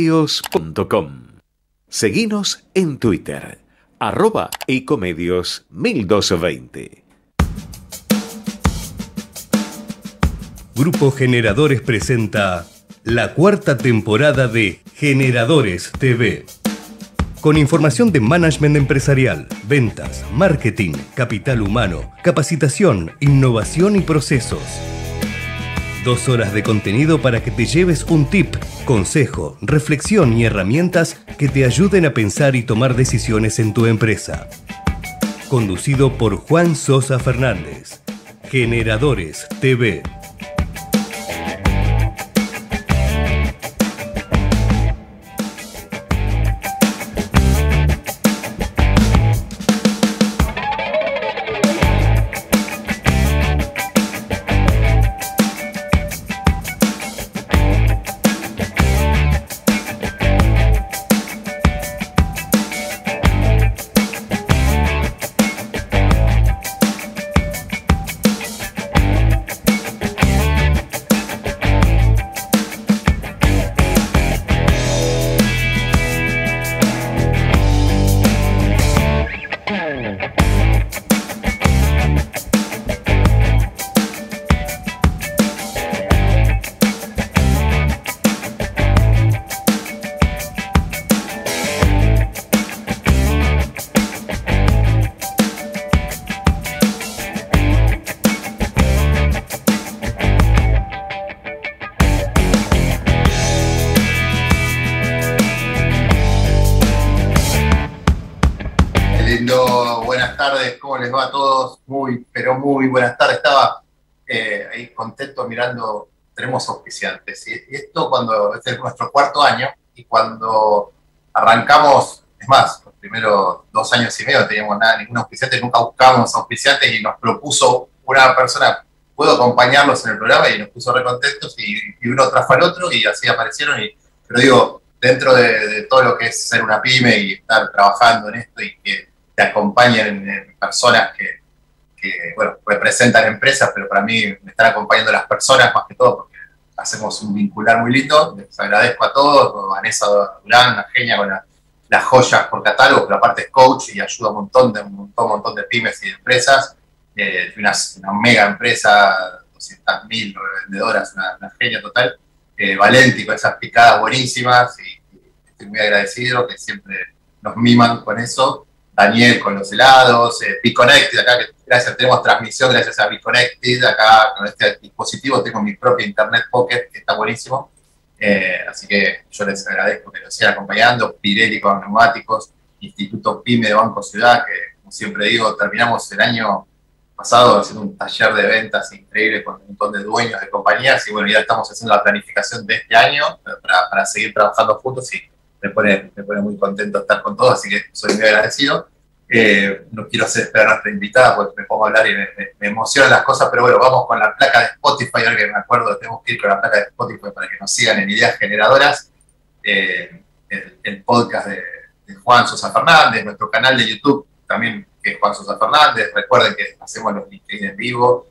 ecomedios.com. Seguinos en Twitter, arroba ecomedios 1220. Grupo Generadores presenta la cuarta temporada de Generadores TV. Con información de management empresarial, ventas, marketing, capital humano, capacitación, innovación y procesos. Dos horas de contenido para que te lleves un tip, consejo, reflexión y herramientas que te ayuden a pensar y tomar decisiones en tu empresa. Conducido por Juan Sosa Fernández. Generadores TV. Es nuestro cuarto año y cuando arrancamos, es más, los primeros dos años y medio no teníamos nada, ningún auspiciante, nunca buscamos auspiciantes y nos propuso una persona, puedo acompañarlos en el programa y nos puso re contentos y, uno trajo al otro y así aparecieron. Y, pero digo, dentro de, todo lo que es ser una pyme y estar trabajando en esto y que te acompañen personas que, que, bueno, representan empresas, pero para mí me están acompañando las personas más que todo, hacemos un vincular muy lindo. Les agradezco a todos, Vanessa Durán, a Genia con las joyas por catálogo, pero aparte es coach y ayuda un montón de, un montón, un montón de pymes y de empresas. Eh, una, mega empresa, 200.000 revendedoras, una, una, genia total. Eh, Valenti con esas picadas buenísimas y, estoy muy agradecido que siempre nos miman con eso. Daniel con los helados, eh, Connected, acá que gracias, tenemos transmisión gracias a Connected, acá con este dispositivo tengo mi propio Internet Pocket, que está buenísimo, eh, así que yo les agradezco que nos sigan acompañando, Pirelli con neumáticos, Instituto PYME de Banco Ciudad, que como siempre digo, terminamos el año pasado haciendo un taller de ventas increíble con un montón de dueños de compañías y bueno, ya estamos haciendo la planificación de este año para, para seguir trabajando juntos y me pone, me pone muy contento estar con todos, así que soy muy agradecido. Eh, no quiero hacer esperar a nuestra invitada porque me pongo a hablar y me, emocionan las cosas, pero bueno, vamos con la placa de Spotify, ahora que me acuerdo, tenemos que ir con la placa de Spotify para que nos sigan en Ideas Generadoras, eh, el, podcast de, Juan Sosa Fernández, nuestro canal de YouTube también, que es Juan Sosa Fernández, recuerden que hacemos los LinkedIn en vivo,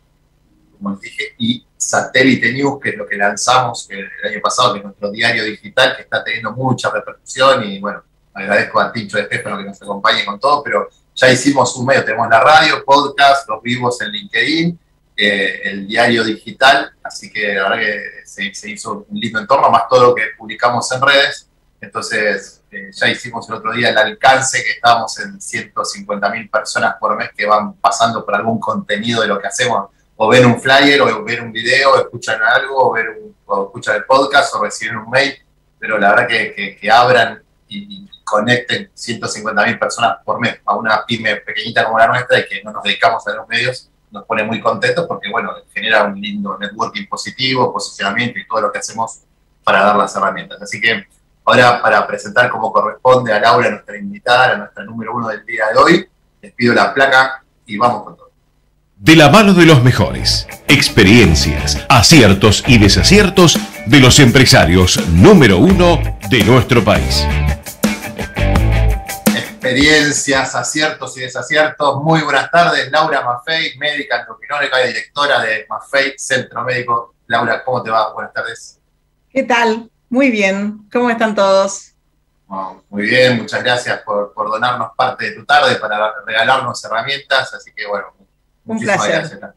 como les dije, y Satélite News, que es lo que lanzamos el, año pasado, que es nuestro diario digital, que está teniendo mucha repercusión y bueno, agradezco a Tincho de Estefano que nos acompañe con todo, pero ya hicimos un medio, tenemos la radio, podcast, los vivos en LinkedIn, eh, el diario digital, así que la verdad que se, hizo un lindo entorno, más todo lo que publicamos en redes, entonces eh, ya hicimos el otro día el alcance, que estábamos en 150 mil personas por mes que van pasando por algún contenido de lo que hacemos, o ven un flyer, o ven un video, o escuchan algo, o, ver o escuchan el podcast, o reciben un mail, pero la verdad que, que, abran y, conecten 150 mil personas por mes a una pyme pequeñita como la nuestra y que no nos dedicamos a los medios, nos pone muy contentos porque, bueno, genera un lindo networking positivo, posicionamiento y todo lo que hacemos para dar las herramientas. Así que ahora, para presentar como corresponde a Laura, nuestra invitada, a nuestra número uno del día de hoy, les pido la placa y vamos con todo. De la mano de los mejores. Experiencias, aciertos y desaciertos de los empresarios número uno de nuestro país. Experiencias, aciertos y desaciertos. Muy buenas tardes, Laura Maffei, médica endocrinóloga y directora de Maffei Centro Médico. Laura, ¿cómo te va? Buenas tardes. ¿Qué tal? Muy bien, ¿cómo están todos? muy bien, muchas gracias por, donarnos parte de tu tarde para regalarnos herramientas, así que bueno, un placer. gracias.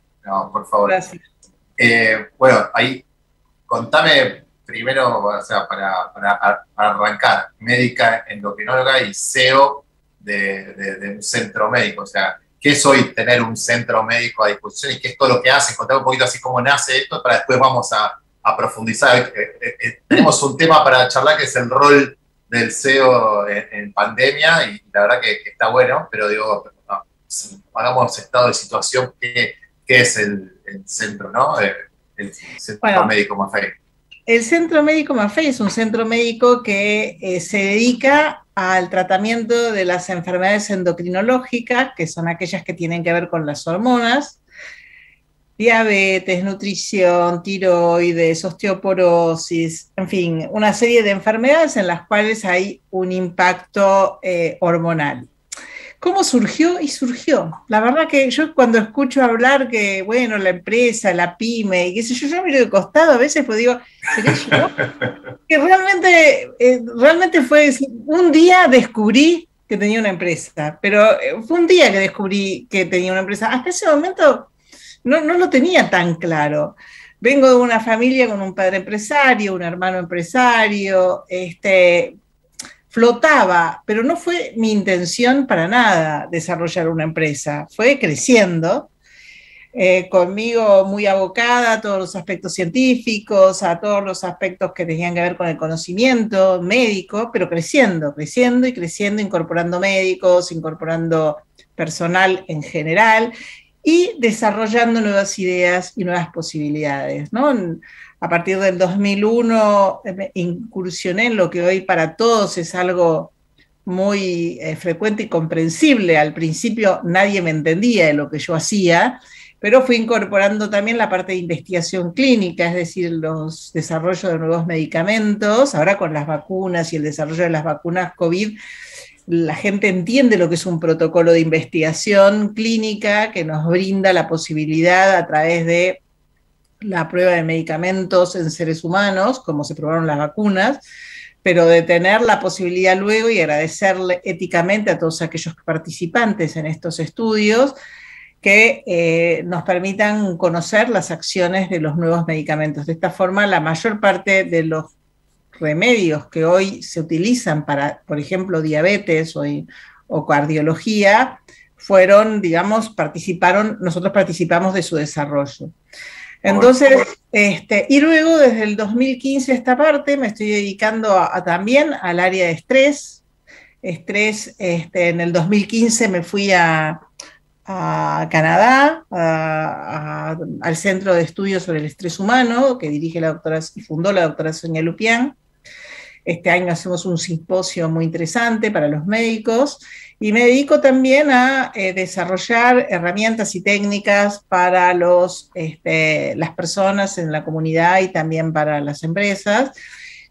por favor. Gracias. Eh, bueno, ahí, contame primero, o sea, para, arrancar, médica endocrinóloga y CEO de, un centro médico, o sea, ¿qué es hoy tener un centro médico a disposición y qué es todo lo que hace? Contame un poquito así cómo nace esto, para después vamos a, profundizar. Eh, eh, tenemos un tema para charlar que es el rol del CEO en, pandemia y la verdad que, está bueno, pero digo, hagamos estado de situación, ¿qué, es el, centro, no? Eh, el, Centro Médico Mafei. El Centro Médico Mafei es un centro médico que eh, se dedica al tratamiento de las enfermedades endocrinológicas, que son aquellas que tienen que ver con las hormonas, diabetes, nutrición, tiroides, osteoporosis, en fin, una serie de enfermedades en las cuales hay un impacto eh, hormonal. ¿Cómo surgió? Y surgió. La verdad que yo cuando escucho hablar que, bueno, la empresa, la pyme, y qué sé yo, yo miro de costado a veces, pues digo, yo? que realmente, eh, realmente fue, un día descubrí que tenía una empresa, pero eh, fue un día que descubrí que tenía una empresa. Hasta ese momento no, no lo tenía tan claro. Vengo de una familia con un padre empresario, un hermano empresario, este, flotaba, pero no fue mi intención para nada desarrollar una empresa, fue creciendo, eh, conmigo muy abocada a todos los aspectos científicos, a todos los aspectos que tenían que ver con el conocimiento médico, pero creciendo, creciendo y creciendo, incorporando médicos, incorporando personal en general y desarrollando nuevas ideas y nuevas posibilidades. ¿no? A partir del 2001 eh, incursioné en lo que hoy para todos es algo muy eh, frecuente y comprensible. Al principio nadie me entendía de lo que yo hacía, pero fui incorporando también la parte de investigación clínica, es decir, los desarrollos de nuevos medicamentos, ahora con las vacunas y el desarrollo de las vacunas COVID la gente entiende lo que es un protocolo de investigación clínica que nos brinda la posibilidad a través de la prueba de medicamentos en seres humanos, como se probaron las vacunas, pero de tener la posibilidad luego y agradecerle éticamente a todos aquellos participantes en estos estudios que eh, nos permitan conocer las acciones de los nuevos medicamentos. De esta forma, la mayor parte de los remedios que hoy se utilizan para, por ejemplo, diabetes o, cardiología, fueron, digamos, participaron, nosotros participamos de su desarrollo. Entonces, este, y luego desde el 2015 esta parte me estoy dedicando a, también al área de estrés. Estrés, este, en el 2015 me fui a, Canadá, al Centro de Estudios sobre el Estrés Humano, que dirige la doctora y fundó la doctora Sonia Lupián. Este año hacemos un simposio muy interesante para los médicos y me dedico también a eh, desarrollar herramientas y técnicas para los, este, las personas en la comunidad y también para las empresas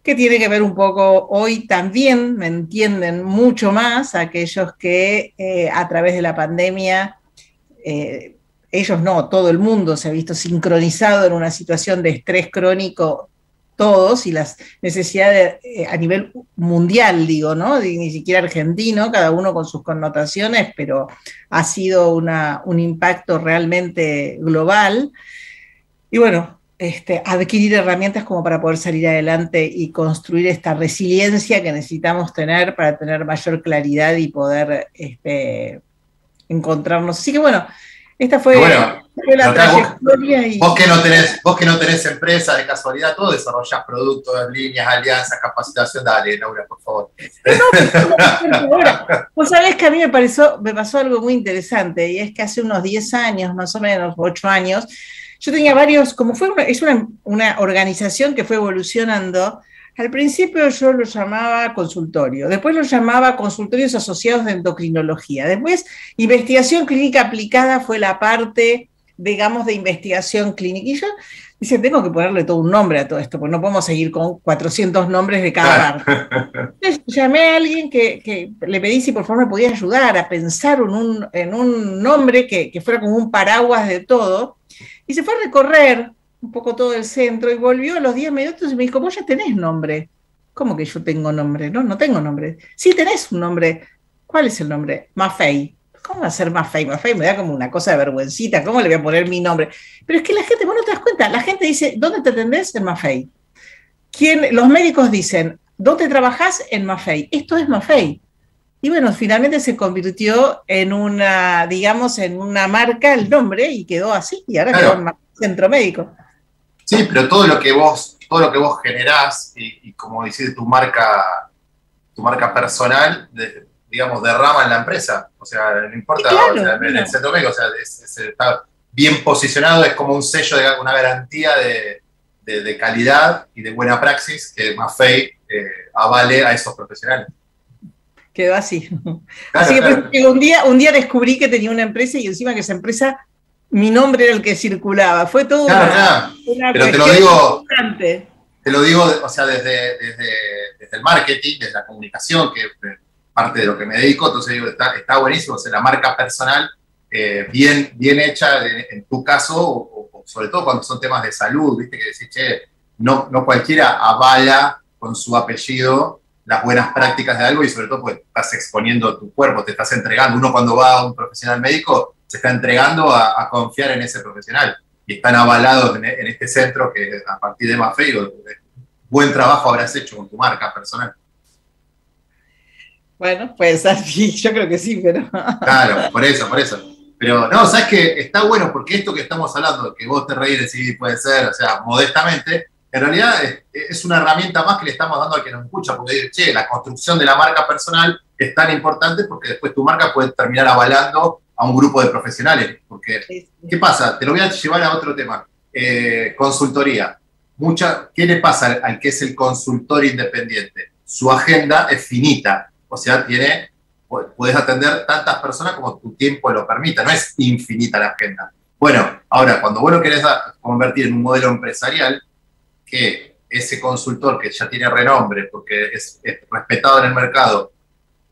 que tiene que ver un poco, hoy también me entienden mucho más aquellos que eh, a través de la pandemia, eh, ellos no, todo el mundo se ha visto sincronizado en una situación de estrés crónico todos y las necesidades eh, a nivel mundial, digo, ¿no? Ni siquiera argentino, cada uno con sus connotaciones, pero ha sido un impacto realmente global. Y bueno, este, adquirir herramientas como para poder salir adelante y construir esta resiliencia que necesitamos tener para tener mayor claridad y poder este, encontrarnos. Así que bueno, esta fue, la trayectoria. Vos, que no tenés, vos que no tenés empresa de casualidad, todo desarrollás productos, líneas, alianzas, capacitación. Dale, Laura, por favor. vos sabés que a mí me, pareció, me pasó algo muy interesante y es que hace unos 10 años, más o menos, 8 años, yo tenía varios, como fue es una, una organización que fue evolucionando al principio yo lo llamaba consultorio, después lo llamaba consultorios asociados de endocrinología, después investigación clínica aplicada fue la parte, digamos, de investigación clínica. Y yo dice, tengo que ponerle todo un nombre a todo esto, porque no podemos seguir con 400 nombres de cada parte. Entonces llamé a alguien que, le pedí si por favor me podía ayudar a pensar en un, en un nombre que, que fuera como un paraguas de todo, y se fue a recorrer un poco todo el centro y volvió a los 10 minutos y me dijo, vos ya tenés nombre. ¿Cómo que yo tengo nombre? No, no tengo nombre. Sí, tenés un nombre. ¿Cuál es el nombre? Mafei. ¿Cómo va a ser Mafei? Mafei me da como una cosa de vergüencita. ¿Cómo le voy a poner mi nombre? Pero es que la gente, vos no te das cuenta, la gente dice, ¿dónde te atendés? En Mafei. ¿Quién, los médicos dicen, ¿dónde trabajás? En Mafei. Esto es Mafei. Y bueno, finalmente se convirtió en una, digamos, en una marca el nombre y quedó así. Y ahora quedó en centro médico. Sí, pero todo lo que vos, todo lo que vos generás y, como decir tu marca, tu marca personal, digamos, derrama en la empresa. O sea, no importa, en el centro médico, o sea, está bien posicionado, es como un sello de una garantía de, calidad y de buena praxis que Mafei eh, avale a esos profesionales. Quedó así. así que un, día, un día descubrí que tenía una empresa y encima que esa empresa, mi nombre era el que circulaba. Fue todo una, Pero te lo digo, te lo digo, o sea, desde, desde, el marketing, desde la comunicación, que parte de lo que me dedico, entonces digo, está, está buenísimo, o sea, la marca personal eh, bien, bien hecha en, tu caso, o, sobre todo cuando son temas de salud, viste que decís, che, no, no cualquiera avala con su apellido las buenas prácticas de algo y sobre todo pues estás exponiendo tu cuerpo, te estás entregando. Uno cuando va a un profesional médico se está entregando a, confiar en ese profesional y están avalados en, este centro que a partir de más feo, buen trabajo habrás hecho con tu marca personal. Bueno, pues así, yo creo que sí, pero... Claro, por eso, por eso. Pero no, sabes que está bueno porque esto que estamos hablando, que vos te reíres y puede ser, o sea, modestamente, en realidad es, una herramienta más que le estamos dando al que nos escucha, porque che, la construcción de la marca personal es tan importante porque después tu marca puede terminar avalando a un grupo de profesionales. Porque, ¿qué pasa? Te lo voy a llevar a otro tema. Eh, consultoría. Mucha, ¿Qué le pasa al, que es el consultor independiente? Su agenda es finita, o sea, tiene, puedes atender tantas personas como tu tiempo lo permita, no es infinita la agenda. Bueno, ahora, cuando vos lo querés convertir en un modelo empresarial, que ese consultor que ya tiene renombre porque es, respetado en el mercado,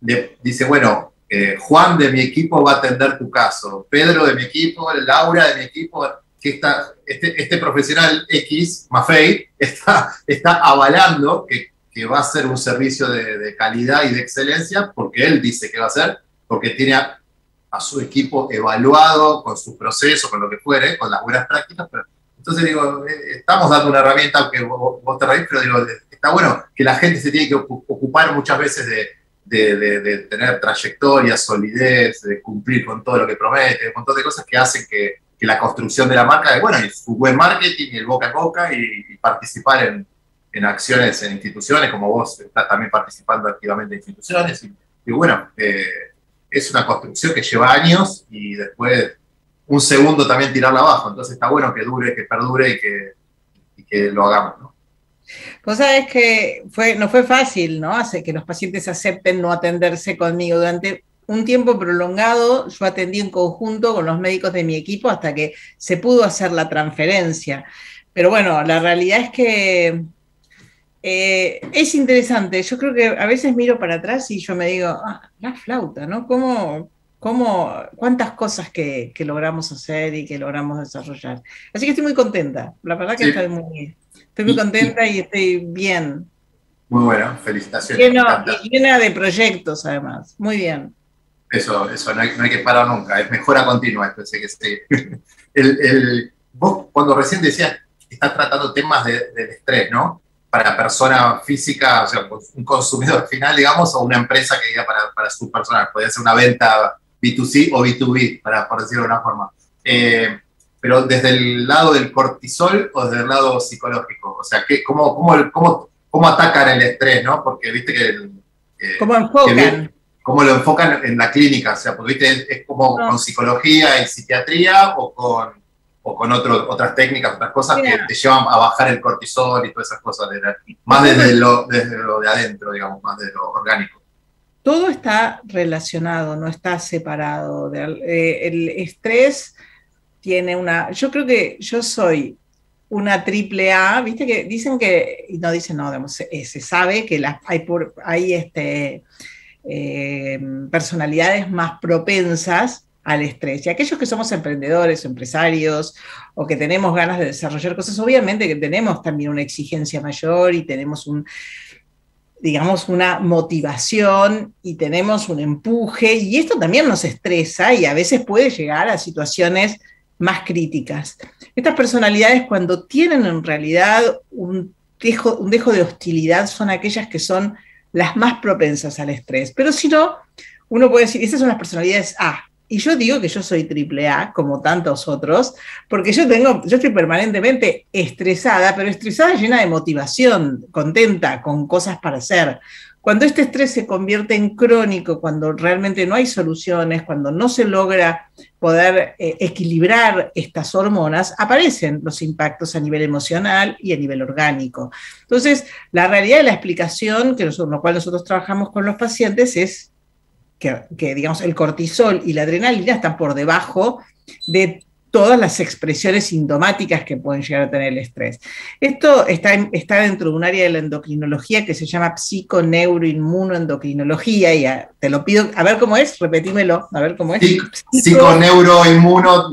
le dice, bueno, eh, Juan de mi equipo va a atender tu caso, Pedro de mi equipo, Laura de mi equipo, que está, este, este profesional X, Mafei, está, está avalando que, va a ser un servicio de, calidad y de excelencia porque él dice que va a ser, porque tiene a, a su equipo evaluado con su proceso, con lo que fuere, con las buenas prácticas, pero entonces digo, eh, estamos dando una herramienta, aunque vos, te reís, pero digo, está bueno que la gente se tiene que ocupar muchas veces de, tener trayectoria, solidez, de cumplir con todo lo que promete, un montón de cosas que hacen que, la construcción de la marca, bueno, y su buen marketing, el boca a boca y, participar en, acciones en instituciones, como vos estás también participando activamente en instituciones. Y, bueno, eh, es una construcción que lleva años y después un segundo también tirarla abajo. Entonces está bueno que dure, que perdure y que, que lo hagamos, ¿no? Vos sabés que fue, no fue fácil, ¿no? Hace que los pacientes acepten no atenderse conmigo. Durante un tiempo prolongado yo atendí en conjunto con los médicos de mi equipo hasta que se pudo hacer la transferencia. Pero bueno, la realidad es que eh, es interesante. Yo creo que a veces miro para atrás y yo me digo, ah, la flauta, ¿no? ¿Cómo, cómo, cuántas cosas que, logramos hacer y que logramos desarrollar. Así que estoy muy contenta, la verdad que estoy, muy, estoy muy contenta y estoy bien. Muy bueno, felicitaciones. Llena, de proyectos además, muy bien. Eso, eso, no hay, que parar nunca, es mejora continua sé que el, vos cuando recién decías que estás tratando temas de, del estrés, ¿no? Para persona física, o sea, un consumidor final, digamos, o una empresa que diga para, para su persona, podría ser una venta B2C o B2B, para, por decirlo de una forma. Eh, pero desde el lado del cortisol o desde el lado psicológico, o sea, ¿qué, cómo, cómo, cómo, cómo atacan el estrés, no? Porque viste que... Eh, ¿Cómo enfocan? cómo lo enfocan en la clínica, o sea, porque viste, es, como con psicología y psiquiatría o con, o con otro, otras técnicas, otras cosas que te llevan a bajar el cortisol y todas esas cosas, más desde lo, desde lo de adentro, digamos, más de lo orgánico todo está relacionado, no está separado. Eh, el estrés tiene una, yo creo que yo soy una triple A, viste que dicen que, y no dicen, no, se, sabe que hay, hay este, eh, personalidades más propensas al estrés. Y aquellos que somos emprendedores, empresarios o que tenemos ganas de desarrollar cosas, obviamente que tenemos también una exigencia mayor y tenemos un, digamos, una motivación y tenemos un empuje y esto también nos estresa y a veces puede llegar a situaciones más críticas. Estas personalidades cuando tienen en realidad un dejo, un dejo de hostilidad son aquellas que son las más propensas al estrés. Pero si no, uno puede decir, esas son las personalidades A. Y yo digo que yo soy triple A, como tantos otros, porque yo tengo, yo estoy permanentemente estresada, pero estresada llena de motivación, contenta, con cosas para hacer. Cuando este estrés se convierte en crónico, cuando realmente no hay soluciones, cuando no se logra poder eh, equilibrar estas hormonas, aparecen los impactos a nivel emocional y a nivel orgánico. Entonces, la realidad de la explicación, que nosotros, lo cual nosotros trabajamos con los pacientes, es que, que, digamos, el cortisol y la adrenalina están por debajo de todas las expresiones sintomáticas que pueden llegar a tener el estrés. Esto está, está dentro de un área de la endocrinología que se llama psiconeuroinmunoendocrinología, y te lo pido, a ver cómo es, repetímelo, a ver cómo es. Psiconeuroinmuno,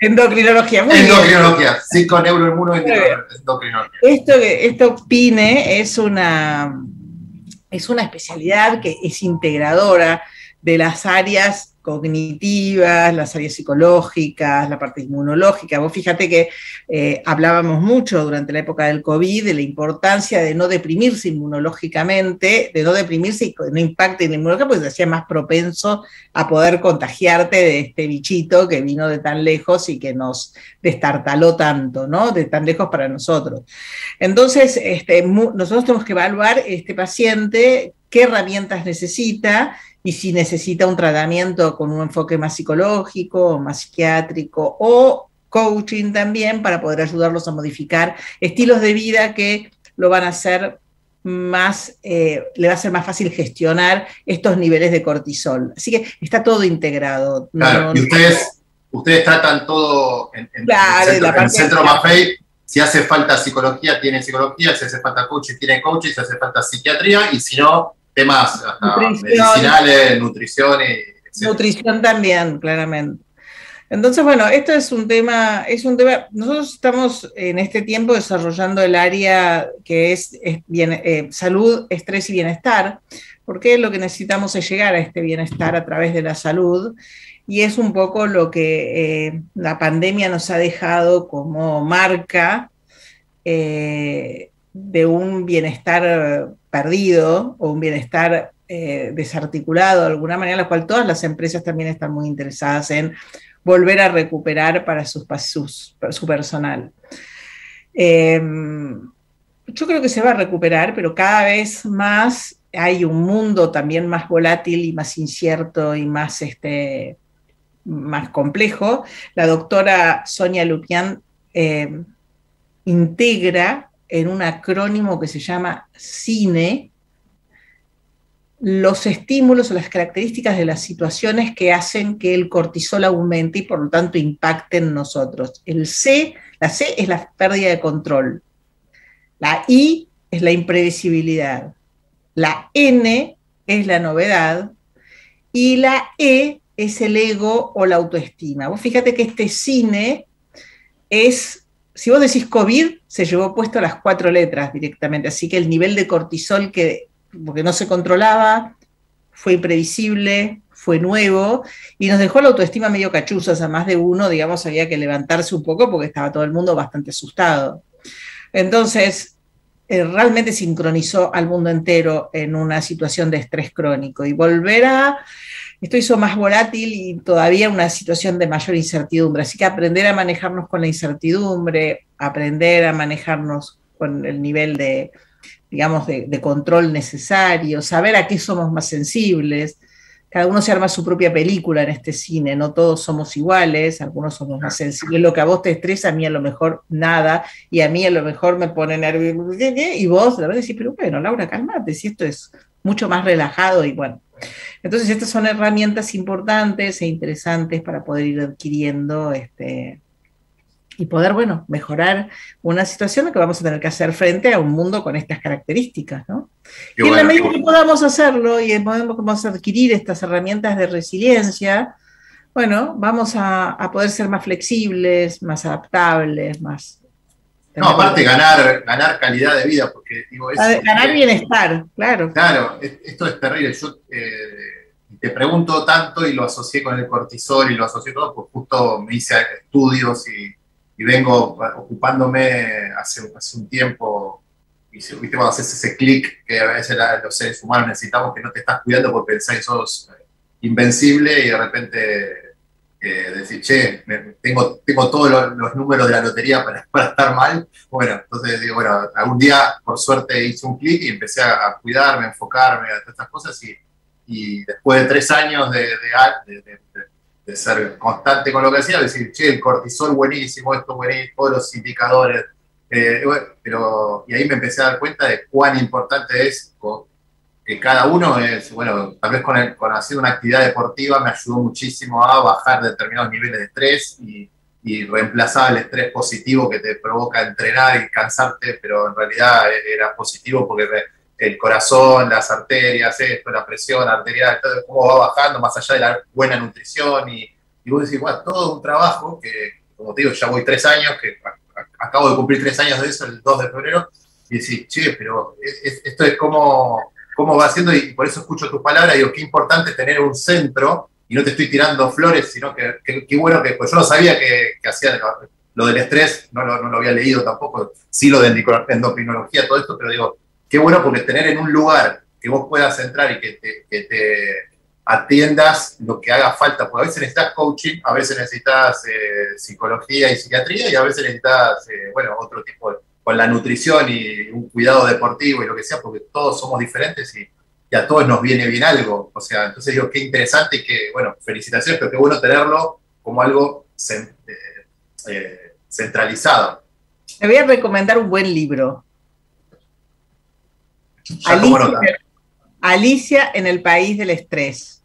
endocrinología, muy endocrinología, psiconeuroinmunoendocrinología. Esto, esto PINE es una, es una especialidad que es integradora de las áreas cognitivas, las áreas psicológicas, la parte inmunológica. Vos fíjate que eh, hablábamos mucho durante la época del COVID de la importancia de no deprimirse inmunológicamente, de no deprimirse y no impacte en la inmunología, porque se hacía más propenso a poder contagiarte de este bichito que vino de tan lejos y que nos destartaló tanto, ¿no? De tan lejos para nosotros. Entonces, este, nosotros tenemos que evaluar este paciente, qué herramientas necesita y si necesita un tratamiento con un enfoque más psicológico, más psiquiátrico o coaching también para poder ayudarlos a modificar estilos de vida que lo van a hacer más, eh, le va a ser más fácil gestionar estos niveles de cortisol. Así que está todo integrado. Claro, y ustedes, ustedes tratan todo en, el centro, en el centro Mafei. Si hace falta psicología, tienen psicología. Si hace falta coaching, tienen coaching. Si hace falta psiquiatría. Y si no, temas medicinales, nutrición y Nutrición también, claramente. Entonces, bueno, esto es un tema, es un tema, nosotros estamos en este tiempo desarrollando el área que es, bien, eh, salud, estrés y bienestar, porque lo que necesitamos es llegar a este bienestar a través de la salud, y es un poco lo que eh, la pandemia nos ha dejado como marca eh, de un bienestar perdido o un bienestar eh, desarticulado de alguna manera, la cual todas las empresas también están muy interesadas en volver a recuperar para su personal. Em, yo creo que se va a recuperar, pero cada vez más hay un mundo también más volátil y más incierto y más, este, más complejo. La doctora Sonia Lupián em, integra en un acrónimo que se llama CINE, los estímulos o las características de las situaciones que hacen que el cortisol aumente y por lo tanto impacte en nosotros. El C, la C es la pérdida de control. La I es la imprevisibilidad. La N es la novedad. Y la E es el ego o la autoestima. Vos fíjate que este cine es si vos decís COVID, se llevó puesto las cuatro letras directamente, así que el nivel de cortisol que, porque no se controlaba, fue imprevisible, fue nuevo y nos dejó la autoestima medio cachuzas a más de uno, digamos, había que levantarse un poco porque estaba todo el mundo bastante asustado. Entonces, eh, realmente sincronizó al mundo entero en una situación de estrés crónico y volver a esto hizo más volátil y todavía una situación de mayor incertidumbre. Así que aprender a manejarnos con la incertidumbre, aprender a manejarnos con el nivel de, digamos, de, control necesario, saber a qué somos más sensibles. Cada uno se arma su propia película en este cine, no todos somos iguales, algunos somos más sensibles. Lo que a vos te estresa, a mí a lo mejor nada, y a mí a lo mejor me pone nervioso. Y vos, la verdad, decís, pero bueno, Laura, cálmate, si esto es mucho más relajado y bueno. Entonces, estas son herramientas importantes e interesantes para poder ir adquiriendo este, y poder, bueno, mejorar una situación que vamos a tener que hacer frente a un mundo con estas características, ¿no? y en la medida que podamos hacerlo y podemos adquirir estas herramientas de resiliencia, bueno, vamos a, poder ser más flexibles, más adaptables, más... No, aparte ganar, ganar calidad de vida, porque digo, ganar bienestar, claro. Claro, esto es terrible. Yo eh, te pregunto tanto y lo asocié con el cortisol y lo asocié todo, porque justo me hice estudios y, vengo ocupándome hace, hace un tiempo y viste cuando haces ese clic que a veces los seres humanos necesitamos que no te estás cuidando porque pensás que sos invencible y de repente eh, decir, che, tengo, tengo todos los, números de la lotería para, para, estar mal. Bueno, entonces digo, bueno, algún día por suerte hice un clic y empecé a, cuidarme, a enfocarme a todas estas cosas y, y después de tres años de, de, de, ser constante con lo que hacía, decir, che, el cortisol buenísimo, esto buenísimo, todos los indicadores. Eh, pero, y ahí me empecé a dar cuenta de cuán importante es que cada uno es, bueno, tal vez con, el, con hacer una actividad deportiva me ayudó muchísimo a bajar determinados niveles de estrés y, y reemplazar el estrés positivo que te provoca entrenar y cansarte, pero en realidad era positivo porque el corazón, las arterias, esto, la presión arterial, todo cómo va bajando más allá de la buena nutrición y, y vos decís, bueno, todo un trabajo que, como te digo, ya voy tres años, que acabo de cumplir tres años de eso el 2 de febrero, y decís, che, pero esto es como cómo va haciendo, y por eso escucho tus palabras, digo, qué importante tener un centro, y no te estoy tirando flores, sino que qué bueno que, pues yo no sabía que, hacía lo del estrés, no lo, no lo, había leído tampoco, sí lo de endocrinología, todo esto, pero digo, qué bueno porque tener en un lugar que vos puedas entrar y que te, que te atiendas lo que haga falta, porque a veces necesitas coaching, a veces necesitas eh, psicología y psiquiatría, y a veces necesitas, eh, bueno, otro tipo de con la nutrición y un cuidado deportivo y lo que sea, porque todos somos diferentes y, a todos nos viene bien algo. O sea, entonces digo, qué interesante y que, bueno, felicitaciones, pero qué bueno tenerlo como algo eh, eh, centralizado. Te voy a recomendar un buen libro. Alicia, en el País del Estrés.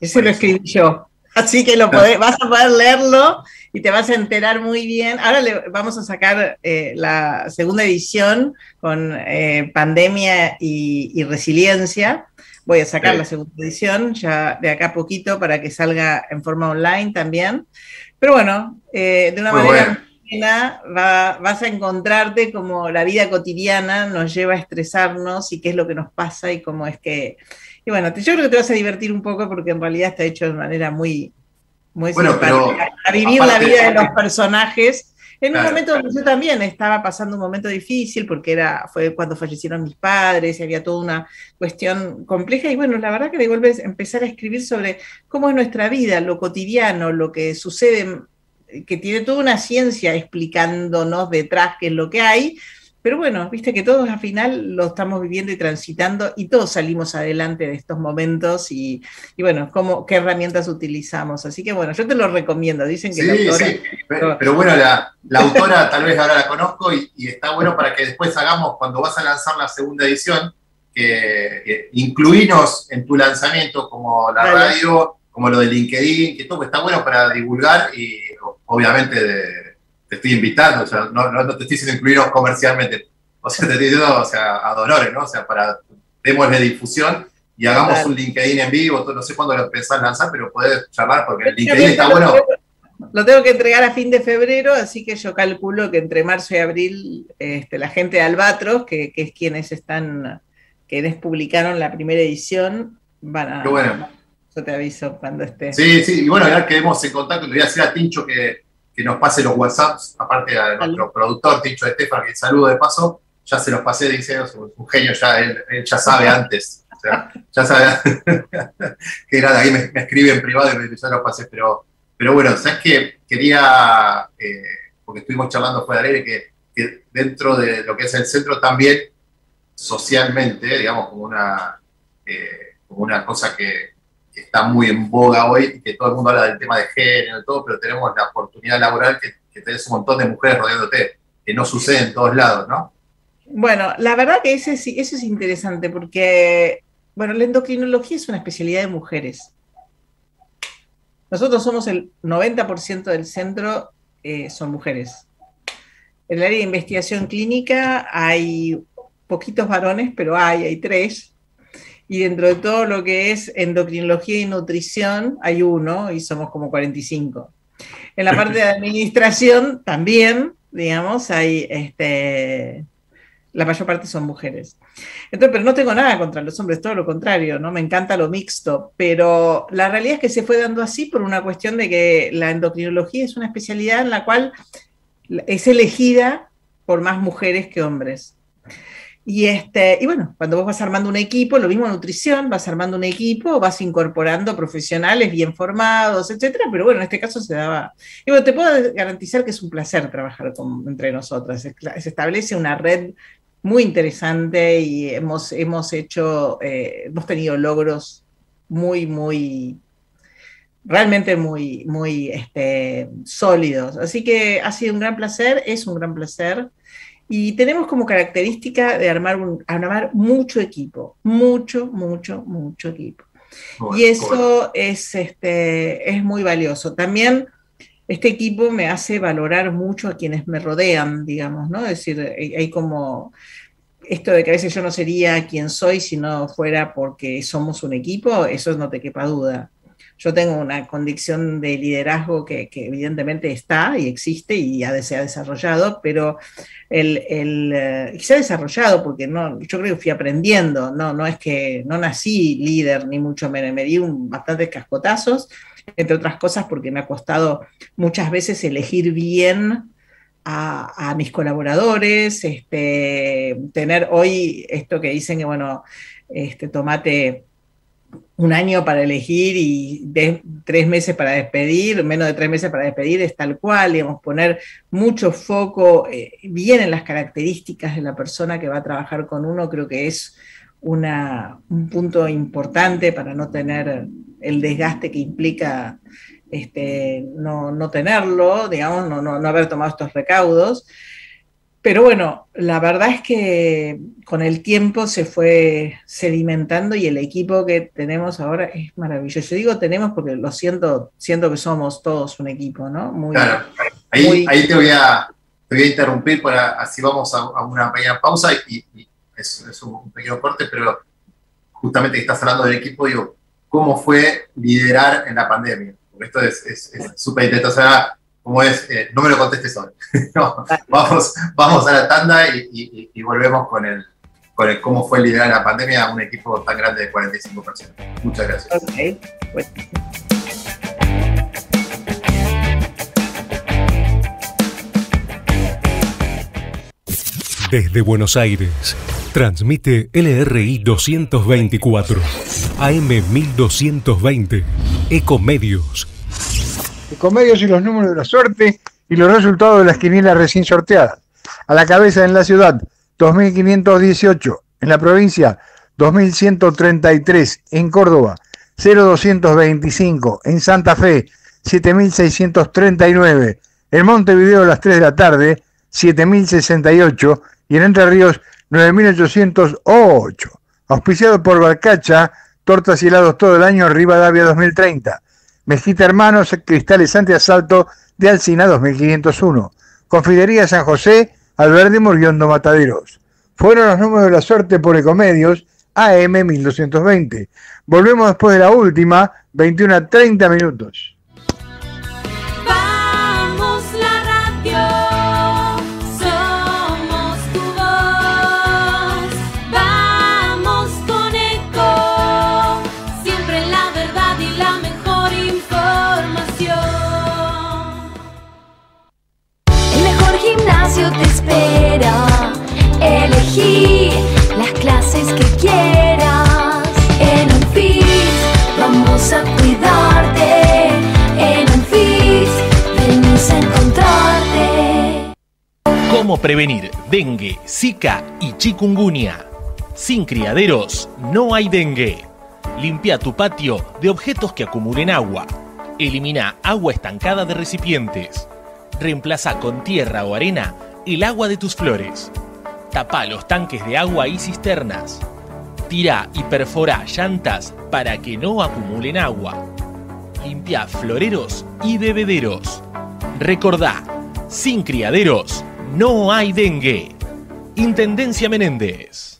Ese lo escribí yo. Así que lo vas a poder leerlo y te vas a enterar muy bien. Ahora le vamos a sacar eh, la segunda edición con eh, pandemia y, resiliencia. Voy a sacar la segunda edición ya de acá a poquito para que salga en forma online también. Pero bueno, eh, de una manera buena vas a encontrarte como la vida cotidiana nos lleva a estresarnos y qué es lo que nos pasa y cómo es que... Y bueno, yo creo que te vas a divertir un poco porque en realidad está hecho de manera muy, muy bueno, pero a vivir la vida de los personajes. En un momento donde yo también estaba pasando un momento difícil porque era, fue cuando fallecieron mis padres y había toda una cuestión compleja. Y bueno, la verdad que de golpe empezar a escribir sobre cómo es nuestra vida, lo cotidiano, lo que sucede, que tiene toda una ciencia explicándonos detrás qué es lo que hay, pero bueno, viste que todos al final lo estamos viviendo y transitando y todos salimos adelante de estos momentos y, bueno, cómo, qué herramientas utilizamos. Así que bueno, yo te lo recomiendo. Dicen que sí, sí. Pero, bueno, la, autora tal vez ahora la conozco y, está bueno para que después hagamos, cuando vas a lanzar la segunda edición, que, incluirnos en tu lanzamiento como la radio, como lo de LinkedIn, que todo está bueno para divulgar y obviamente de te estoy invitando, o sea, no, no, te estoy diciendo incluirnos comercialmente, o sea, te estoy diciendo, o sea, a Dolores, ¿no? O sea, para, démosle difusión y hagamos un LinkedIn en vivo, no sé cuándo lo pensás lanzar, pero podés charlar porque el LinkedIn está bueno. Lo tengo que entregar a fin de febrero, así que yo calculo que entre marzo y abril este, la gente de Albatros, que, que es quienes están, quienes publicaron la primera edición, van a... Qué bueno. Yo te aviso cuando esté. Sí, sí, y bueno, ya quedemos en contacto, le voy a decir a Tincho que que nos pase los WhatsApps, aparte de nuestro productor, Ticho Estefan, que saludo de paso, ya se los pasé, dice, es un genio, ya, él, ya sabe antes, o sea, ya sabe que era de ahí, me, escribe en privado y me ya los pasé, pero, pero bueno, ¿sabes qué? Quería, eh, porque estuvimos charlando fuera del aire, que, que, dentro de lo que es el centro también, socialmente, digamos, como una, eh, como una cosa que, está muy en boga hoy, que todo el mundo habla del tema de género y todo, pero tenemos la oportunidad laboral que, que tenés un montón de mujeres rodeándote, que no sucede en todos lados, ¿no? Bueno, la verdad que ese, eso es interesante porque, bueno, la endocrinología es una especialidad de mujeres. Nosotros somos el 90% del centro, eh, son mujeres. En el área de investigación clínica hay poquitos varones, pero hay, hay tres. Y dentro de todo lo que es endocrinología y nutrición hay uno y somos como 45. En la parte de administración también, digamos, hay este, la mayor parte son mujeres. Entonces, pero no tengo nada contra los hombres, todo lo contrario, ¿no? Me encanta lo mixto, pero la realidad es que se fue dando así por una cuestión de que la endocrinología es una especialidad en la cual es elegida por más mujeres que hombres. Y, este, y bueno, cuando vos vas armando un equipo, lo mismo nutrición, vas armando un equipo, vas incorporando profesionales bien formados, etcétera, pero bueno, en este caso se daba. Y bueno, te puedo garantizar que es un placer trabajar entre nosotras. Se, establece una red muy interesante y hemos, hemos hecho, eh, hemos tenido logros muy, muy, realmente muy, muy este, sólidos. Así que ha sido un gran placer, es un gran placer. Y tenemos como característica de armar, un, armar mucho equipo, mucho, mucho, mucho equipo. y eso es, este, es muy valioso. También este equipo me hace valorar mucho a quienes me rodean, digamos, ¿no? Es decir, hay como esto de que a veces yo no sería quien soy si no fuera porque somos un equipo, eso no te quepa duda yo tengo una condición de liderazgo que, evidentemente está y existe y se ha desarrollado, pero el, el eh, se ha desarrollado porque no, yo creo que fui aprendiendo, no, no es que no nací líder ni mucho menos, me di un, bastantes cascotazos, entre otras cosas porque me ha costado muchas veces elegir bien a, mis colaboradores, este, tener hoy esto que dicen que, bueno, este, tomate un año para elegir y tres meses para despedir, menos de tres meses para despedir, es tal cual, digamos, poner mucho foco eh, bien en las características de la persona que va a trabajar con uno, creo que es un punto importante para no tener el desgaste que implica este, no, no tenerlo, digamos, no, no, no haber tomado estos recaudos. Pero bueno, la verdad es que con el tiempo se fue sedimentando y el equipo que tenemos ahora es maravilloso. Yo digo tenemos porque lo siento, siento que somos todos un equipo, ¿no? Muy, claro, ahí, ahí te, voy a, te voy a interrumpir, para, así vamos a, una pequeña pausa y, es, un pequeño corte, pero justamente que estás hablando del equipo, digo, ¿cómo fue liderar en la pandemia? Porque esto es súper es, interesante. O sea, como es, eh, no me lo contestes hoy. vamos, vamos a la tanda y, volvemos con el, con el cómo fue liderar la pandemia a un equipo tan grande de 45 personas. Muchas gracias. Desde Buenos Aires, transmite LRI 224, AM 1220, Ecomedios Ecomedios y los números de la suerte y los resultados de las quinielas recién sorteadas. A la cabeza en la ciudad, 2518. En la provincia, 2133. En Córdoba, 0225. En Santa Fe, 7639. En Montevideo, a las 3 de la tarde, 7068. Y en Entre Ríos, 9808. Auspiciado por Barcacha, tortas y helados todo el año, Rivadavia 2030. Mezquita Hermanos, Cristales Antiasalto de Alcina 2501. Confidería San José, Alberdi Murguiondo Mataderos. Fueron los números de la suerte por Ecomedios AM 1220. Volvemos después de la última, 21 a 30 minutos. Prevenir dengue, zika y chikungunya? Sin criaderos no hay dengue. Limpia tu patio de objetos que acumulen agua. Elimina agua estancada de recipientes. Reemplaza con tierra o arena el agua de tus flores. Tapa los tanques de agua y cisternas. Tira y perfora llantas para que no acumulen agua. Limpia floreros y bebederos. Recordá, sin criaderos no hay dengue. Intendencia Menéndez.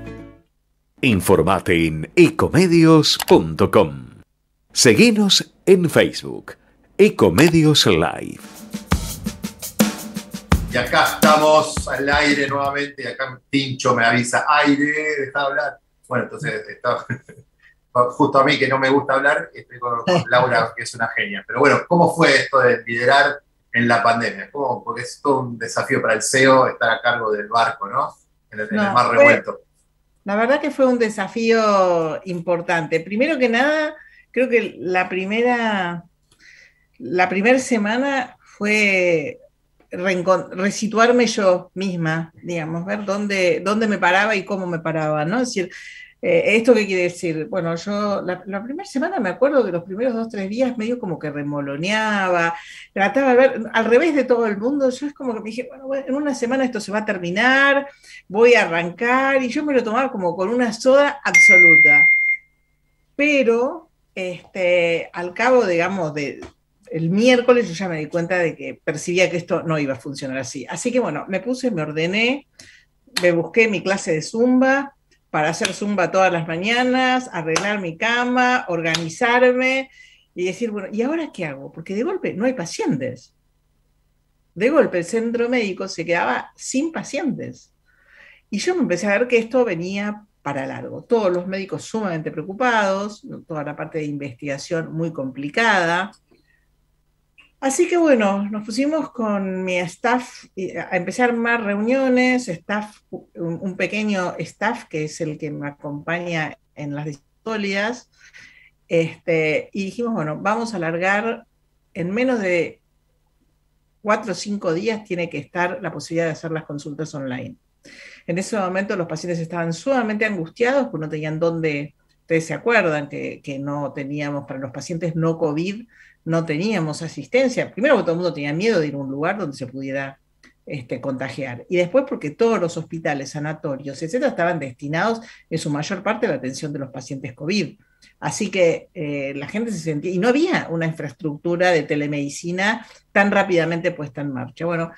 Informate en ecomedios.com. Seguinos en Facebook, Ecomedios Live. Y acá estamos al aire nuevamente, y acá Pincho me avisa, aire, deja de hablar. Bueno, entonces está justo a mí que no me gusta hablar, estoy con, con Laura, que es una genia. Pero bueno, ¿cómo fue esto de liderar en la pandemia? ¿Cómo? Porque es todo un desafío para el CEO estar a cargo del barco, ¿no? En el, en el No, mar fue- revuelto. La verdad que fue un desafío importante. Primero que nada, creo que la primera, la primera semana fue resituarme yo misma, digamos, ver dónde, dónde me paraba y cómo me paraba, ¿no? Decir, eh, ¿esto qué quiere decir? Bueno, yo la, primera semana me acuerdo que los primeros dos, tres días medio como que remoloneaba, trataba de ver, al revés de todo el mundo, yo es como que me dije, bueno, en una semana esto se va a terminar, voy a arrancar, y yo me lo tomaba como con una soda absoluta. Pero este, al cabo, digamos, de el miércoles yo ya me di cuenta de que percibía que esto no iba a funcionar así. Así que bueno, me puse, me ordené, me busqué mi clase de zumba para hacer zumba todas las mañanas, arreglar mi cama, organizarme y decir, bueno, ¿y ahora qué hago? Porque de golpe no hay pacientes. De golpe el centro médico se quedaba sin pacientes. Y yo me empecé a ver que esto venía para largo. Todos los médicos sumamente preocupados, toda la parte de investigación muy complicada. Así que bueno, nos pusimos con mi staff y a empezar armar reuniones, staff, un, pequeño staff que es el que me acompaña en las historias, este, y dijimos, bueno, vamos a alargar en menos de cuatro o cinco días tiene que estar la posibilidad de hacer las consultas online. En ese momento los pacientes estaban sumamente angustiados porque no tenían dónde, ustedes se acuerdan que no teníamos para los pacientes no COVID, no teníamos asistencia. Primero porque todo el mundo tenía miedo de ir a un lugar donde se pudiera este, contagiar. Y después porque todos los hospitales, sanatorios, etcétera, estaban destinados en su mayor parte a la atención de los pacientes COVID. Así que eh, la gente se sentía, y no había una infraestructura de telemedicina tan rápidamente puesta en marcha. Bueno,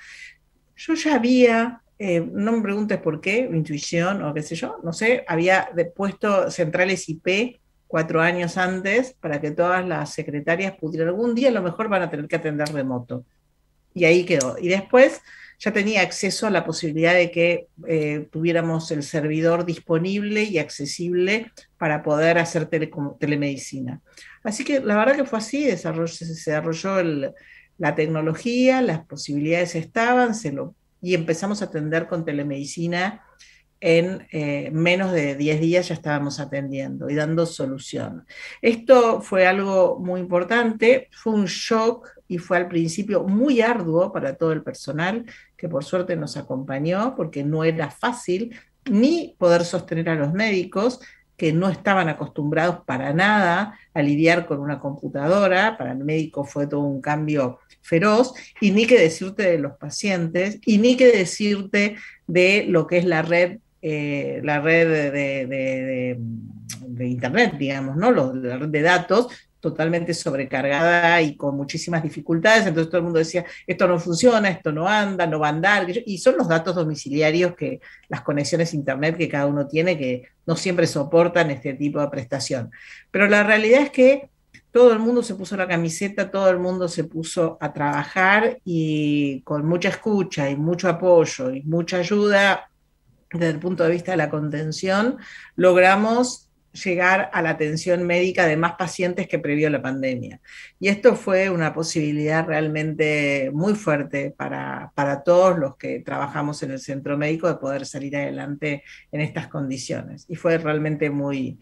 yo ya había, eh, no me preguntes por qué, intuición o qué sé yo, no sé, había puesto centrales IP cuatro años antes para que todas las secretarias pudieran, algún día a lo mejor van a tener que atender remoto. Y ahí quedó. Y después ya tenía acceso a la posibilidad de que eh, tuviéramos el servidor disponible y accesible para poder hacer telecom- telemedicina. Así que la verdad que fue así, desarrolló- se desarrolló el- la tecnología, las posibilidades estaban, se lo, y empezamos a atender con telemedicina en eh, menos de 10 días ya estábamos atendiendo y dando solución. Esto fue algo muy importante, fue un shock y fue al principio muy arduo para todo el personal que por suerte nos acompañó porque no era fácil ni poder sostener a los médicos que no estaban acostumbrados para nada a lidiar con una computadora, para el médico fue todo un cambio feroz, y ni que decirte de los pacientes, y ni que decirte de lo que es la red, eh, la red de, Internet, digamos, ¿no? Los- la red de datos totalmente sobrecargada y con muchísimas dificultades, entonces todo el mundo decía, esto no funciona, esto no anda, no va a andar, y son los datos domiciliarios que las conexiones Internet que cada uno tiene que no siempre soportan este tipo de prestación. Pero la realidad es que todo el mundo se puso la camiseta, todo el mundo se puso a trabajar y con mucha escucha y mucho apoyo y mucha ayuda desde el punto de vista de la contención, logramos llegar a la atención médica de más pacientes que previó la pandemia. Y esto fue una posibilidad realmente muy fuerte para, para todos los que trabajamos en el centro médico de poder salir adelante en estas condiciones. Y fue realmente muy,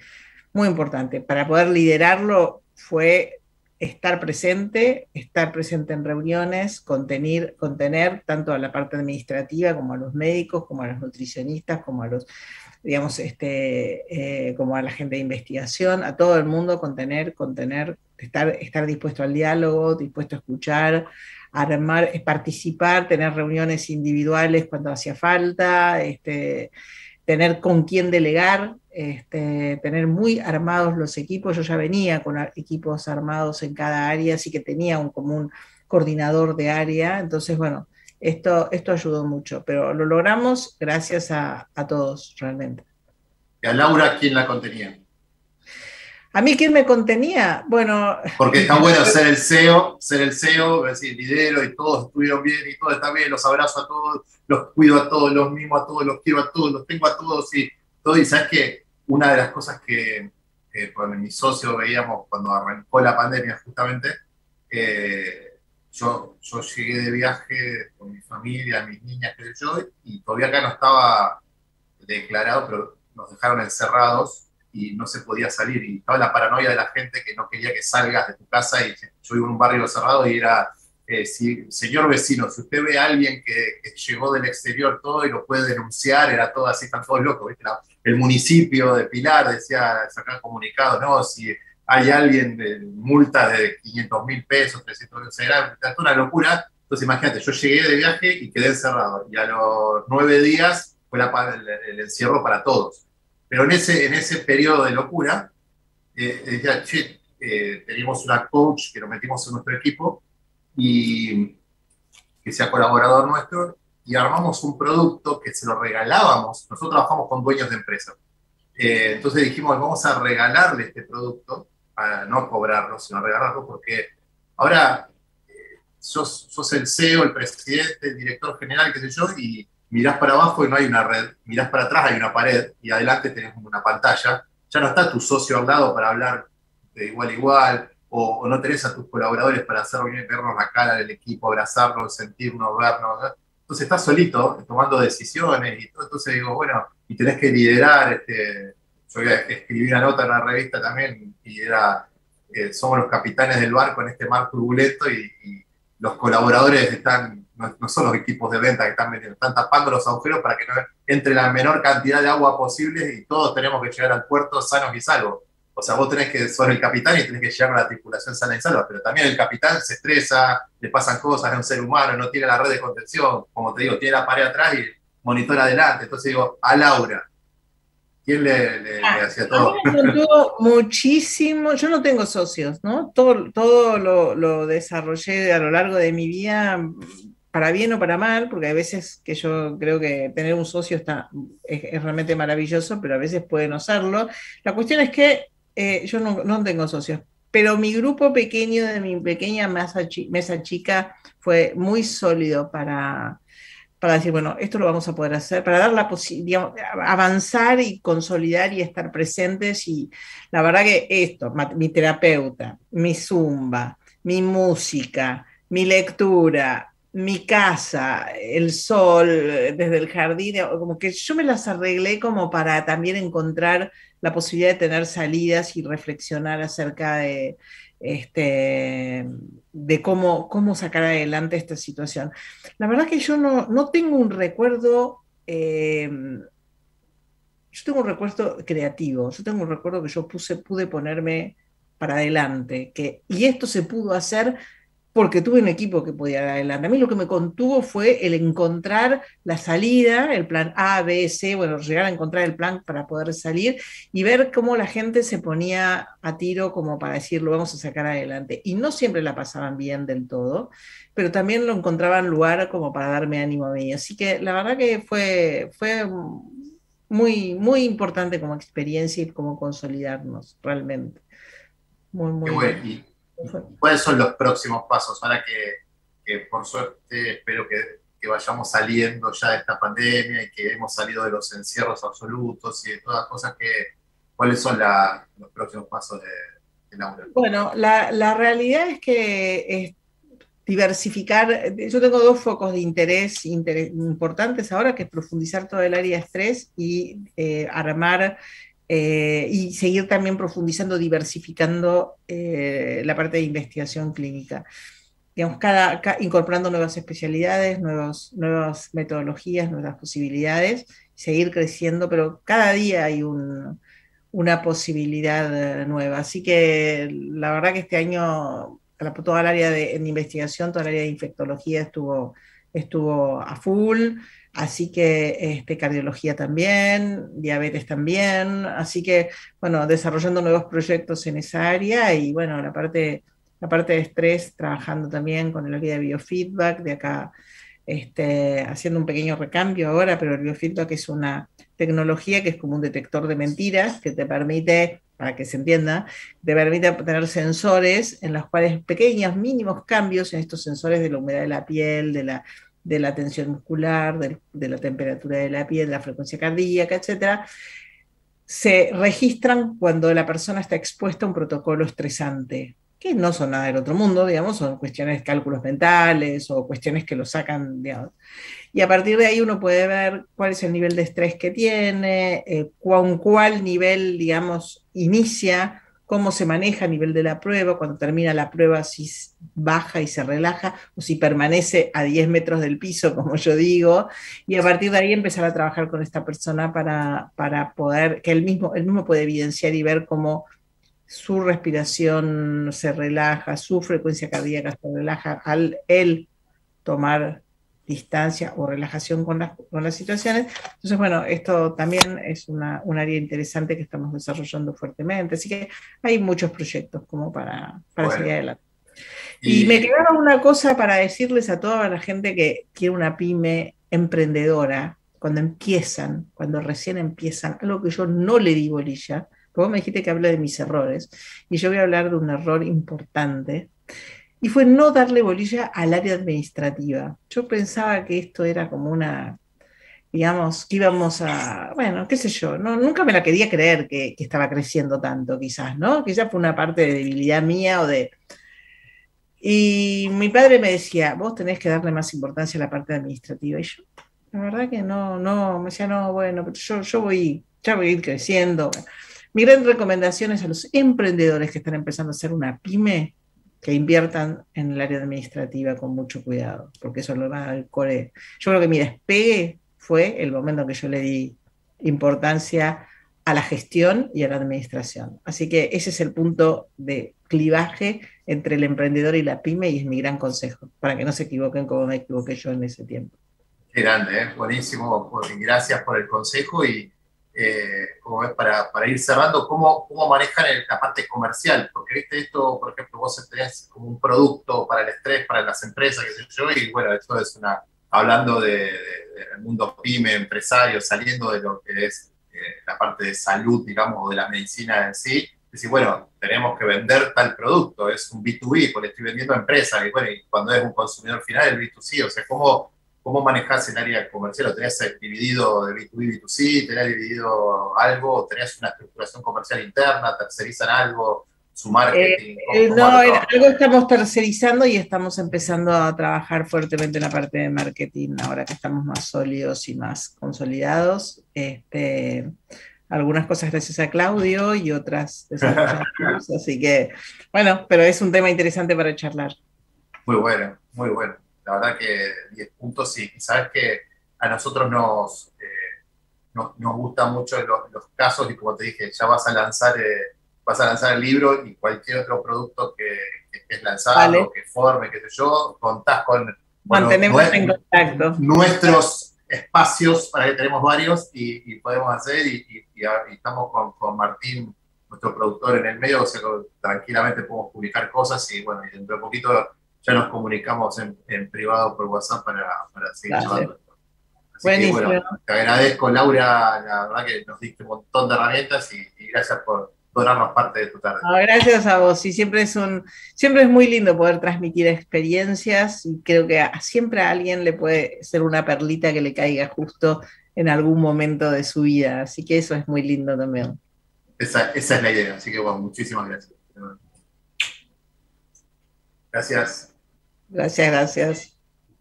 muy importante. Para poder liderarlo fue estar presente, estar presente en reuniones, contener, contener tanto a la parte administrativa como a los médicos, como a los nutricionistas, como a los, digamos, este, eh, como a la gente de investigación, a todo el mundo, contener, contener, estar, estar dispuesto al diálogo, dispuesto a escuchar, armar, participar, tener reuniones individuales cuando hacía falta, este, tener con quién delegar, este, tener muy armados los equipos. Yo ya venía con equipos armados en cada área, así que tenía un común coordinador de área. Entonces, bueno, esto, esto ayudó mucho, pero lo logramos gracias a, a todos realmente. ¿Y a Laura quién la contenía? ¿A mí quién me contenía? Bueno. Porque está bueno ser el CEO, ser el CEO, decir, lidero y todos estuvieron bien y todo está bien, los abrazo a todos, los cuido a todos, los mimo a todos, los quiero a todos, los tengo a todos y todo. Y sabes que una de las cosas que con mi socio veíamos cuando arrancó la pandemia justamente, eh, yo, yo llegué de viaje con mi familia, mis niñas, que yo, y todavía acá no estaba declarado, pero nos dejaron encerrados y no se podía salir. Y estaba la paranoia de la gente que no quería que salgas de tu casa. Y yo vivo en un barrio cerrado y era, si, señor vecino, si usted ve a alguien que, llegó del exterior todo y lo puede denunciar, era todo así, están todos locos. el municipio de Pilar decía, sacar comunicado, no, si hay alguien de multa de 500 mil pesos, 300 mil, era, una locura. Entonces imagínate, yo llegué de viaje y quedé encerrado. Y a los nueve días fue el encierro para todos. Pero en ese, en ese periodo de locura, eh, decía, che, eh, teníamos una coach que nos metimos en nuestro equipo y que sea colaborador nuestro y armamos un producto que se lo regalábamos. Nosotros trabajamos con dueños de empresas. Eh, entonces dijimos, vamos a regalarle este producto para no cobrarlo, sino regalarlo porque ahora sos, sos, el CEO, el presidente, el director general, qué sé yo, y mirás para abajo y no hay una red, mirás para atrás hay una pared y adelante tenés una pantalla, ya no está tu socio al lado para hablar de igual a igual, o, no tenés a tus colaboradores para hacer reuniones, vernos la cara del equipo, abrazarnos, sentirnos, vernos. Entonces estás solito tomando decisiones y todo. Entonces digo, bueno, y tenés que liderar. Este, yo escribí una nota en una revista también y era, eh, somos los capitanes del barco en este mar turbulento y, y los colaboradores están no, son los equipos de venta que están están tapando los agujeros para que no entre la menor cantidad de agua posible y todos tenemos que llegar al puerto sanos y salvos. O sea, vos tenés que, sos el capitán y tenés que llegar a la tripulación sana y salva, pero también el capitán se estresa, le pasan cosas, es un ser humano, no tiene la red de contención, como te digo, tiene la pared atrás y monitor adelante. Entonces digo, a Laura, ¿Quién le, ah, hacía todo? muchísimo, yo no tengo socios, ¿no? Todo, todo lo, lo, desarrollé a lo largo de mi vida para bien o para mal, porque hay veces que yo creo que tener un socio está, es, realmente maravilloso, pero a veces puede no serlo. La cuestión es que eh, yo no, tengo socios, pero mi grupo pequeño de mi pequeña mesa, mesa chica fue muy sólido para, para decir, bueno, esto lo vamos a poder hacer, para dar la posibilidad, avanzar y consolidar y estar presentes. Y la verdad que esto, mi terapeuta, mi zumba, mi música, mi lectura, mi casa, el sol, desde el jardín, como que yo me las arreglé como para también encontrar la posibilidad de tener salidas y reflexionar acerca de, este, de cómo, cómo sacar adelante esta situación. La verdad que yo no, tengo un recuerdo, em, yo tengo un recuerdo creativo, yo tengo un recuerdo que yo puse, pude ponerme para adelante, que, y esto se pudo hacer porque tuve un equipo que podía dar adelante. A mí lo que me contuvo fue el encontrar la salida, el plan A, B, C, bueno, llegar a encontrar el plan para poder salir y ver cómo la gente se ponía a tiro como para decir, lo vamos a sacar adelante. Y no siempre la pasaban bien del todo, pero también lo encontraban lugar como para darme ánimo a mí. Así que la verdad que fue, fue muy, muy importante como experiencia y como consolidarnos realmente. Muy, muy bueno. ¿Cuáles son los próximos pasos? Ahora que, por suerte espero que, vayamos saliendo ya de esta pandemia y que hemos salido de los encierros absolutos y de todas las cosas que... ¿Cuáles son los próximos pasos de, de Laura? Bueno, la, realidad es que diversificar, yo tengo dos focos de interés, importantes ahora, que es profundizar todo el área de estrés y eh, armar eh, y seguir también profundizando, diversificando eh, la parte de investigación clínica. Digamos, cada, incorporando nuevas especialidades, nuevos, nuevas metodologías, nuevas posibilidades, seguir creciendo, pero cada día hay un, una posibilidad nueva. Así que la verdad que este año toda el área de investigación, toda el área de infectología estuvo, estuvo a full. Así que este, cardiología también, diabetes también, así que, bueno, desarrollando nuevos proyectos en esa área y, bueno, la parte, la parte de estrés, trabajando también con el área de biofeedback, de acá, este, haciendo un pequeño recambio ahora, pero el biofeedback es una tecnología que es como un detector de mentiras que te permite, para que se entienda, te permite tener sensores en los cuales pequeños, mínimos cambios en estos sensores de la humedad de la piel, de la de la tensión muscular, de, la temperatura de la piel, de la frecuencia cardíaca, etcétera, se registran cuando la persona está expuesta a un protocolo estresante, que no son nada del otro mundo, digamos, son cuestiones de cálculos mentales o cuestiones que lo sacan, digamos. Y a partir de ahí uno puede ver cuál es el nivel de estrés que tiene, eh, con cuál nivel, digamos, inicia cómo se maneja a nivel de la prueba, cuando termina la prueba, si baja y se relaja o si permanece a 10 metros del piso, como yo digo, y a partir de ahí empezar a trabajar con esta persona para, para poder, que él mismo, él mismo puede evidenciar y ver cómo su respiración se relaja, su frecuencia cardíaca se relaja al él tomar distancia o relajación con las, con las situaciones. Entonces, bueno, esto también es una, un área interesante que estamos desarrollando fuertemente. Así que hay muchos proyectos como para, para seguir adelante. Y, me quedaba una cosa para decirles a toda la gente que quiere una pyme emprendedora, cuando empiezan, cuando recién empiezan, algo que yo no le digo, Lilla, porque vos me dijiste que hable de mis errores, y yo voy a hablar de un error importante, y fue no darle bolilla al área administrativa. Yo pensaba que esto era como una, digamos, que íbamos a, bueno, qué sé yo, no, nunca me la quería creer que, estaba creciendo tanto, quizás, ¿no? Quizás fue una parte de debilidad mía o de... Y mi padre me decía, vos tenés que darle más importancia a la parte administrativa. Y yo, la verdad que no, no, me decía, no, bueno, pero yo, yo voy, ya voy a ir creciendo. Mi gran recomendación es a los emprendedores que están empezando a hacer una pyme, que inviertan en el área administrativa con mucho cuidado, porque eso lo va al core. Yo creo que mi despegue fue el momento en que yo le di importancia a la gestión y a la administración. Así que ese es el punto de clivaje entre el emprendedor y la pyme y es mi gran consejo, para que no se equivoquen como me equivoqué yo en ese tiempo. Qué grande, ¿eh? buenísimo. Gracias por el consejo y eh, para, para, ir cerrando, ¿cómo, cómo manejan la parte comercial? Porque viste esto, por ejemplo, vos tenés como un producto para el estrés, para las empresas, qué sé yo, y bueno, esto es una, hablando del de, mundo pyme, empresario, saliendo de lo que es eh, la parte de salud, digamos, o de la medicina en sí, decir, bueno, tenemos que vender tal producto, es un B2B, porque estoy vendiendo a empresas, y bueno, y cuando es un consumidor final, el B2C, o sea, ¿cómo, ¿Cómo manejás el área comercial? ¿Lo tenés dividido de B2B, B2C? ¿Tenés dividido algo? ¿Tenés una estructuración comercial interna? ¿Tercerizan algo? ¿Su marketing? Eh, no, algo estamos tercerizando y estamos empezando a trabajar fuertemente en la parte de marketing ahora que estamos más sólidos y más consolidados. Este, algunas cosas gracias a Claudio y otras así que bueno, pero es un tema interesante para charlar. Muy bueno, muy bueno la verdad que 10 puntos y sabes que a nosotros nos, eh, nos, nos, gustan mucho los, casos y como te dije, ya vas a lanzar, eh, vas a lanzar el libro y cualquier otro producto que, que estés lanzando, que forme, que sé yo, contás con Mantenemos en contacto. nuestros espacios, para que tenemos varios y, podemos hacer y, y, estamos con, con Martín nuestro productor en el medio, o sea, tranquilamente podemos publicar cosas y bueno, y dentro de poquito ya nos comunicamos en, privado por WhatsApp para, para seguir llevando Así que, bueno, te agradezco, Laura, la verdad que nos diste un montón de herramientas y, gracias por donarnos parte de tu tarde. gracias a vos, y siempre es, un, siempre es muy lindo poder transmitir experiencias y creo que siempre a alguien le puede ser una perlita que le caiga justo en algún momento de su vida, así que eso es muy lindo también. Esa, esa es la idea, así que bueno, muchísimas gracias. Gracias. Gracias, gracias.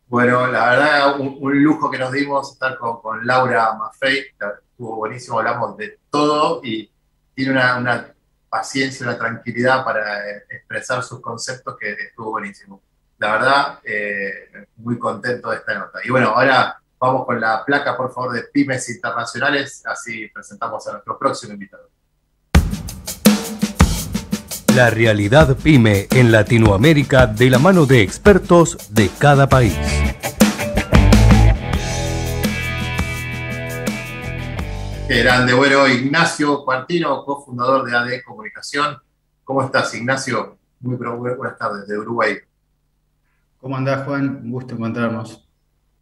Bueno, la verdad, un, lujo que nos dimos estar con, Laura Maffei, estuvo buenísimo, hablamos de todo y tiene una, una paciencia, una tranquilidad para eh, expresar sus conceptos que estuvo buenísimo. La verdad, eh, muy contento de esta nota. Y bueno, ahora vamos con la placa, por favor, de Pymes Internacionales, así presentamos a nuestro próximo invitado. La realidad pyme en Latinoamérica de la mano de expertos de cada país. Qué grande, bueno, Ignacio Cuartino, cofundador de AD Comunicación. ¿Cómo estás, Ignacio? Muy buenas tardes, de Uruguay. ¿Cómo andás, Juan? Un gusto encontrarnos.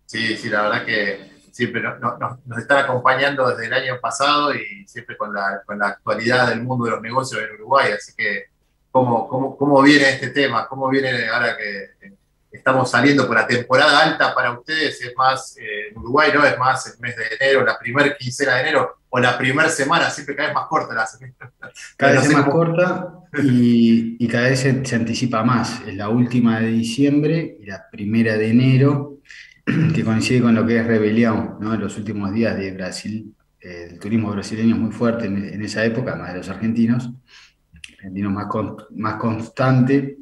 Sí, sí, la verdad que siempre nos, nos, nos están acompañando desde el año pasado y siempre con la, con la actualidad del mundo de los negocios en Uruguay, así que cómo, cómo, cómo viene este tema, cómo viene ahora que estamos saliendo por la temporada alta para ustedes, es más eh, en Uruguay, ¿no? Es más el mes de enero, la primera quincena de enero o la primera semana, siempre cada vez más corta la semana. Cada vez es más corta y, y, cada vez se, se, anticipa más. Es la última de diciembre y la primera de enero, que coincide con lo que es rebelión, ¿no? En los últimos días de Brasil, eh, el turismo brasileño es muy fuerte en, en esa época, más de los argentinos argentinos más, con, más constante.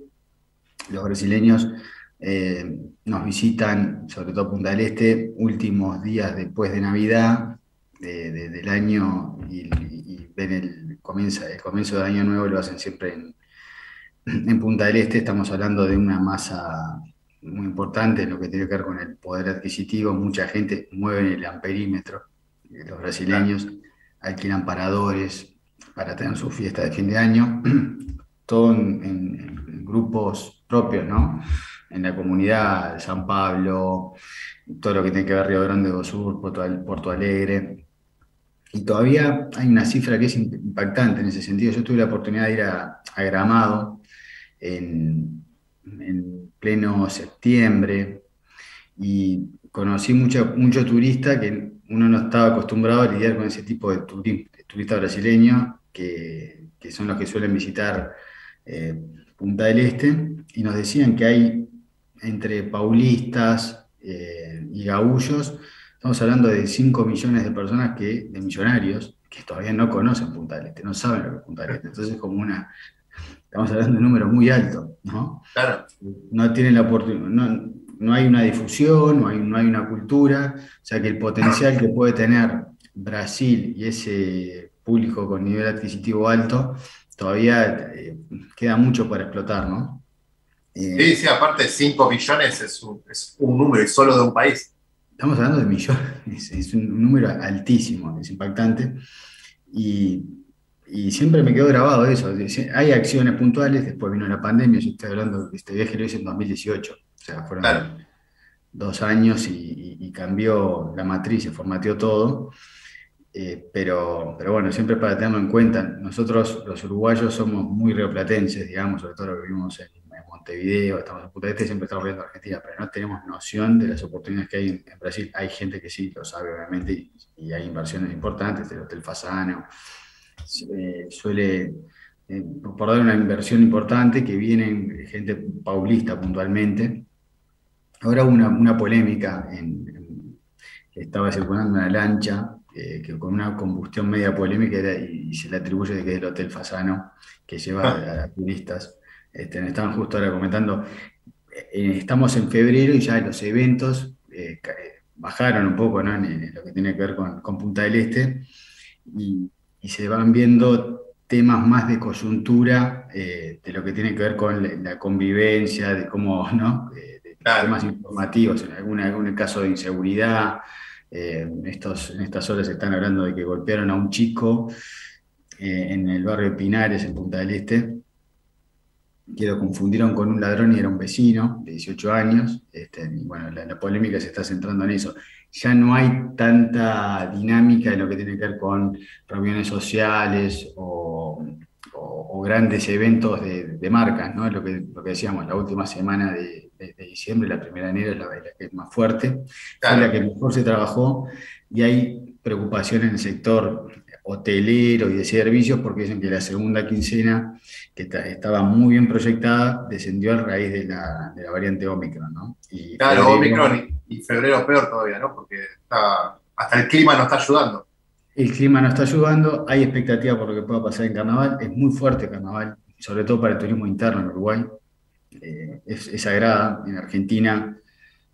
Los brasileños eh, nos visitan, sobre todo Punta del Este, últimos días después de Navidad de, de, del año y, y, ven el, comienza, el comienzo del año nuevo, lo hacen siempre en, en Punta del Este. Estamos hablando de una masa muy importante en lo que tiene que ver con el poder adquisitivo. Mucha gente mueve el amperímetro. Los brasileños alquilan paradores, para tener su fiesta de fin de año, todo en, en, grupos propios, ¿no? En la comunidad de San Pablo, todo lo que tiene que ver Río Grande do Sur, Porto, Porto Alegre. Y todavía hay una cifra que es impactante en ese sentido. Yo tuve la oportunidad de ir a, a Gramado en, en, pleno septiembre y conocí mucho, mucho turista que uno no estaba acostumbrado a lidiar con ese tipo de, turi de turista brasileño que, que, son los que suelen visitar eh, Punta del Este, y nos decían que hay entre paulistas eh, y gaullos, estamos hablando de 5 millones de personas que, de millonarios, que todavía no conocen Punta del Este, no saben lo que es Punta del Este. Entonces, como una, estamos hablando de un número muy alto, ¿no? Claro. No tienen la oportunidad, no, no hay una difusión, no hay, no hay una cultura, o sea que el potencial que puede tener Brasil y ese público con nivel adquisitivo alto, todavía eh, queda mucho para explotar, ¿no? Eh, sí, sí, aparte 5 millones es un, es un, número y solo de un país. Estamos hablando de millones, es, es un número altísimo, es impactante. Y, y, siempre me quedó grabado eso. Hay acciones puntuales, después vino la pandemia, yo estoy hablando de este viaje lo hice en 2018, o sea, fueron claro. dos años y, y, y cambió la matriz, se formateó todo. Eh, pero, pero bueno, siempre para tenerlo en cuenta, nosotros los uruguayos somos muy rioplatenses, digamos, sobre todo lo que vivimos en, Montevideo, estamos en Punta Este, siempre estamos viendo Argentina, pero no tenemos noción de las oportunidades que hay en, Brasil. Hay gente que sí lo sabe, obviamente, y, hay inversiones importantes, el Hotel Fasano, eh, suele, eh, por dar una inversión importante, que vienen gente paulista puntualmente. Ahora hubo una, una polémica en, estaba circulando una lancha eh, que con una combustión media polémica era, y, y, se le atribuye de que es el Hotel Fasano, que lleva ah. a, turistas. Este, me estaban justo ahora comentando, eh, estamos en febrero y ya los eventos eh, bajaron un poco ¿no? en, en, lo que tiene que ver con, con Punta del Este y, y, se van viendo temas más de coyuntura de lo que tiene que ver con la, la convivencia, de cómo, ¿no? de temas informativos, en algún, algún caso de inseguridad. Eh, estos, en estas horas están hablando de que golpearon a un chico eh, en el barrio Pinares, en Punta del Este, que lo confundieron con un ladrón y era un vecino de 18 años. Este, bueno, la, polémica se está centrando en eso. Ya no hay tanta dinámica en lo que tiene que ver con reuniones sociales o grandes eventos de, de marcas, ¿no? Lo que, lo que decíamos, la última semana de, de, de, diciembre, la primera de enero es la, la, que es más fuerte, claro. la que mejor se trabajó y hay preocupación en el sector hotelero y de servicios porque dicen que la segunda quincena, que estaba muy bien proyectada, descendió a raíz de la, de la variante Omicron, ¿no? Y claro, febrero, Omicron y, y, febrero peor todavía, ¿no? Porque está, hasta el clima no está ayudando. El clima no está ayudando, hay expectativa por lo que pueda pasar en carnaval, es muy fuerte el carnaval, sobre todo para el turismo interno en Uruguay. Eh, es, es sagrada. En Argentina,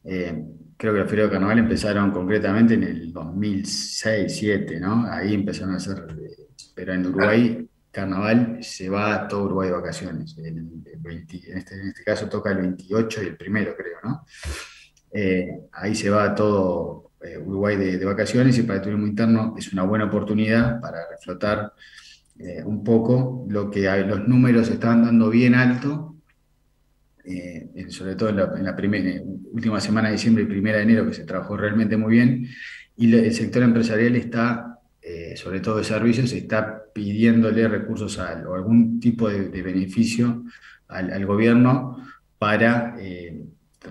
eh, creo que los feriados de carnaval empezaron concretamente en el 2006-2007, ¿no? Ahí empezaron a hacer, eh, pero en Uruguay, carnaval se va todo Uruguay de vacaciones. El- el 20 en, este, en este caso toca el 28 y el primero, creo, ¿no? Eh, ahí se va todo eh, Uruguay de, de vacaciones y para el turismo interno es una buena oportunidad para reflotar eh, un poco lo que los números estaban dando bien alto, eh, sobre todo en la, última semana de diciembre y primera de enero, que se trabajó realmente muy bien, y el sector empresarial está, eh, sobre todo de servicios, está pidiéndole recursos o algún tipo de, de beneficio al, gobierno para eh,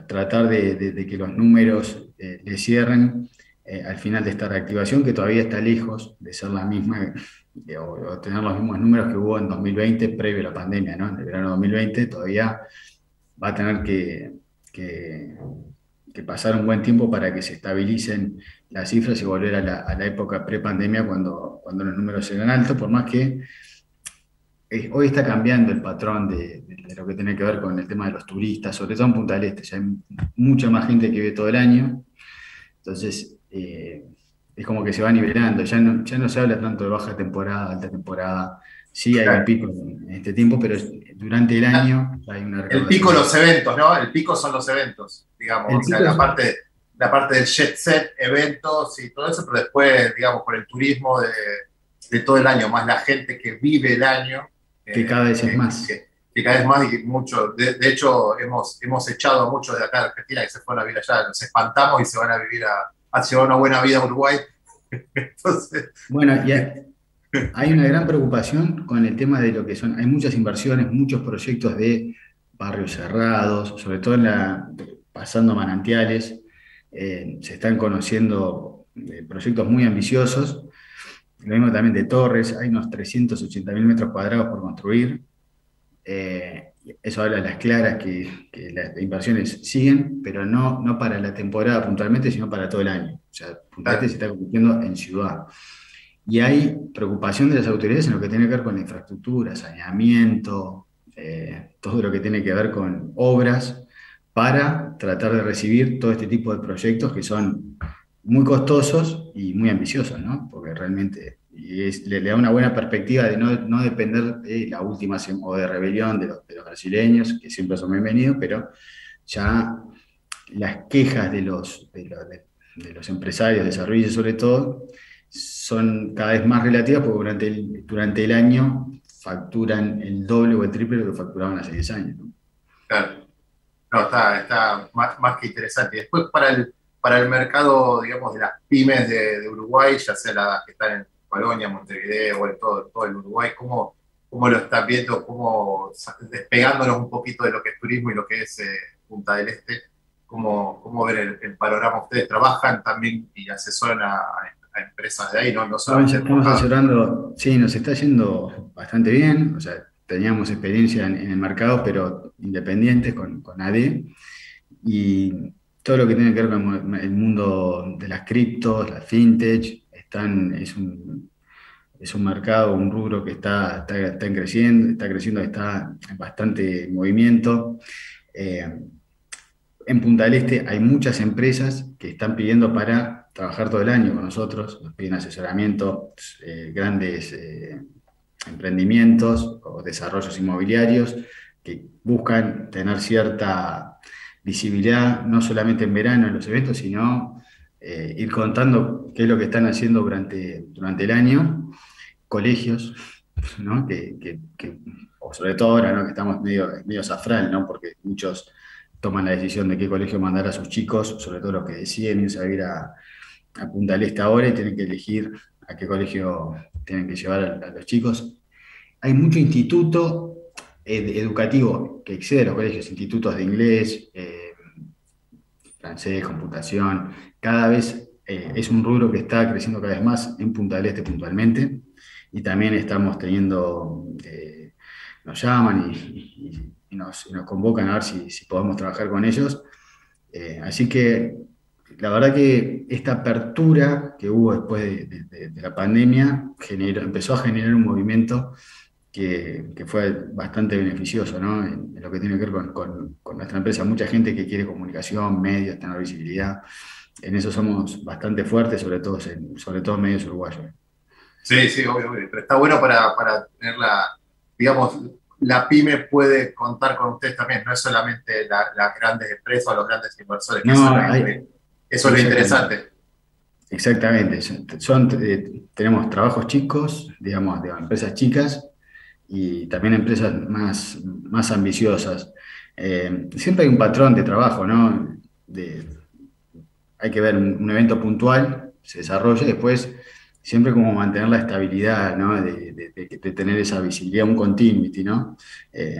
tratar de, de- de que los números le cierren al final de esta reactivación, que todavía está lejos de ser la misma o, o tener los mismos números que hubo en 2020, previo a la pandemia, ¿no? En el verano 2020 todavía va a tener que, que- pasar un buen tiempo para que se estabilicen las cifras y volver a la, época pre-pandemia cuando, cuando los números eran altos, por más que eh, hoy está cambiando el patrón de lo que tiene que ver con el tema de los turistas, sobre todo en Punta del Este, ya hay mucha más gente que vive todo el año, entonces eh, es como que se va nivelando, ya no, ya no se habla tanto de baja temporada, alta temporada, sí hay un pico en este tiempo, pero durante el año hay una El pico los eventos, ¿no? El pico son los eventos, digamos. El o sea, la parte, la parte del jet set, eventos y todo eso, pero después, digamos, por el turismo de, de todo el año, más la gente que vive el año. Que cada vez es que- más. Que, que cada vez más y mucho. De, de hecho, hemos, hemos echado a muchos de acá de Argentina que se fueron a vivir allá. Los espantamos y se van a vivir a, a llevar una buena vida a Uruguay. Entonces, Bueno, y hay, una gran preocupación con el tema de lo que son, hay muchas inversiones, muchos proyectos de barrios cerrados, sobre todo en la, pasando manantiales, eh, se están conociendo eh, proyectos muy ambiciosos, lo mismo también de torres, hay unos 380 mil metros cuadrados por construir, eh, eso habla a las claras que, que las inversiones siguen, pero no, no para la temporada puntualmente, sino para todo el año. O sea, Este se está convirtiendo en ciudad. Y hay preocupación de las autoridades en lo que tiene que ver con la infraestructura, saneamiento, eh, todo lo que tiene que ver con obras para tratar de recibir todo este tipo de proyectos que son muy costosos y muy ambiciosos, ¿no? Porque realmente le, da una buena perspectiva de no, no depender de la última o de rebelión de los, brasileños, que siempre son bienvenidos, pero ya las quejas de los, de empresarios de servicios sobre todo son cada vez más relativas porque durante el, durante el año facturan el doble o el triple de lo que facturaban hace 10 años. Claro. No, está, está más, más que interesante. Después para el, para el mercado, digamos, de las pymes de, Uruguay, ya sea las que están en Colonia, Montevideo, en todo, todo el Uruguay, ¿cómo, cómo lo están viendo? ¿Cómo despegándonos un poquito de lo que es turismo y lo que es eh, Punta del Este? ¿Cómo, cómo ven el, panorama? ¿Ustedes trabajan también y asesoran a empresas de ahí, no, no solamente estamos asesorando, sí, nos está yendo bastante bien, o sea, teníamos experiencia en, en el mercado, pero independientes con, con AD, y todo lo que tiene que ver con el mundo de las criptos, las fintech, están, es un, es un mercado, un rubro que está, está, está creciendo, está creciendo, está en bastante movimiento. Eh, en Punta del Este hay muchas empresas que están pidiendo para trabajar todo el año con nosotros, nos piden asesoramiento, eh, grandes eh, emprendimientos o desarrollos inmobiliarios que buscan tener cierta visibilidad, no solamente en verano en los eventos, sino eh, ir contando qué es lo que están haciendo durante, durante el año, colegios, ¿no? que, que- o sobre todo ahora ¿no? que estamos medio, medio zafral, ¿no? porque muchos toman la decisión de qué colegio mandar a sus chicos, sobre todo los que deciden irse a vivir a, a Punta del Este ahora y tienen que elegir a qué colegio tienen que llevar a, a los chicos. Hay mucho instituto ed- educativo que excede a los colegios, institutos de inglés, eh, francés, computación, cada vez eh, es un rubro que está creciendo cada vez más en Punta del Este puntualmente y también estamos teniendo, eh, nos llaman y, y- y nos, y nos convocan a ver si, si podemos trabajar con ellos. Eh, así que la verdad que esta apertura que hubo después de, la pandemia empezó a generar un movimiento que, fue bastante beneficioso ¿no? en, lo que tiene que ver con, nuestra empresa. Mucha gente que quiere comunicación, medios, tener visibilidad. En eso somos bastante fuertes, sobre todo en, sobre todo medios uruguayos. Sí, sí, obvio, obvio. Pero está bueno para, para tener la, digamos, la pyme puede contar con ustedes también, no es solamente las grandes empresas o los grandes inversores. No, eso, es lo interesante. Exactamente, son, eh, tenemos trabajos chicos, digamos, de empresas chicas y también empresas más, más ambiciosas. Eh, siempre hay un patrón de trabajo, ¿no? hay que ver un, evento puntual, se desarrolla y después siempre como mantener la estabilidad, ¿no? De, tener esa visibilidad, un continuity, ¿no? Eh,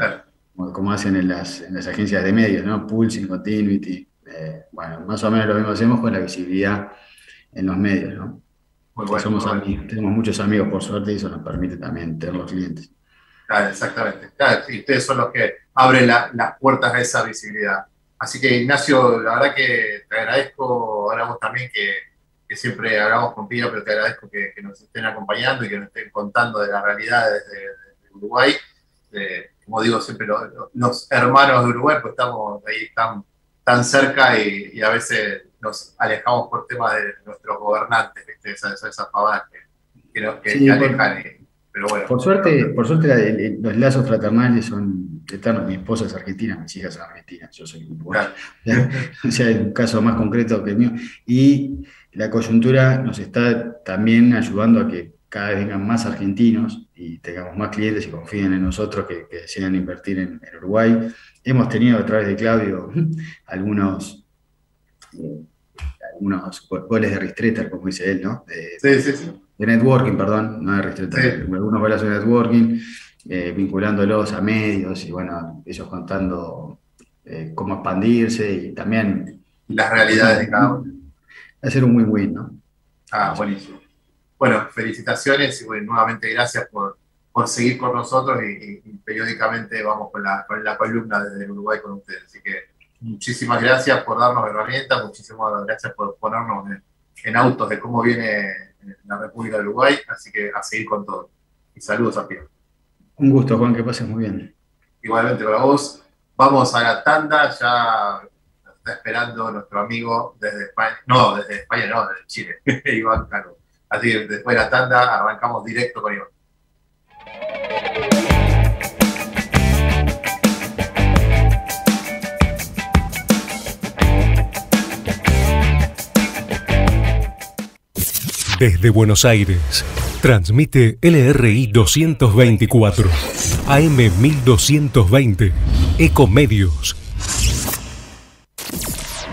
como, hacen en las, en las, agencias de medios, ¿no? Pulsing, continuity. Eh, bueno, más o menos lo mismo hacemos con la visibilidad en los medios, ¿no? somos amigos, tenemos muchos amigos por suerte y eso nos permite también tener los clientes. exactamente. y ustedes son los que abren las puertas a esa visibilidad. Así que Ignacio, la verdad que te agradezco, ahora vos también que que siempre hablamos con Pino, pero te agradezco que, nos estén acompañando y que nos estén contando de la realidad desde, Uruguay. como digo siempre, los, hermanos de Uruguay, pues estamos ahí tan, tan cerca y, a veces nos alejamos por temas de nuestros gobernantes, esas, esas pavadas que, nos, alejan. pero bueno, por suerte, por suerte los lazos fraternales son eternos. Mi esposa es argentina, mis hijas son argentinas, yo soy uruguayo. o sea, es un caso más concreto que el mío. Y la coyuntura nos está también ayudando a que cada vez vengan más argentinos y tengamos más clientes y confíen en nosotros que, que decidan invertir en, Uruguay. Hemos tenido a través de Claudio algunos, eh, algunos goles de Ristretter, como dice él, ¿no? De, sí, sí, sí. De networking, perdón, no de Ristretter, algunos goles de networking, eh, vinculándolos a medios y bueno, ellos contando eh, cómo expandirse y también... Las realidades de cada uno hacer un win-win, ¿no? Ah, buenísimo. Bueno, felicitaciones y nuevamente gracias por, por seguir con nosotros y, periódicamente vamos con la, con la columna desde Uruguay con ustedes. Así que muchísimas gracias por darnos herramientas, muchísimas gracias por ponernos en, autos de cómo viene la República de Uruguay. Así que a seguir con todo. Y saludos a Pío. Un gusto, Juan, que pases muy bien. Igualmente para vos. Vamos a la tanda, ya está esperando nuestro amigo desde España, no, desde España, no, desde Chile, Iván Cano. Así que después de la tanda arrancamos directo con Iván. Desde Buenos Aires, transmite LRI 224, AM 1220, Ecomedios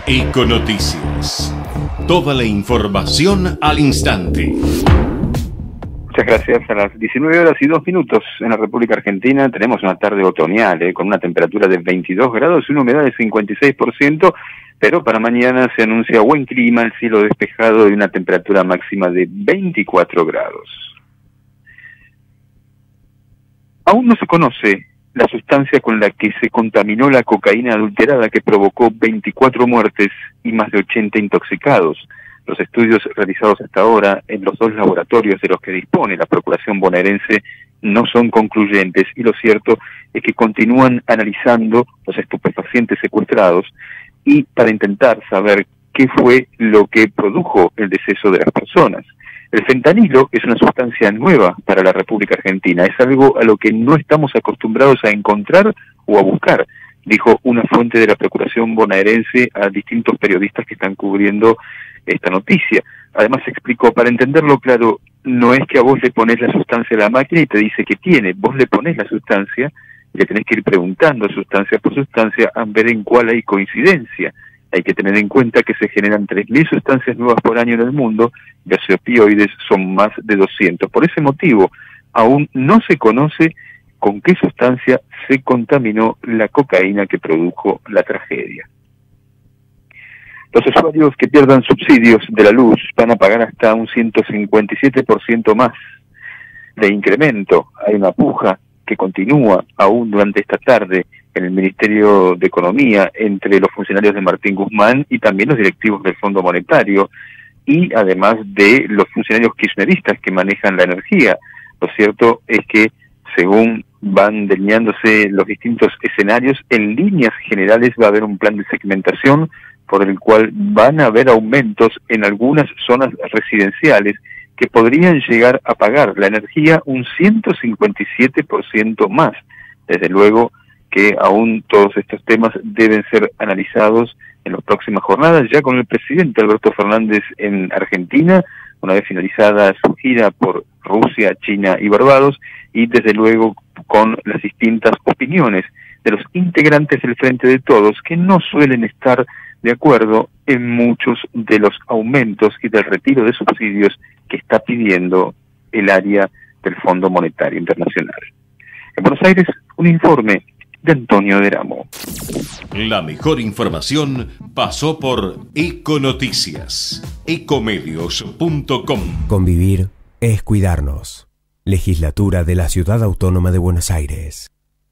Econoticias. Toda la información al instante. Muchas gracias. A las 19 horas y 2 minutos en la República Argentina tenemos una tarde otoñal eh, con una temperatura de 22 grados y una humedad de 56%, pero para mañana se anuncia buen clima, el cielo despejado y una temperatura máxima de 24 grados. Aún no se conoce la sustancia con la que se contaminó la cocaína adulterada que provocó 24 muertes y más de 80 intoxicados. Los estudios realizados hasta ahora en los dos laboratorios de los que dispone la Procuración bonaerense no son concluyentes y lo cierto es que continúan analizando los estupefacientes secuestrados y para intentar saber qué fue lo que produjo el deceso de las personas. El fentanilo es una sustancia nueva para la República Argentina, es algo a lo que no estamos acostumbrados a encontrar o a buscar, dijo una fuente de la Procuración bonaerense a distintos periodistas que están cubriendo esta noticia. Además explicó, para entenderlo claro, no es que a vos le pones la sustancia a la máquina y te dice que tiene, vos le pones la sustancia y le tenés que ir preguntando sustancia por sustancia a ver en cuál hay coincidencia. Hay que tener en cuenta que se generan 3.000 sustancias nuevas por año en el mundo, los opioides son más de 200. Por ese motivo, aún no se conoce con qué sustancia se contaminó la cocaína que produjo la tragedia. Los usuarios que pierdan subsidios de la luz van a pagar hasta un 157% más de incremento. Hay una puja que continúa aún durante esta tarde en el Ministerio de Economía entre los funcionarios de Martín Guzmán y también los directivos del Fondo Monetario y además de los funcionarios kirchneristas que manejan la energía. Lo cierto es que según van delineándose los distintos escenarios, en líneas generales va a haber un plan de segmentación por el cual van a haber aumentos en algunas zonas residenciales que podrían llegar a pagar la energía un 157% más. Desde luego que aún todos estos temas deben ser analizados en las próximas jornadas, ya con el presidente Alberto Fernández en Argentina, una vez finalizada su gira por Rusia, China y Barbados, y desde luego con las distintas opiniones de los integrantes del Frente de Todos, que no suelen estar de acuerdo en muchos de los aumentos y del retiro de subsidios que está pidiendo el área del Fondo Monetario Internacional. En Buenos Aires, un informe de Antonio Deramo. La mejor información pasó por Econoticias, ecomedios.com. Convivir es cuidarnos. Legislatura de la Ciudad Autónoma de Buenos Aires.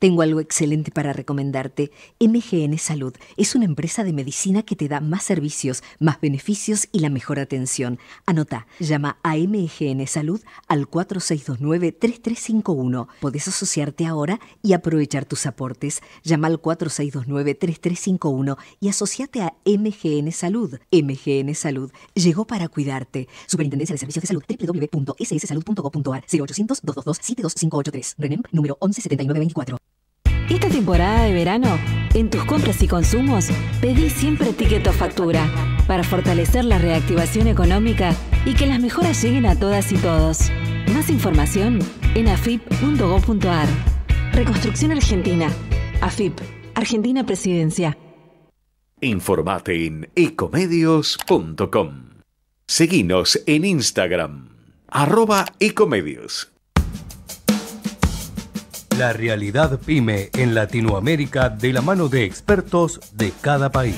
tengo algo excelente para recomendarte. MGN Salud es una empresa de medicina que te da más servicios, más beneficios y la mejor atención. Anota, llama a MGN Salud al 4629-3351. Podés asociarte ahora y aprovechar tus aportes. Llama al 4629-3351 y asociate a MGN Salud. MGN Salud llegó para cuidarte. Superintendencia de Servicios de Salud www.sssalud.gov.ar 0800 222 72583. RENEM número 117924. Esta temporada de verano, en tus compras y consumos, pedí siempre ticket o factura para fortalecer la reactivación económica y que las mejoras lleguen a todas y todos. Más información en afip.gov.ar. Reconstrucción Argentina. AFIP. Argentina Presidencia. Informate en ecomedios.com. Seguinos en Instagram, arroba ecomedios. La realidad pyme en Latinoamérica de la mano de expertos de cada país.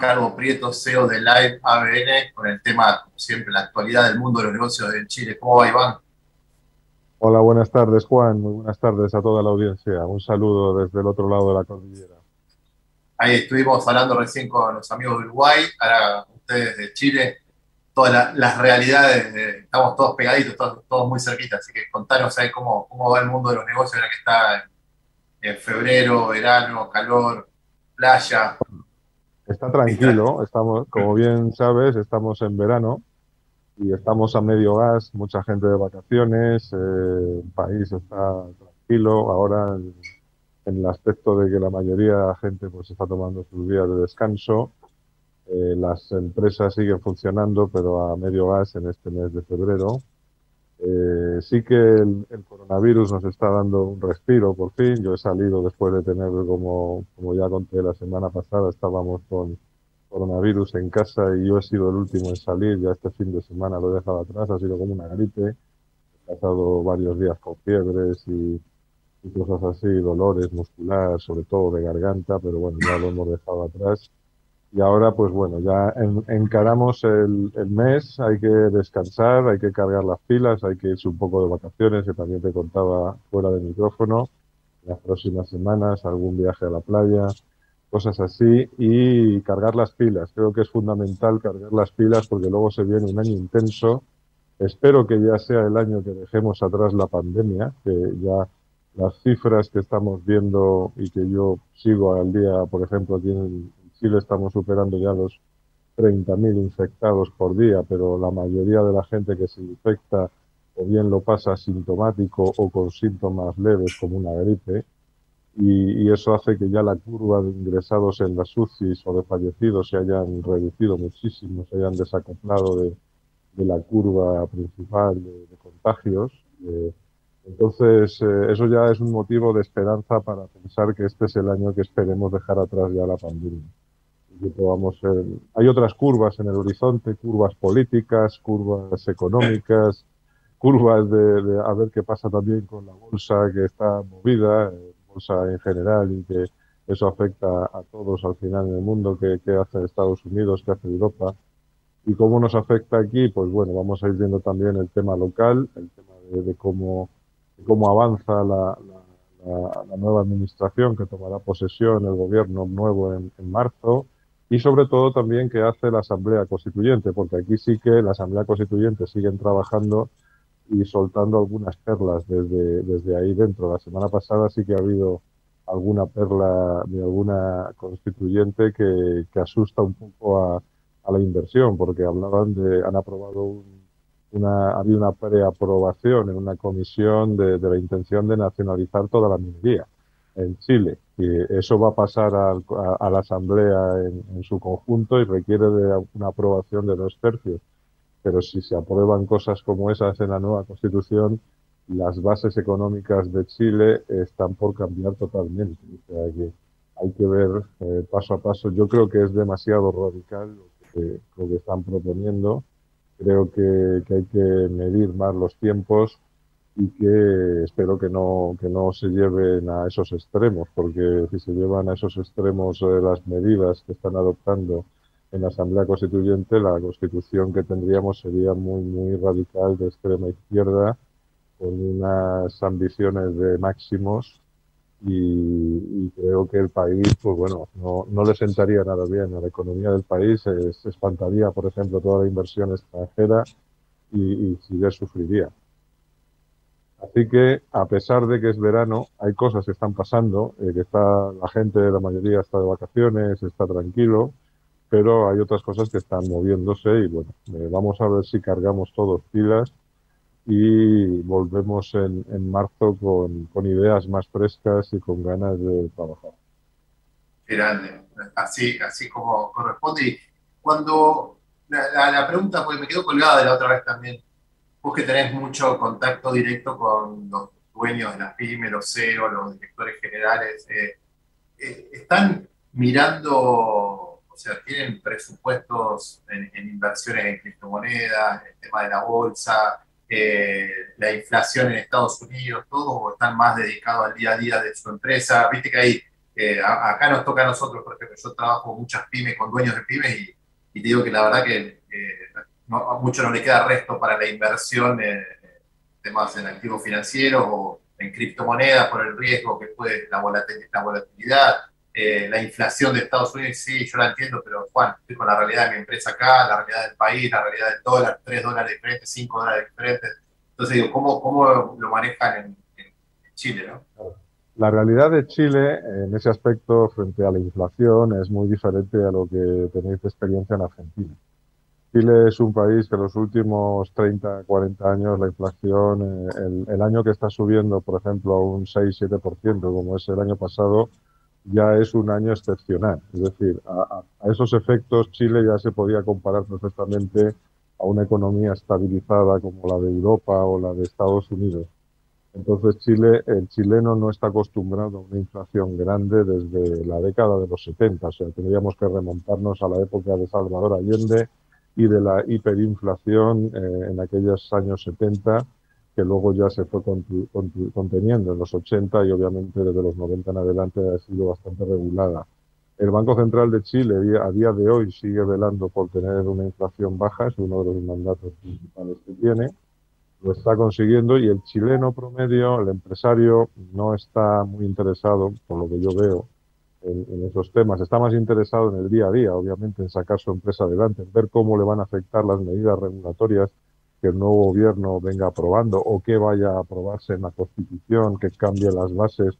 Cargo Prieto, CEO de Live ABN, con el tema, como siempre, la actualidad del mundo de los negocios en Chile. ¿Cómo va, Iván? Hola, buenas tardes, Juan. Muy buenas tardes a toda la audiencia. Un saludo desde el otro lado de la cordillera. Ahí estuvimos hablando recién con los amigos de Uruguay, ahora ustedes de Chile, todas la- las realidades, de- estamos todos pegaditos, todos, todos muy cerquitas, así que contanos ahí cómo, cómo va el mundo de los negocios ahora que está en, en febrero, verano, calor, playa. Está tranquilo, estamos, como bien sabes, estamos en verano y estamos a medio gas, mucha gente de vacaciones, eh, el país está tranquilo, ahora en, el aspecto de que la mayoría de la gente pues está tomando sus días de descanso, eh, las empresas siguen funcionando, pero a medio gas en este mes de febrero. Eh, sí que el, el coronavirus nos está dando un respiro por fin. Yo he salido después de tener, como, como ya conté la semana pasada, estábamos con coronavirus en casa y yo he sido el último en salir, ya este fin de semana lo he dejado atrás, ha sido como una gripe, he pasado varios días con fiebres y, y cosas así, dolores musculares, sobre todo de garganta, pero bueno, ya lo hemos dejado atrás. Y ahora, pues bueno, ya en- encaramos el, mes, hay que descansar, hay que cargar las pilas, hay que irse un poco de vacaciones, que también te contaba fuera de micrófono, las próximas semanas, algún viaje a la playa, cosas así, y cargar las pilas. Creo que es fundamental cargar las pilas porque luego se viene un año intenso. Espero que ya sea el año que dejemos atrás la pandemia, que ya las cifras que estamos viendo y que yo sigo al día, por ejemplo, aquí en Chile estamos superando ya los 30.000 infectados por día, pero la mayoría de la gente que se infecta o bien lo pasa asintomático o con síntomas leves como una gripe, y, eso hace que ya la curva de ingresados en las UCIs o de fallecidos se hayan reducido muchísimo, se hayan desacoplado de, la curva principal de, de contagios. Eh, entonces, eh, eso ya es un motivo de esperanza para pensar que este es el año que esperemos dejar atrás ya la pandemia. Que podamos ser- Hay otras curvas en el horizonte, curvas políticas, curvas económicas, curvas de, de a ver qué pasa también con la bolsa que está movida, eh, bolsa en general, y que eso afecta a todos al final en el mundo, qué, qué hace Estados Unidos, qué hace Europa. ¿Y cómo nos afecta aquí? Pues bueno, vamos a ir viendo también el tema local, el tema de, de cómo, de cómo avanza la, la- la- la nueva administración que tomará posesión, el gobierno nuevo en, en marzo, y sobre todo también qué hace la Asamblea Constituyente, porque aquí sí que la Asamblea Constituyente siguen trabajando y soltando algunas perlas desde, desde ahí dentro. La semana pasada sí que ha habido alguna perla de alguna constituyente que, que asusta un poco a, a la inversión, porque hablaban de, han aprobado un- una, había una preaprobación en una comisión de, de la intención de nacionalizar toda la minería en Chile. Y eso va a pasar al- a, a la Asamblea en, su conjunto y requiere de una aprobación de dos tercios. Pero si se aprueban cosas como esas en la nueva Constitución, las bases económicas de Chile están por cambiar totalmente. O sea que hay que ver eh, paso a paso. Yo creo que es demasiado radical lo que, están proponiendo. Creo que hay que medir más los tiempos y que espero que no, que no se lleven a esos extremos, porque si se llevan a esos extremos eh, las medidas que están adoptando en la Asamblea Constituyente, la constitución que tendríamos sería muy, muy radical de extrema izquierda, con unas ambiciones de máximos y, y creo que el país, pues bueno, no, no le sentaría nada bien a la economía del país, se espantaría, por ejemplo, toda la inversión extranjera y, y Chile sufriría. Así que, a pesar de que es verano, hay cosas que están pasando, eh, que está la gente, la mayoría está de vacaciones, está tranquilo, pero hay otras cosas que están moviéndose y bueno, eh, vamos a ver si cargamos todos pilas y volvemos en, en marzo con, con ideas más frescas y con ganas de trabajar. grande, así, así como corresponde. Y cuando la, la- pregunta, porque me quedó colgada de la otra vez también, vos que tenés mucho contacto directo con los dueños de las pymes, los CEO, los directores generales, eh, eh, ¿están mirando, o sea, tienen presupuestos en, en inversiones en criptomonedas, el tema de la bolsa, eh, la inflación en Estados Unidos, todo, o están más dedicados al día a día de su empresa? Viste que hay eh, acá nos toca a nosotros, por ejemplo, yo trabajo muchas pymes, con dueños de pymes y, y te digo que la verdad que eh, no- a mucho no le queda resto para la inversión en temas en activos financieros o en criptomonedas por el riesgo que puede la volatil- la volatilidad, eh, la inflación de Estados Unidos, sí, yo la entiendo, pero Juan, estoy con la realidad de mi empresa acá, la realidad del país, la realidad del dólar, tres dólares diferentes, cinco dólares diferentes. Entonces digo, ¿cómo, cómo lo manejan en, en Chile, no? La realidad de Chile en ese aspecto frente a la inflación es muy diferente a lo que tenéis de experiencia en Argentina. Chile es un país que en los últimos 30, 40 años la inflación, eh, el, año que está subiendo, por ejemplo, a un 6-7%, como es el año pasado, ya es un año excepcional. Es decir, a- a esos efectos Chile ya se podía comparar perfectamente a una economía estabilizada como la de Europa o la de Estados Unidos. Entonces Chile, el chileno no está acostumbrado a una inflación grande desde la década de los 70, o sea, tendríamos que remontarnos a la época de Salvador Allende y de la hiperinflación eh, en aquellos años 70, que luego ya se fue conteniendo en los 80 y obviamente desde los 90 en adelante ha sido bastante regulada. El Banco Central de Chile día- a día de hoy sigue velando por tener una inflación baja, es uno de los mandatos principales que tiene lo está consiguiendo y el chileno promedio, el empresario, no está muy interesado, por lo que yo veo, en, esos temas. Está más interesado en el día a día, obviamente, en sacar su empresa adelante, en ver cómo le van a afectar las medidas regulatorias que el nuevo gobierno venga aprobando o que vaya a aprobarse en la Constitución, que cambie las bases.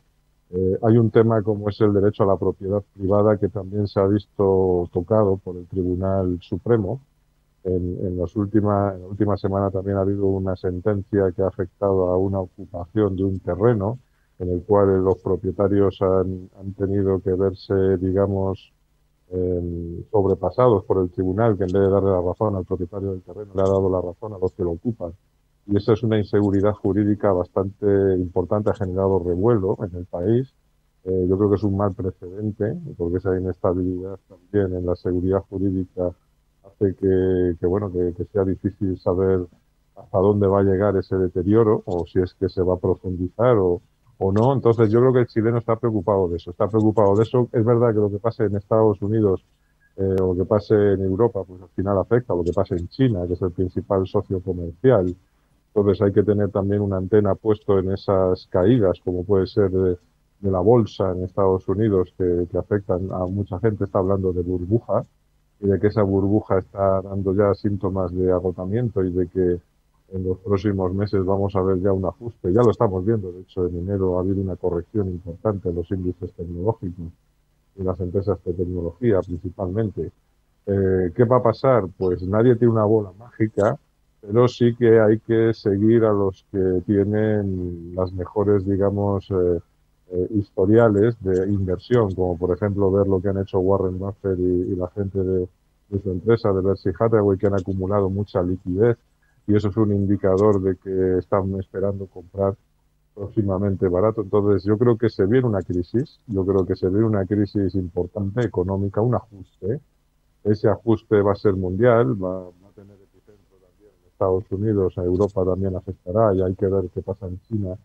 Eh, hay un tema como es el derecho a la propiedad privada que también se ha visto tocado por el Tribunal Supremo. En, las últimas, en la última semana también ha habido una sentencia que ha afectado a una ocupación de un terreno en el cual los propietarios han, han tenido que verse, digamos, eh, sobrepasados por el tribunal, que en vez de darle la razón al propietario del terreno, le ha dado la razón a los que lo ocupan. Y esa es una inseguridad jurídica bastante importante, ha generado revuelo en el país. Eh, yo creo que es un mal precedente, porque esa inestabilidad también en la seguridad jurídica hace que, bueno, que, que, sea difícil saber hasta dónde va a llegar ese deterioro o si es que se va a profundizar o, o no. Entonces yo creo que el chileno está preocupado de eso, está preocupado de eso. Es verdad que lo que pase en Estados Unidos eh, o lo que pase en Europa, pues al final afecta lo que pase en China, que es el principal socio comercial. Entonces hay que tener también una antena puesto en esas caídas, como puede ser de, de la bolsa en Estados Unidos, que, que afectan a mucha gente. Está hablando de burbuja y de que esa burbuja está dando ya síntomas de agotamiento y de que en los próximos meses vamos a ver ya un ajuste. Ya lo estamos viendo, de hecho en enero ha habido una corrección importante en los índices tecnológicos y las empresas de tecnología principalmente. Eh, ¿Qué va a pasar? Pues nadie tiene una bola mágica, pero sí que hay que seguir a los que tienen las mejores, digamos, eh, eh, historiales de inversión, como por ejemplo ver lo que han hecho Warren Buffett y, la gente de, de, su empresa, de Berkshire Hathaway, que han acumulado mucha liquidez y eso es un indicador de que están esperando comprar próximamente barato. Entonces yo creo que se viene una crisis, yo creo que se viene una crisis importante económica, un ajuste. Ese ajuste va a ser mundial, va, a tener epicentro también en Estados Unidos, a Europa también afectará y hay que ver qué pasa en China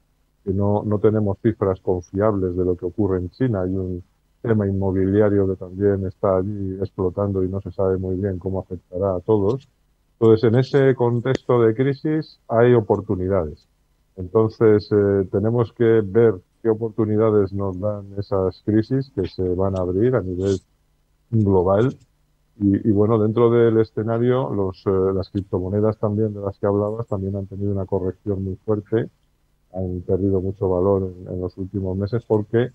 que no, no tenemos cifras confiables de lo que ocurre en China. Hay un tema inmobiliario que también está allí explotando y no se sabe muy bien cómo afectará a todos. Entonces, en ese contexto de crisis hay oportunidades. Entonces, eh, tenemos que ver qué oportunidades nos dan esas crisis que se van a abrir a nivel global. Y, bueno, dentro del escenario, los, eh, las criptomonedas también de las que hablabas también han tenido una corrección muy fuerte han perdido mucho valor en, los últimos meses porque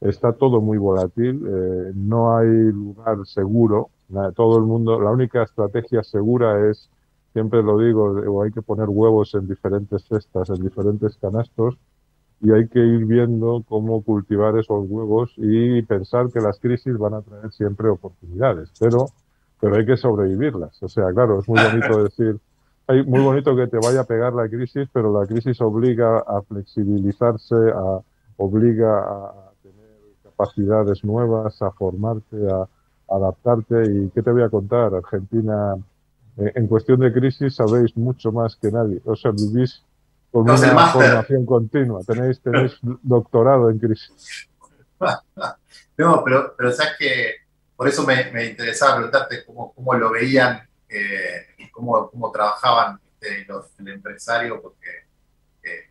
está todo muy volátil, eh, no hay lugar seguro, todo el mundo, la única estrategia segura es, siempre lo digo, hay que poner huevos en diferentes cestas, en diferentes canastos, y hay que ir viendo cómo cultivar esos huevos y pensar que las crisis van a traer siempre oportunidades, pero, pero hay que sobrevivirlas. O sea, claro, es muy bonito decir, hay muy bonito que te vaya a pegar la crisis, pero la crisis obliga a flexibilizarse, a, obliga a tener capacidades nuevas, a formarte, a, a adaptarte. ¿Y qué te voy a contar? Argentina, eh, en cuestión de crisis, sabéis mucho más que nadie. O sea, vivís con una formación continua. Tenéis, tenéis doctorado en crisis. No, pero, pero sabes que por eso me, me interesaba preguntarte cómo, cómo lo veían eh, cómo, cómo trabajaban este, los, el empresario, porque eh,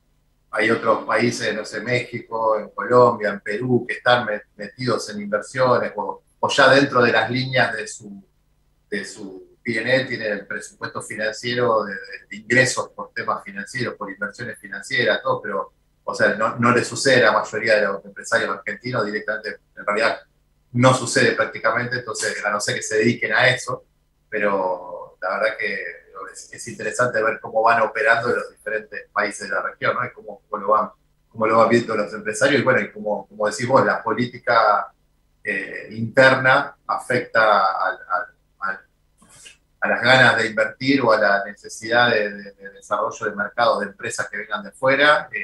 hay otros países, no sé, México, en Colombia, en Perú, que están metidos en inversiones o, o ya dentro de las líneas de su, de su PNL tienen el presupuesto financiero de, de, ingresos por temas financieros, por inversiones financieras, todo, pero, o sea, no, no le sucede a la mayoría de los empresarios argentinos directamente, en realidad no sucede prácticamente, entonces, a no ser que se dediquen a eso, pero la verdad que es, es, interesante ver cómo van operando en los diferentes países de la región, ¿no? Y cómo, cómo, lo, van, cómo lo van viendo los empresarios, y bueno, y como, como decís vos, la política eh, interna afecta a las ganas de invertir o a la necesidad de, de, de, desarrollo de mercados de empresas que vengan de fuera, eh,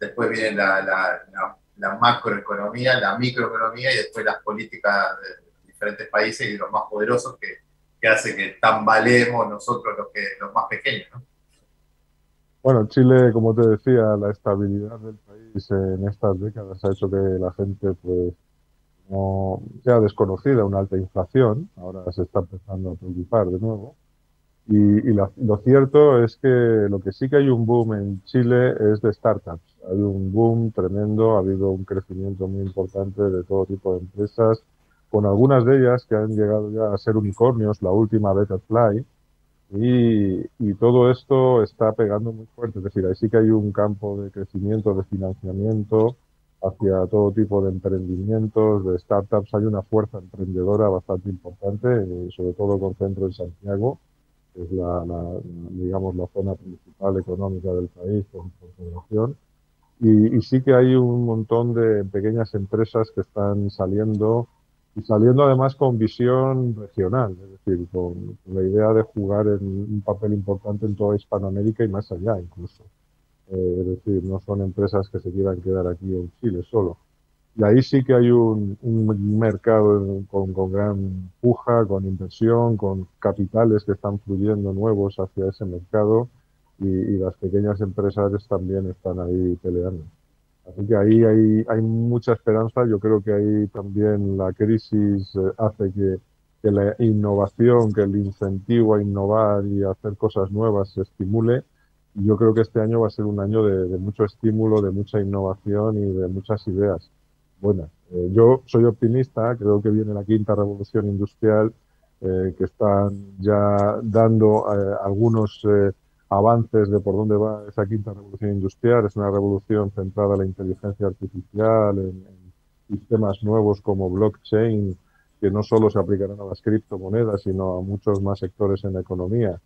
después viene la, la- la- macroeconomía, la microeconomía y después las políticas de diferentes países y de los más poderosos que, que hace que tambaleemos nosotros los, que, los más pequeños. ¿no? Bueno, Chile, como te decía, la estabilidad del país en estas décadas ha hecho que la gente pues no sea desconocida una alta inflación, ahora se está empezando a preocupar de nuevo. Y, y la- lo cierto es que lo que sí que hay un boom en Chile es de startups. Hay un boom tremendo, ha habido un crecimiento muy importante de todo tipo de empresas, con algunas de ellas que han llegado ya a ser unicornios, la última Betterfly, y, y todo esto está pegando muy fuerte. Es decir, ahí sí que hay un campo de crecimiento, de financiamiento hacia todo tipo de emprendimientos, de startups. Hay una fuerza emprendedora bastante importante, eh, sobre todo con centro en Santiago, que es la, la- digamos, la zona principal económica del país por, población. Y, y sí que hay un montón de pequeñas empresas que están saliendo y saliendo además con visión regional, es decir, con, la idea de jugar un papel importante en toda Hispanoamérica y más allá incluso. Es decir, no son empresas que se quieran quedar aquí en Chile solo. Y ahí sí que hay un, un mercado con, gran puja, con inversión, con capitales que están fluyendo nuevos hacia ese mercado y, y las pequeñas empresas también están ahí peleando. Así que ahí hay, hay mucha esperanza. Yo creo que ahí también la crisis eh, hace que, que la innovación, que el incentivo a innovar y a hacer cosas nuevas se estimule. Yo creo que este año va a ser un año de, mucho estímulo, de mucha innovación y de muchas ideas buenas. Eh, yo soy optimista, creo que viene la quinta revolución industrial, eh, que están ya dando eh, algunos avances de por dónde va esa quinta revolución industrial. Es una revolución centrada en la inteligencia artificial, en sistemas nuevos como blockchain, que no solo se aplicarán a las criptomonedas, sino a muchos más sectores en la economía,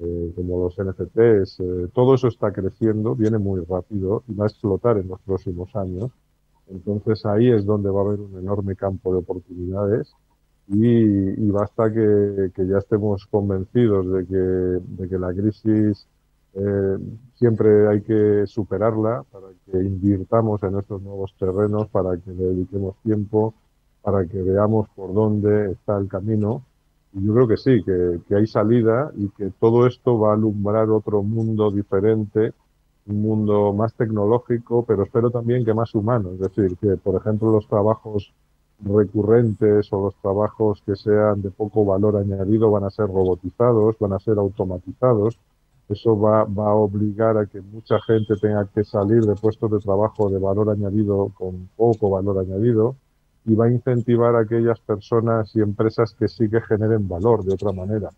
eh, como los NFTs. Eh, todo eso está creciendo, viene muy rápido y va a explotar en los próximos años. Entonces ahí es donde va a haber un enorme campo de oportunidades y, basta que, ya estemos convencidos de que, de que la crisis eh, siempre hay que superarla para que invirtamos en estos nuevos terrenos, para que dediquemos tiempo, para que veamos por dónde está el camino. Yo creo que sí, que, que hay salida y que todo esto va a alumbrar otro mundo diferente un mundo más tecnológico, pero espero también que más humano. Es decir, que, por ejemplo, los trabajos recurrentes o los trabajos que sean de poco valor añadido van a ser robotizados, van a ser automatizados. Eso va, va a obligar a que mucha gente tenga que salir de puestos de trabajo de valor añadido con poco valor añadido y va a incentivar a aquellas personas y empresas que sí que generen valor de otra manera.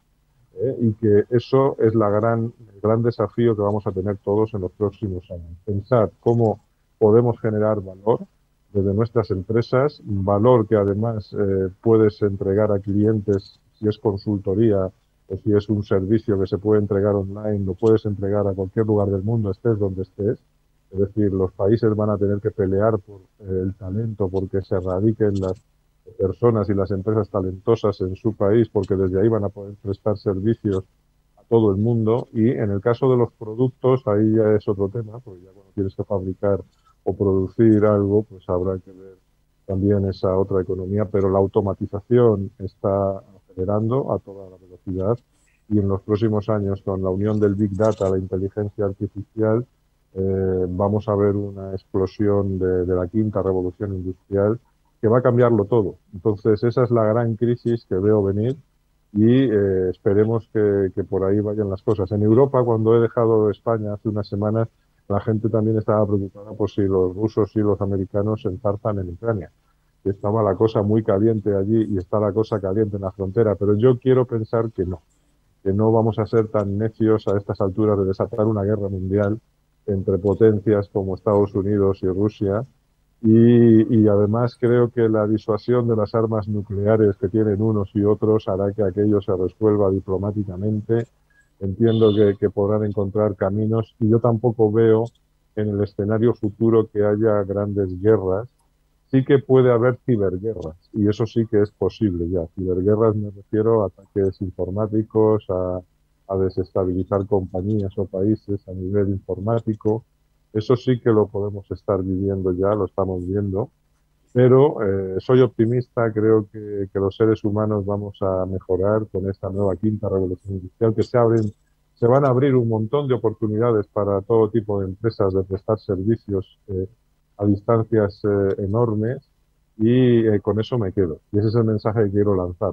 ¿eh? y que eso es la gran, el gran desafío que vamos a tener todos en los próximos años. Pensar cómo podemos generar valor desde nuestras empresas, valor que además eh, puedes entregar a clientes si es consultoría o si es un servicio que se puede entregar online, lo puedes entregar a cualquier lugar del mundo, estés donde estés. Es decir, los países van a tener que pelear por eh, el talento, porque se radiquen las personas y las empresas talentosas en su país, porque desde ahí van a poder prestar servicios a todo el mundo. Y en el caso de los productos, ahí ya es otro tema, porque ya cuando tienes que fabricar o producir algo, pues habrá que ver también esa otra economía, pero la automatización está acelerando a toda la velocidad y en los próximos años con la unión del Big Data, la inteligencia artificial, eh, vamos a ver una explosión de, la quinta revolución industrial que va a cambiarlo todo. Entonces, esa es la gran crisis que veo venir y eh, esperemos que, que, por ahí vayan las cosas. En Europa, cuando he dejado España hace unas semanas, la gente también estaba preocupada por si los rusos y los americanos se enzarzan en Ucrania. Estaba la cosa muy caliente allí y está la cosa caliente en la frontera, pero yo quiero pensar que no, que no vamos a ser tan necios a estas alturas de desatar una guerra mundial entre potencias como Estados Unidos y Rusia, y, y, además creo que la disuasión de las armas nucleares que tienen unos y otros hará que aquello se resuelva diplomáticamente. Entiendo que, que, podrán encontrar caminos y yo tampoco veo en el escenario futuro que haya grandes guerras. Sí que puede haber ciberguerras y eso sí que es posible ya. Ciberguerras me refiero a ataques informáticos, a, a desestabilizar compañías o países a nivel informático Eso sí que lo podemos estar viviendo ya, lo estamos viendo, pero eh, soy optimista, creo que, los seres humanos vamos a mejorar con esta nueva quinta revolución industrial, que se abren, se van a abrir un montón de oportunidades para todo tipo de empresas de prestar servicios eh, a distancias eh, enormes y eh, con eso me quedo. Y ese es el mensaje que quiero lanzar.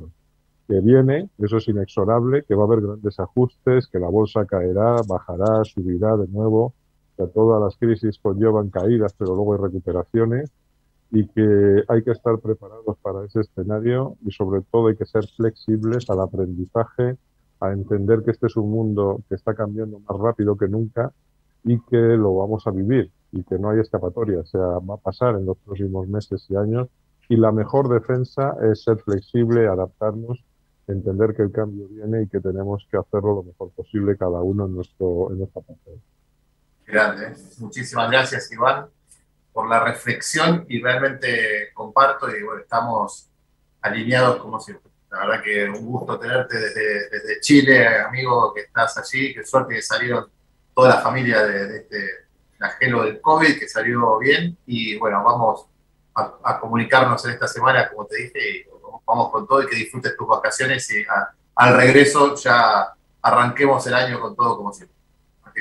Que viene, eso es inexorable, que va a haber grandes ajustes, que la bolsa caerá, bajará, subirá de nuevo, que todas las crisis conllevan caídas, pero luego hay recuperaciones y que hay que estar preparados para ese escenario y sobre todo hay que ser flexibles al aprendizaje, a entender que este es un mundo que está cambiando más rápido que nunca y que lo vamos a vivir y que no hay escapatoria, o sea, va a pasar en los próximos meses y años y la mejor defensa es ser flexible, adaptarnos, entender que el cambio viene y que tenemos que hacerlo lo mejor posible cada uno en, nuestro, en nuestra parte. Grande. Muchísimas gracias, Iván, por la reflexión y realmente comparto y bueno, estamos alineados como siempre. La verdad que un gusto tenerte desde, desde Chile, amigo que estás allí, qué suerte que salieron toda la familia de, de este flagelo del COVID, que salió bien y bueno, vamos a, comunicarnos en esta semana, como te dije, y vamos con todo y que disfrutes tus vacaciones y al regreso ya arranquemos el año con todo como siempre.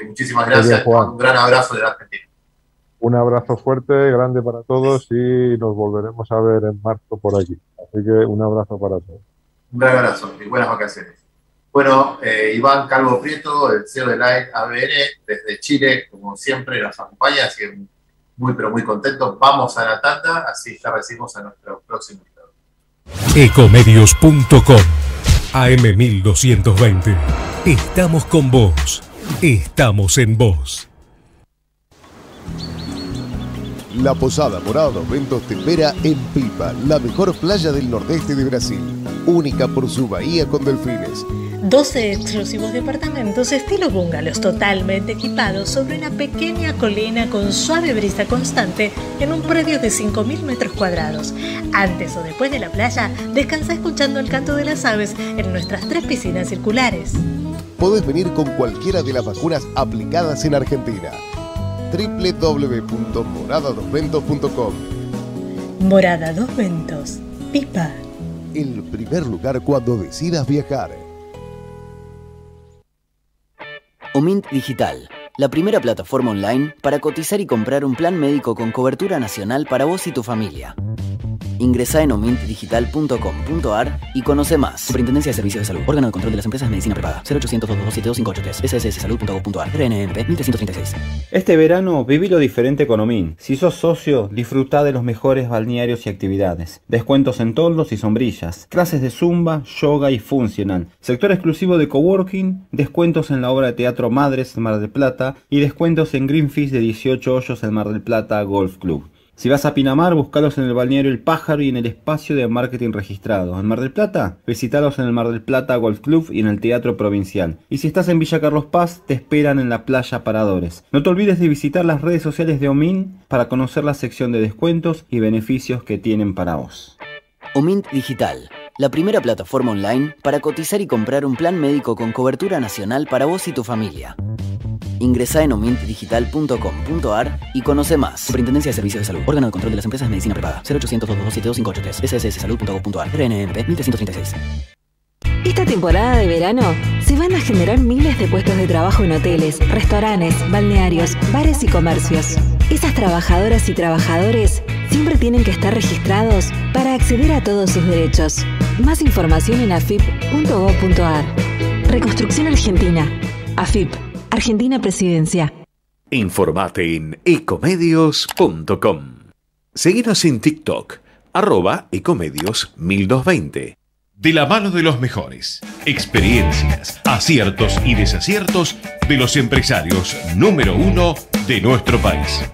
muchísimas gracias, un gran abrazo de la Argentina. Un abrazo fuerte, grande para todos y nos volveremos a ver en marzo por aquí. Así que un abrazo para todos. Un gran abrazo y buenas vacaciones. Bueno, eh, Iván Calvo Prieto, el CEO de Light ABN, desde Chile, como siempre, nos acompaña, así que muy, pero muy contentos. Vamos a la tanda, así ya recibimos a nuestro próximo. Ecomedios.com AM1220. Estamos con vos. Estamos en vos. La Posada Morado Ventos te espera en Pipa, la mejor playa del nordeste de Brasil, única por su bahía con delfines 12 exclusivos departamentos estilo bungalows totalmente equipados sobre una pequeña colina con suave brisa constante en un predio de 5.000 metros cuadrados. Antes o después de la playa, descansa escuchando el canto de las aves en nuestras tres piscinas circulares. Podés venir con cualquiera de las vacunas aplicadas en Argentina. www.moradadosventos.com Morada Dos Ventos, Pipa. El primer lugar cuando decidas viajar. Omint Digital, la primera plataforma online para cotizar y comprar un plan médico con cobertura nacional para vos y tu familia. Ingresa en omintdigital.com.ar y conoce más. Superintendencia de Servicios de Salud. Órgano de Control de las Empresas de Medicina Prepaga. 0800 227 sssalud.gov.ar. RNMP 1336. Este verano viví lo diferente con Omint. Si sos socio, disfruta de los mejores balnearios y actividades. Descuentos en toldos y sombrillas. Clases de zumba, yoga y funcional. Sector exclusivo de coworking. Descuentos en la obra de teatro Madres en Mar del Plata. Y descuentos en Greenfish de 18 hoyos en Mar del Plata Golf Club. Si vas a Pinamar, buscalos en el balneario El Pájaro y en el espacio de marketing registrado. En Mar del Plata, visitalos en el Mar del Plata Golf Club y en el Teatro Provincial. Y si estás en Villa Carlos Paz, te esperan en la playa Paradores. No te olvides de visitar las redes sociales de Omin para conocer la sección de descuentos y beneficios que tienen para vos. Omint Digital, la primera plataforma online para cotizar y comprar un plan médico con cobertura nacional para vos y tu familia. Ingresa en omintdigital.com.ar y conoce más. Superintendencia de Servicios de Salud. Órgano de Control de las Empresas de Medicina Prepaga. 0800 227 sssalud.gov.ar. RNMP 1336. Esta temporada de verano se van a generar miles de puestos de trabajo en hoteles, restaurantes, balnearios, bares y comercios. Esas trabajadoras y trabajadores siempre tienen que estar registrados para acceder a todos sus derechos. Más información en afip.gov.ar. Reconstrucción Argentina. AFIP. Argentina Presidencia. Informate en ecomedios.com. Seguinos en TikTok, arroba ecomedios 1220. De la mano de los mejores, experiencias, aciertos y desaciertos de los empresarios número uno de nuestro país.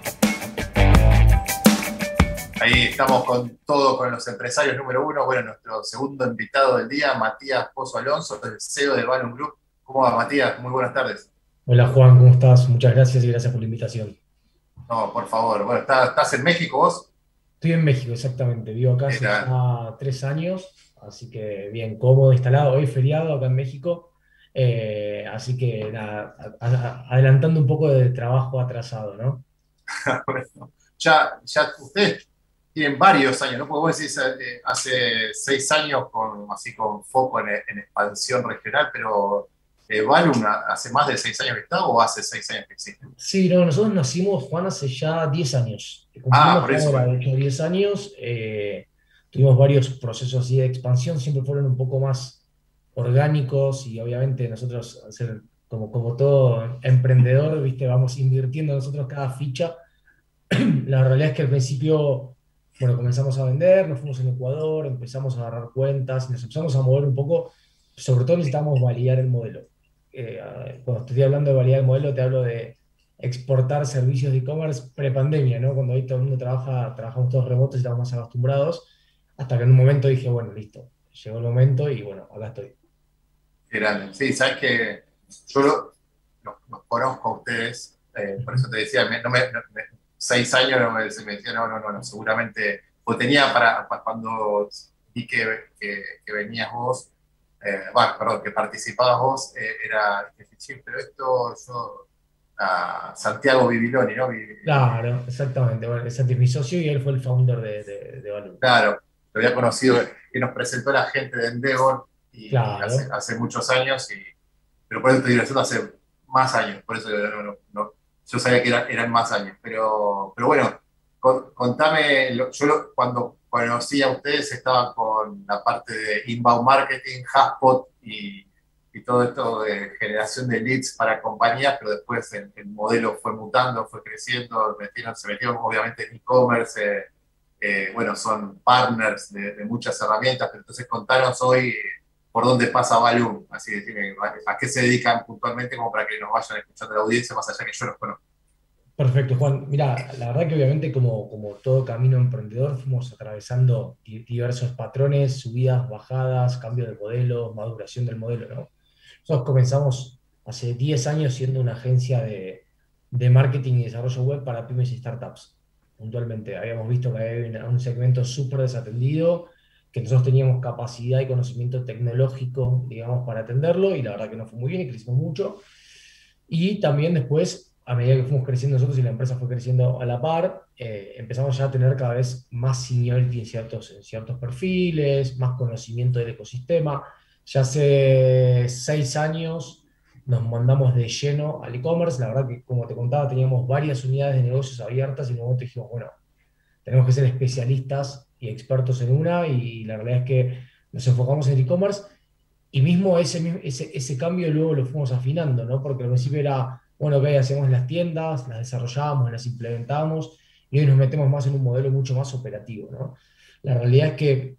Ahí estamos con todo, con los empresarios número uno. Bueno, nuestro segundo invitado del día, Matías Pozo Alonso, el CEO de Balloon Group. ¿Cómo va, Matías? Muy buenas tardes. Hola Juan, ¿cómo estás? Muchas gracias y gracias por la invitación. No, por favor. Bueno, ¿estás, en México vos? Estoy en México, exactamente. Vivo acá hace tres años, así que bien cómodo, instalado. Hoy feriado acá en México. Eh, así que nada, adelantando un poco de trabajo atrasado, ¿no? ya, ya ustedes tienen varios años, ¿no? Porque vos decís eh, hace seis años con, así con foco en, en expansión regional, pero eh, ¿Valum hace más de seis años que está o hace seis años que existe? Sí, no, nosotros nacimos, Juan, hace ya 10 años. Ah, por eso. de hecho, 10 años. eh, tuvimos varios procesos así de expansión, siempre fueron un poco más orgánicos y obviamente nosotros, ser como, como todo emprendedor, ¿viste? vamos invirtiendo nosotros cada ficha. La realidad es que al principio, bueno, comenzamos a vender, nos fuimos en Ecuador, empezamos a agarrar cuentas, nos empezamos a mover un poco, sobre todo necesitamos validar el modelo. Eh, cuando estoy hablando de validar el modelo, te hablo de exportar servicios de e-commerce pre-pandemia, ¿no? Cuando ahí todo el mundo trabaja, trabajamos todos remotos y estamos más acostumbrados, hasta que en un momento dije, bueno, listo, llegó el momento y bueno, acá estoy. Qué grande. Sí, sabes que yo lo- los, los conozco a ustedes, eh, por eso te decía, me- no me, no me- seis años no me, se me decía, no, no, no, no, seguramente, pues tenía para, pa- cuando vi que, que, que venías vos, eh, bueno, perdón, que participabas vos, eh, era, dije, "Sí, pero esto yo, a Santiago Bibiloni, ¿no? Claro, exactamente. Bueno, Santi es mi socio y él fue el founder de, de, de Value. Claro, lo había conocido, que nos presentó la gente de Endeavor y Claro. hace, hace muchos años, y, pero por eso estoy diciendo hace más años, por eso no- no- no- yo sabía que era- eran más años, pero, pero bueno, con- contame, lo- yo lo- cuando conocí a ustedes estaba con la parte de inbound marketing, Haspot y, y todo esto de generación de leads para compañías, pero después el, el modelo fue mutando, fue creciendo, metieron, se metieron obviamente en e-commerce, eh, eh, bueno, son partners de, de muchas herramientas, pero entonces contanos hoy eh, por dónde pasa Valum, así decime, a, a qué se dedican puntualmente como para que nos vayan escuchando la audiencia, más allá que yo los conozco. Perfecto, Juan. Mira, la verdad que obviamente como, como todo camino emprendedor fuimos atravesando di- diversos patrones, subidas, bajadas, cambio de modelo, maduración del modelo, ¿no? Nosotros comenzamos hace 10 años siendo una agencia de, de marketing y desarrollo web para pymes y startups. Puntualmente, habíamos visto que había un segmento súper desatendido, que nosotros teníamos capacidad y conocimiento tecnológico, digamos, para atenderlo, y la verdad que nos fue muy bien y crecimos mucho. Y también después, a medida que fuimos creciendo nosotros y la empresa fue creciendo a la par, eh, empezamos ya a tener cada vez más seniority en ciertos, en ciertos perfiles, más conocimiento del ecosistema. Ya hace seis años nos mandamos de lleno al e-commerce. La verdad que, como te contaba, teníamos varias unidades de negocios abiertas y momento dijimos, bueno, tenemos que ser especialistas y expertos en una y la realidad es que nos enfocamos en e-commerce y mismo ese, ese, ese cambio luego lo fuimos afinando, ¿no? Porque al principio era, bueno, ok, hacemos las tiendas, las desarrollamos, las implementamos y hoy nos metemos más en un modelo mucho más operativo, ¿no? La realidad es que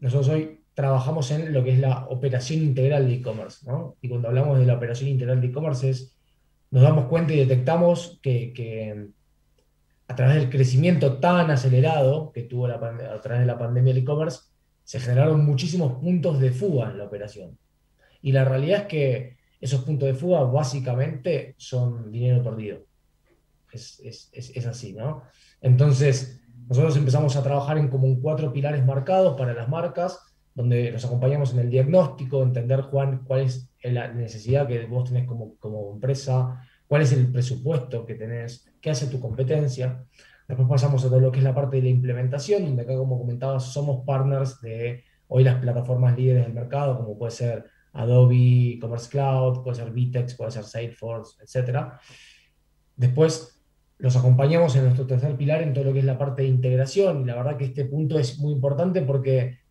nosotros hoy trabajamos en lo que es la operación integral de e-commerce, ¿no? Y cuando hablamos de la operación integral de e-commerce es, nos damos cuenta y detectamos que, que a través del crecimiento tan acelerado que tuvo la a través de la pandemia el e-commerce, se generaron muchísimos puntos de fuga en la operación. Y la realidad es que esos puntos de fuga básicamente son dinero perdido. Es, es- es- es así, ¿no? Entonces, nosotros empezamos a trabajar en como en cuatro pilares marcados para las marcas, donde nos acompañamos en el diagnóstico, entender, Juan, cuál es la necesidad que vos tenés como, como empresa, cuál es el presupuesto que tenés, qué hace tu competencia. Después pasamos a todo lo que es la parte de la implementación, donde acá, como comentabas, somos partners de hoy las plataformas líderes del mercado, como puede ser Adobe Commerce Cloud, puede ser Vitex, puede ser Salesforce, etc. Después los acompañamos en nuestro tercer pilar en todo lo que es la parte de integración. Y la verdad que este punto es muy importante porque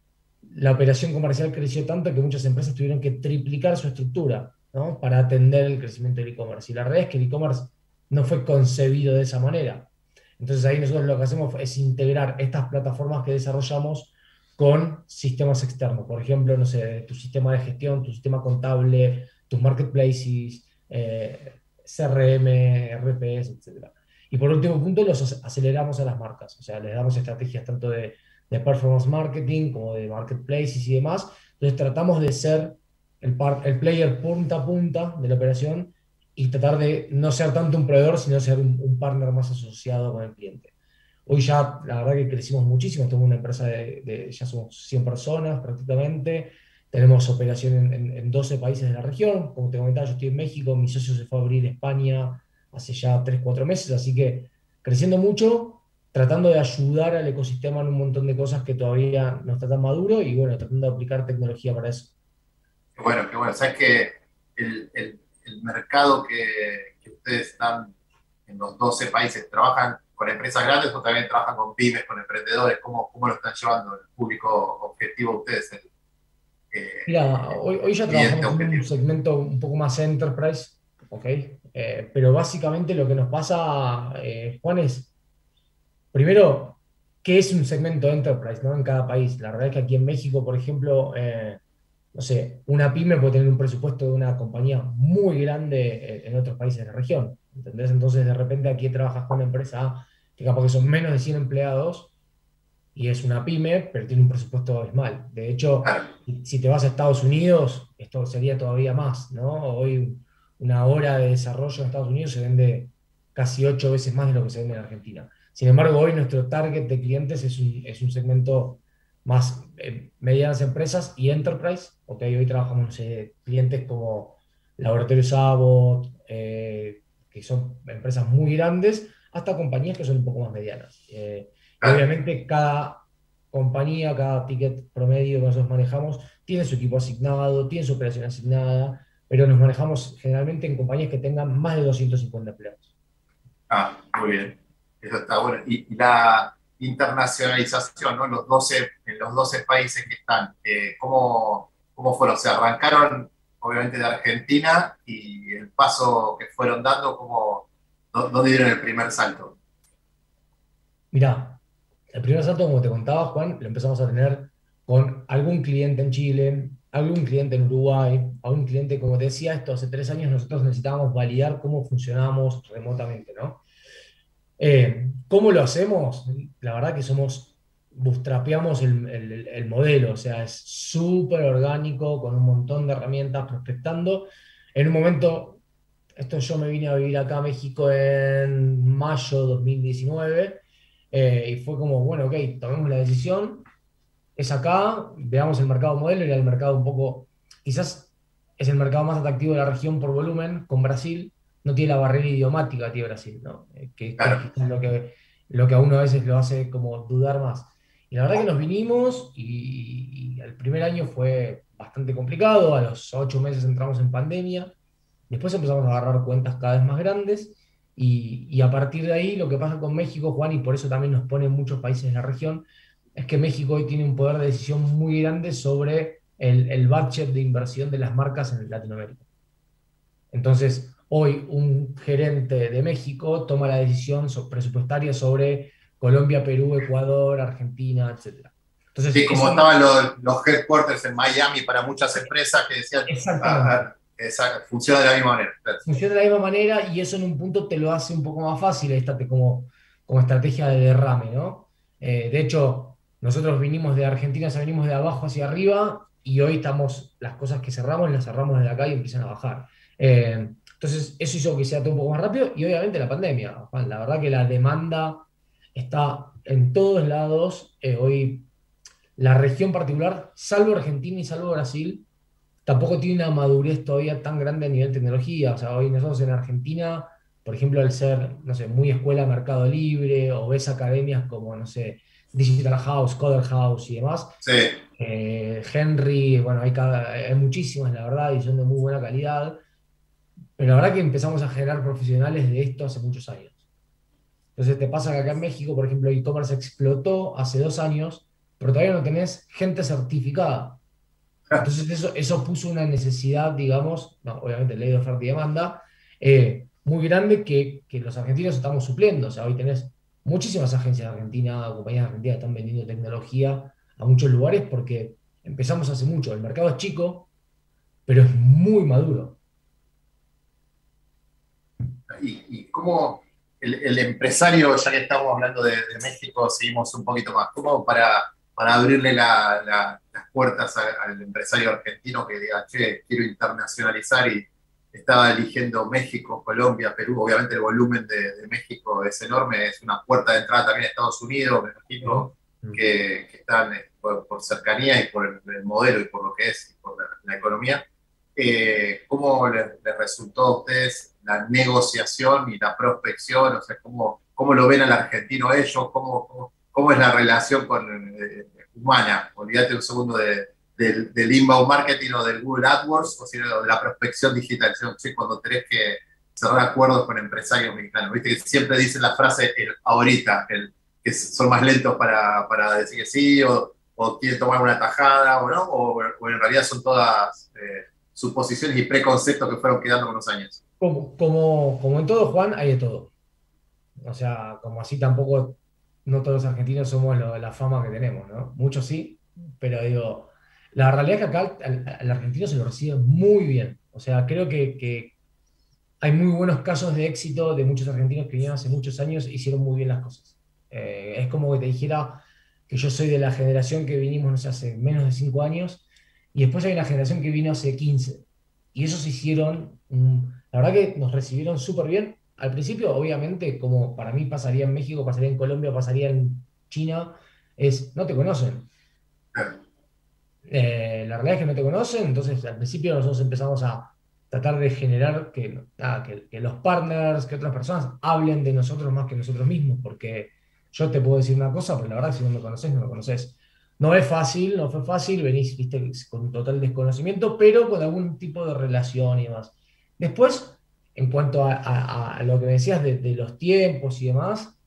la operación comercial creció tanto que muchas empresas tuvieron que triplicar su estructura, para atender el crecimiento del e-commerce. Y la realidad es que el e-commerce no fue concebido de esa manera. Entonces ahí nosotros lo que hacemos es integrar estas plataformas que desarrollamos con sistemas externos. Por ejemplo, no sé, tu sistema de gestión, tu sistema contable, tus marketplaces, eh, CRM, RPS, etc. Y por último punto, los ac- aceleramos a las marcas. O sea, les damos estrategias tanto de, de performance marketing como de marketplaces y demás. Entonces tratamos de ser el, par- el player punta a punta de la operación y tratar de no ser tanto un proveedor, sino ser un, un partner más asociado con el cliente. Hoy ya, la verdad que crecimos muchísimo, tenemos una empresa de, de- ya somos 100 personas prácticamente, tenemos operación en, en- en 12 países de la región, como te comentaba, yo estoy en México, mi socio se fue a abrir España hace ya 3, 4 meses, así que creciendo mucho, tratando de ayudar al ecosistema en un montón de cosas que todavía no está tan maduro y bueno, tratando de aplicar tecnología para eso. Qué bueno, qué bueno. Sabes que el, el- el mercado que, que ustedes están en los 12 países, ¿trabajan con empresas grandes o también trabajan con pymes, con emprendedores? ¿Cómo, cómo lo están llevando el público objetivo de ustedes? El, eh, Mira, hoy, hoy ya trabajamos en un segmento un poco más enterprise, ¿ok? Eh, pero básicamente lo que nos pasa, eh, Juan, es, primero, ¿qué es un segmento enterprise, ¿no? En cada país. La verdad es que aquí en México, por ejemplo, eh, no sé, una pyme puede tener un presupuesto de una compañía muy grande eh, en otros países de la región, ¿entendés? Entonces, de repente aquí trabajas con una empresa que capaz que son menos de 100 empleados y es una pyme, pero tiene un presupuesto abismal. De hecho, si- si te vas a Estados Unidos, esto sería todavía más, ¿no? Hoy una hora de desarrollo en Estados Unidos se vende casi ocho veces más de lo que se vende en Argentina. Sin embargo, hoy nuestro target de clientes es un, es un segmento más eh, medianas empresas y enterprise, ¿ok? Hoy trabajamos, sé, clientes como Laboratorios Abbott, eh, que son empresas muy grandes, hasta compañías que son un poco más medianas. Eh, y obviamente cada compañía, cada ticket promedio que nosotros manejamos tiene su equipo asignado, tiene su operación asignada, pero nos manejamos generalmente en compañías que tengan más de 250 empleados. Ah, muy bien. Eso está bueno. Y, la internacionalización, ¿no? En los 12, en los 12 países que están, eh, ¿cómo, ¿cómo fueron? O sea, arrancaron obviamente de Argentina y el paso que fueron dando, ¿cómo, dó- ¿dónde dieron el primer salto? Mirá, el primer salto, como te contaba, Juan, lo empezamos a tener con algún cliente en Chile, algún cliente en Uruguay, algún cliente, como te decía, esto hace tres años nosotros necesitábamos validar cómo funcionábamos remotamente, ¿no? Eh, ¿cómo lo hacemos? La verdad que somos, bootstrapeamos el, el- el modelo, o sea, es súper orgánico, con un montón de herramientas, prospectando. En un momento, esto yo me vine a vivir acá a México en mayo de 2019, eh, y fue como, bueno, ok, tomemos la decisión, es acá, veamos el mercado modelo, era el mercado un poco, quizás es el mercado más atractivo de la región por volumen, con Brasil, no tiene la barrera idiomática que tiene Brasil, ¿no? Eh, que es lo que, lo que a uno a veces lo hace como dudar más. Y la verdad que nos vinimos y, y el primer año fue bastante complicado, a los ocho meses entramos en pandemia, después empezamos a agarrar cuentas cada vez más grandes y, y a partir de ahí lo que pasa con México, Juan, y por eso también nos pone en muchos países de la región, es que México hoy tiene un poder de decisión muy grande sobre el, el budget de inversión de las marcas en Latinoamérica. Entonces, hoy un gerente de México toma la decisión presupuestaria sobre Colombia, Perú, Ecuador, Argentina, etc. Entonces, Sí, como estaban los, los headquarters en Miami para muchas empresas que decían, ah, ah, exacto, funciona de la misma manera. funciona de la misma manera y eso en un punto te lo hace un poco más fácil esta como, como estrategia de derrame, ¿no? Eh, de hecho, nosotros vinimos de Argentina, o sea, venimos de abajo hacia arriba y hoy estamos, las cosas que cerramos las cerramos desde acá y empiezan a bajar. Eh, entonces, eso hizo que sea todo un poco más rápido y obviamente la pandemia, Juan, la verdad que la demanda está en todos lados. Eh, hoy la región particular, salvo Argentina y salvo Brasil, tampoco tiene una madurez todavía tan grande a nivel tecnología. O sea, hoy nosotros en Argentina, por ejemplo, al ser, no sé, muy escuela Mercado Libre o ves academias como, no sé, Digital House, Coder House y demás, Sí, eh, Henry, bueno, hay, cada- hay muchísimas, la verdad, y son de muy buena calidad. Pero la verdad que empezamos a generar profesionales de esto hace muchos años. Entonces te pasa que acá en México, por ejemplo, e-commerce explotó hace dos años, pero todavía no tenés gente certificada. Entonces eso, puso una necesidad, digamos, no, obviamente ley de oferta y demanda, eh, muy grande que, los argentinos estamos supliendo. O sea, hoy tenés muchísimas agencias de Argentina, compañías argentinas que están vendiendo tecnología a muchos lugares porque empezamos hace mucho. El mercado es chico, pero es muy maduro. Y, y cómo el, el empresario, ya que estamos hablando de, de México, seguimos un poquito más, ¿cómo para, para abrirle la- la- las puertas al empresario argentino que diga, che, quiero internacionalizar y estaba eligiendo México, Colombia, Perú, obviamente el volumen de, de México es enorme, es una puerta de entrada también a Estados Unidos, me imagino que, que están eh, por, por cercanía y por el, el modelo y por lo que es, y por la, la economía. Eh, ¿Cómo les, les resultó a ustedes la negociación y la prospección? O sea, ¿cómo, cómo lo ven al argentino ellos, cómo, cómo, es la relación con, eh, humana. Olvídate un segundo de, del, del inbound marketing o del Google AdWords, o sino de la prospección digital. Cuando tenés que cerrar acuerdos con empresarios mexicanos. Viste que siempre dicen la frase el ahorita, el, que son más lentos para, para decir que sí, o, o quieren tomar una tajada, o no, o, o en realidad son todas eh, suposiciones y preconceptos que fueron quedando con los años. Como, como, como en todo, Juan, hay de todo. O sea, como así tampoco, no todos los argentinos somos lo- la fama que tenemos, ¿no? Muchos sí, pero digo, la realidad es que acá al, al argentino se lo recibe muy bien. O sea, creo que, que hay muy buenos casos de éxito de muchos argentinos que vinieron hace muchos años e hicieron muy bien las cosas. Eh, es como que te dijera que yo soy de la generación que vinimos, no sé, hace menos de cinco años, y después hay una generación que vino hace 15. Y esos hicieron, un- la verdad que nos recibieron súper bien. Al principio, obviamente, como para mí pasaría en México, pasaría en Colombia, pasaría en China, es, no te conocen. Eh, la realidad es que no te conocen, entonces al principio nosotros empezamos a tratar de generar que, nada, que, que los partners, que otras personas hablen de nosotros más que nosotros mismos, porque yo te puedo decir una cosa, pero la verdad si no me conoces, no me conoces. No es fácil, no fue fácil, venís, viste, con total desconocimiento, pero con algún tipo de relación y demás. Después, en cuanto a, lo que me decías de, los tiempos y demás,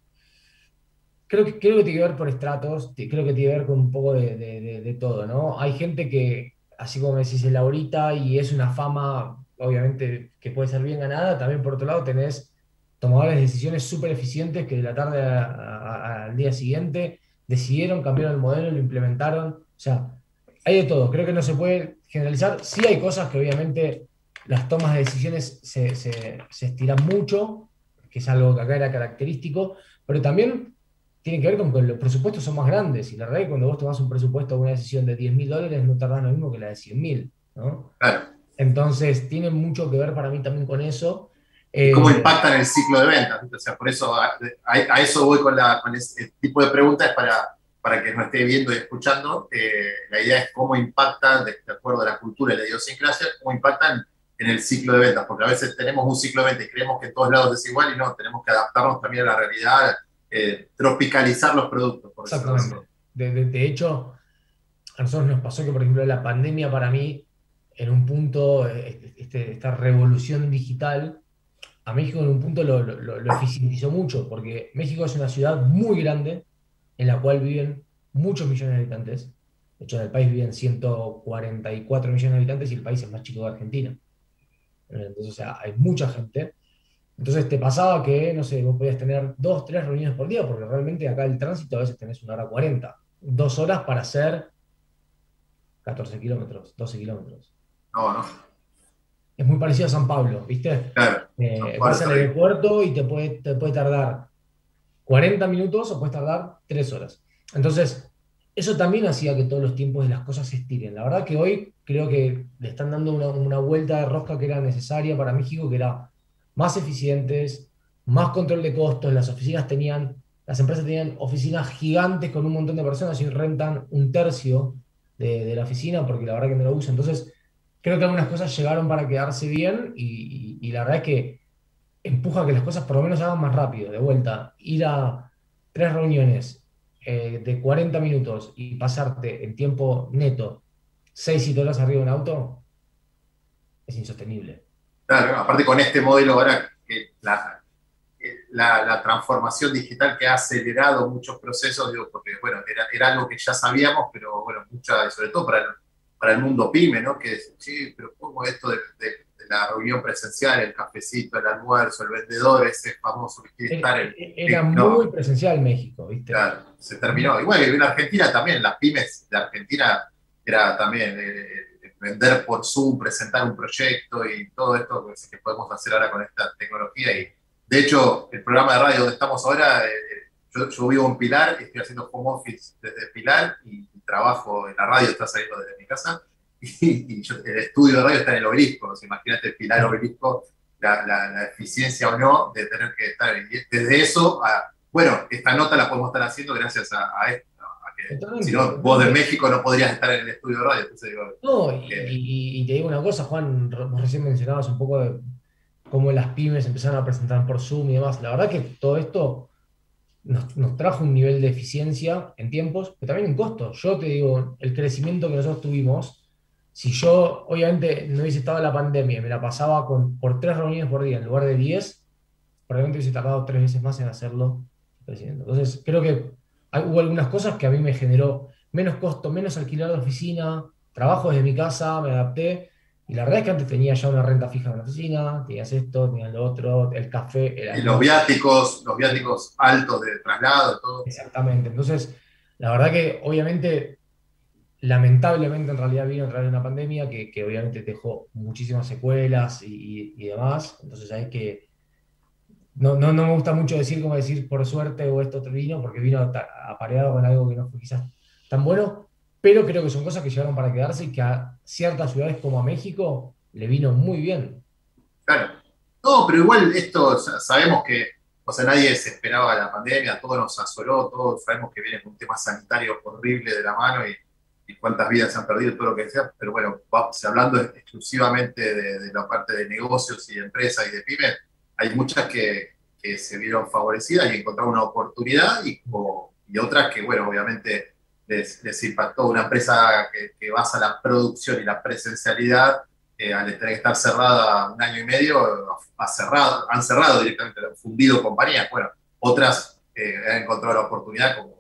creo que, creo que tiene que ver por estratos, creo que tiene que ver con un poco de, todo, ¿no? Hay gente que, así como me decís el ahorita, y es una fama, obviamente, que puede ser bien ganada, también por otro lado tenés tomadores de decisiones súper eficientes que de la tarde al día siguiente decidieron, cambiaron el modelo, lo implementaron. O sea, hay de todo. Creo que no se puede generalizar. Sí hay cosas que obviamente las tomas de decisiones se, se- se estiran mucho, que es algo que acá era característico, pero también tiene que ver con que los presupuestos son más grandes. Y la verdad es que cuando vos tomás un presupuesto de una decisión de 10 mil dólares, no tardás lo mismo que la de 100 mil, ¿no? Entonces, tiene mucho que ver para mí también con eso. cómo Eh, impactan el ciclo de ventas. O sea, por eso a, a- a eso voy con, la, con ese tipo de preguntas para, para que nos esté viendo y escuchando. Eh, la idea es cómo impactan, de, de acuerdo a la cultura y la idiosincrasia, cómo impactan en el ciclo de ventas, porque a veces tenemos un ciclo de ventas y creemos que en todos lados es igual y no, tenemos que adaptarnos también a la realidad, eh, tropicalizar los productos. Por. Exactamente. De, de- de hecho, a nosotros nos pasó que, por ejemplo, la pandemia para mí, en un punto, eh, este- esta revolución digital, a México en un punto lo, lo- lo- eficientizó mucho, porque México es una ciudad muy grande en la cual viven muchos millones de habitantes. De hecho, en el país viven 144 millones de habitantes y el país es más chico que Argentina. Entonces, o sea, hay mucha gente. Entonces te pasaba que, no sé, vos podías tener dos, tres reuniones por día, porque realmente acá el tránsito a veces tenés una hora cuarenta, dos horas para hacer 14 kilómetros, 12 kilómetros. No, no. Es muy parecido a San Pablo, ¿viste? Claro. Eh, San vas al aeropuerto y te puede, te puede tardar 40 minutos o puedes tardar 3 horas. Entonces, eso también hacía que todos los tiempos de las cosas se estiren. La verdad que hoy creo que le están dando una, vuelta de rosca que era necesaria para México, que era más eficientes, más control de costos. Las oficinas tenían, las empresas tenían oficinas gigantes con un montón de personas y rentan un tercio de, la oficina porque la verdad que no lo usan. Entonces, creo que algunas cosas llegaron para quedarse bien y, la verdad es que empuja a que las cosas por lo menos hagan más rápido. De vuelta, ir a tres reuniones eh, de 40 minutos y pasarte en tiempo neto 6 7 horas arriba de un auto es insostenible. Claro, aparte con este modelo ahora, que la, que la, la transformación digital que ha acelerado muchos procesos, digo, porque bueno, era, era algo que ya sabíamos, pero bueno, mucha, sobre todo para el, para el mundo pyme, ¿no? Que sí, pero ¿cómo esto de- de la reunión presencial, el cafecito, el almuerzo, el vendedor, ese famoso que quiere estar en... Era en- no, muy presencial México, ¿viste? Claro, se terminó. Igual en Argentina también, las pymes de Argentina era también eh, vender por Zoom, presentar un proyecto y todo esto pues, que podemos hacer ahora con esta tecnología. Y de hecho, el programa de radio donde estamos ahora, eh, yo, yo vivo en Pilar y estoy haciendo home office desde Pilar y, trabajo en la radio, está saliendo desde mi casa. Y, y yo- el estudio de radio está en el obelisco. O sea, imagínate Pilar Obelisco, la, la- la eficiencia o no de tener que estar. Y desde eso a, bueno, esta nota la podemos estar haciendo gracias a, a esto. a que, si no, vos de México no podrías estar en el estudio de radio. Entonces digo, No, y, y- y te digo una cosa, Juan, vos recién mencionabas un poco de cómo las pymes empezaron a presentar por Zoom y demás. La verdad que todo esto nos, nos trajo un nivel de eficiencia en tiempos, pero también en costos. Yo te digo, el crecimiento que nosotros tuvimos, si yo obviamente no hubiese estado la pandemia, me la pasaba con, por tres reuniones por día en lugar de 10, probablemente hubiese tardado tres veces más en hacerlo. Entonces, creo que hay- hubo algunas cosas que a mí me generó menos costo, menos alquiler de oficina, trabajo desde mi casa, me adapté. Y la verdad es que antes tenía ya una renta fija en la oficina, tenías esto, tenías lo otro, el café, el Y los viáticos, los viáticos altos de traslado, todo. Exactamente. Entonces, la verdad que obviamente, lamentablemente en realidad vino a través de una pandemia que, que obviamente dejó muchísimas secuelas y, y- demás. Entonces hay que... No, no, no me gusta mucho decir como decir por suerte o esto vino, porque vino apareado con algo que no fue quizás tan bueno, pero creo que son cosas que llegaron para quedarse y que a ciertas ciudades como a México le vino muy bien. Claro. No, pero igual esto sa- sabemos que, o sea, nadie se esperaba la pandemia, todo nos asoló, todos sabemos que viene con un tema sanitario horrible de la mano y, y cuántas vidas se han perdido, todo lo que sea, pero bueno, va- si hablando exclusivamente de, de la parte de negocios y de empresas y de pymes, hay muchas que, que se vieron favorecidas y encontraron una oportunidad y, o- y otras que, bueno, obviamente les, les impactó una empresa que, que basa la producción y la presencialidad eh, al tener que estar cerrada un año y medio, ha cerrado, han cerrado directamente, han fundido compañías. Bueno, otras eh, han encontrado la oportunidad, como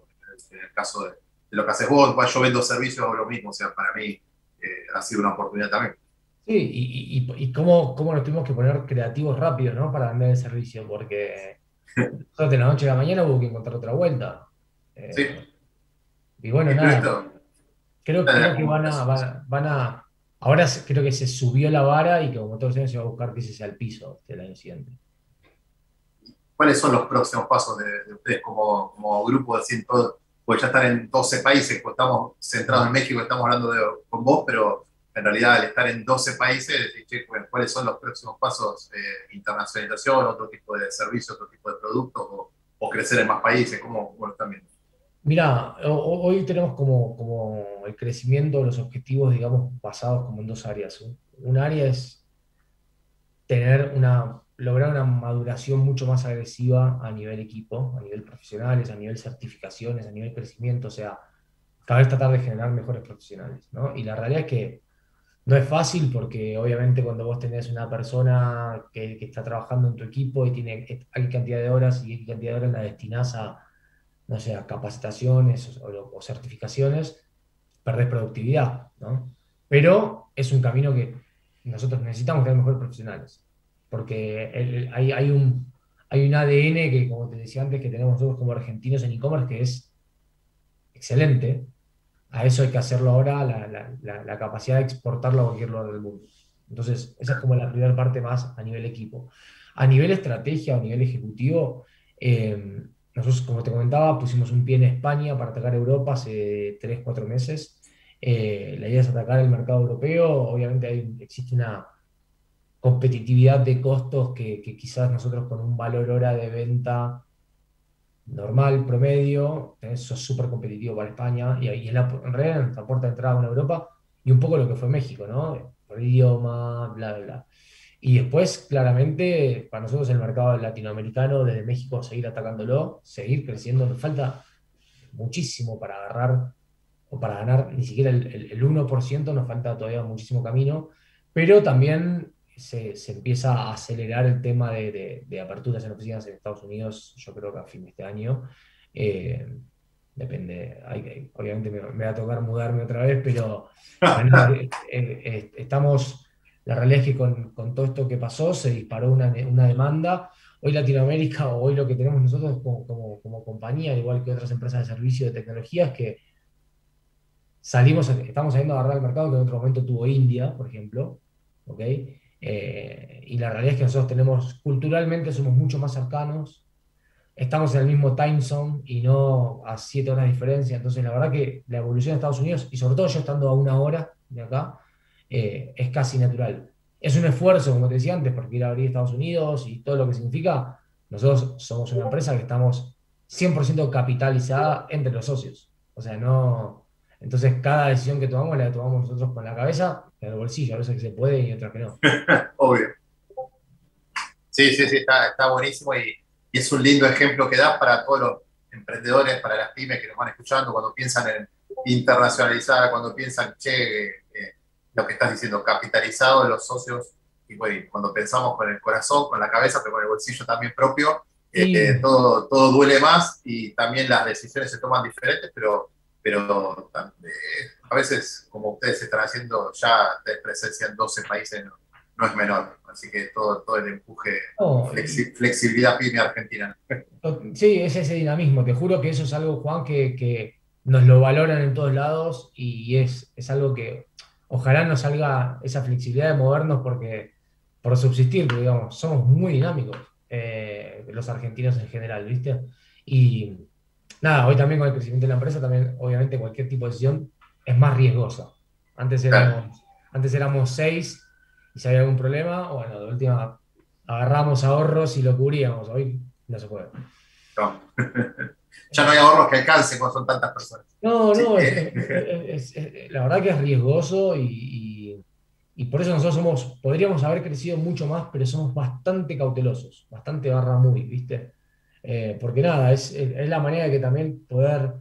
en el caso de, de lo que haces vos, yo vendo servicios, hago lo mismo, o sea, para mí eh, ha sido una oportunidad también. Sí, y, y, y- cómo, cómo nos tuvimos que poner creativos rápido, ¿no? Para vender el servicio, porque de la noche a la mañana hubo que encontrar otra vuelta. Eh, Sí. Y bueno, nada, creo, creo que van a, van, van a, ahora se- creo que se subió la vara y que como todos los años se va a buscar que ese sea el piso del año siguiente. ¿Cuáles son los próximos pasos de, de ustedes como, como grupo de 100? Pues ya están en 12 países, pues estamos centrados en México, estamos hablando con vos, pero en realidad al estar en 12 países, bueno, ¿cuáles son los próximos pasos? Eh, internacionalización, otro tipo de servicio, otro tipo de productos, o, crecer en más países, ¿cómo, lo están viendo? Mira, ho- ho- hoy tenemos como, como el crecimiento, los objetivos, digamos, basados como en dos áreas. Un área es tener una, lograr una maduración mucho más agresiva a nivel equipo, a nivel profesionales, a nivel certificaciones, a nivel crecimiento, o sea, cada vez tratar de generar mejores profesionales, ¿no? Y la realidad es que no es fácil porque obviamente cuando vos tenés una persona que, que está trabajando en tu equipo y tiene X cantidad de horas y X cantidad de horas la destinás a, no sé, a capacitaciones o, o certificaciones, perdés productividad, ¿no? Pero es un camino que nosotros necesitamos tener mejores profesionales, porque el- hay, hay un, hay un ADN que, como te decía antes, que tenemos nosotros como argentinos en e-commerce que es excelente. A eso hay que hacerlo ahora, la- la capacidad de exportarlo a cualquier lugar del mundo. Entonces, esa es como la primera parte más a nivel equipo. A nivel estrategia o a nivel ejecutivo, eh, nosotros, como te comentaba, pusimos un pie en España para atacar Europa hace 3, 4 meses. Eh, la idea es atacar el mercado europeo. Obviamente hay- existe una competitividad de costos que, quizás nosotros con un valor hora de venta normal, promedio, eso es súper competitivo para España y ahí la, en realidad nuestra puerta de entrada a Europa y un poco lo que fue México, ¿no? Por idioma, bla, bla, bla. Y después, claramente, para nosotros el mercado latinoamericano, desde México, seguir atacándolo, seguir creciendo, nos falta muchísimo para agarrar o para ganar ni siquiera el, el, el 1%, nos falta todavía muchísimo camino, pero también se, se empieza a acelerar el tema de, de, de aperturas en oficinas en Estados Unidos, yo creo que a fin de este año. Eh, depende, hay, obviamente me, me va a tocar mudarme otra vez, pero bueno, eh, eh, estamos, la realidad es que con, con todo esto que pasó se disparó una, una demanda. Hoy Latinoamérica o hoy lo que tenemos nosotros como, como, como compañía, igual que otras empresas de servicio de tecnología, es que salimos, estamos saliendo a agarrar el mercado que en otro momento tuvo India, por ejemplo, ¿ok? Eh, y la realidad es que nosotros tenemos, culturalmente somos mucho más cercanos, estamos en el mismo time zone y no a siete horas de diferencia, entonces la verdad que la evolución de Estados Unidos, y sobre todo yo estando a una hora de acá, eh, es casi natural. Es un esfuerzo, como te decía antes, porque ir a abrir Estados Unidos y todo lo que significa, nosotros somos una empresa que estamos 100% capitalizada entre los socios. O sea, no... Entonces, cada decisión que tomamos la tomamos nosotros con la cabeza en el bolsillo. A veces que se puede y otras que no. Obvio. Sí, sí, sí, está, está buenísimo y, y es un lindo ejemplo que da para todos los, emprendedores, para las pymes que nos van escuchando, cuando piensan en internacionalizar, cuando piensan, che, eh, lo que estás diciendo, capitalizado los socios, y bueno, cuando pensamos con el corazón, con la cabeza, pero con el bolsillo también propio, eh, Sí. eh, todo, todo duele más y también las decisiones se toman diferentes, pero, pero eh, a veces, como ustedes están haciendo, ya de presencia en 12 países no, no es menor. Así que todo, todo el empuje, No, flexi- flexibilidad pyme argentina. Sí, es ese dinamismo. Te juro que eso es algo, Juan, que, que nos lo valoran en todos lados y es, es algo que ojalá nos salga esa flexibilidad de movernos porque por subsistir, digamos, somos muy dinámicos, eh, los argentinos en general, ¿viste? Y nada, hoy también con el crecimiento de la empresa, también obviamente cualquier tipo de decisión es más riesgosa. Antes éramos, antes éramos seis y si había algún problema, bueno, de última agarramos ahorros y lo cubríamos. Hoy no se puede. No. ya no hay ahorros que alcancen cuando son tantas personas. No, no, es- es- es- es- la verdad que es riesgoso y, y- y por eso nosotros somos, podríamos haber crecido mucho más, pero somos bastante cautelosos, bastante barra muy, ¿viste? Eh, porque nada, es, es la manera de que también poder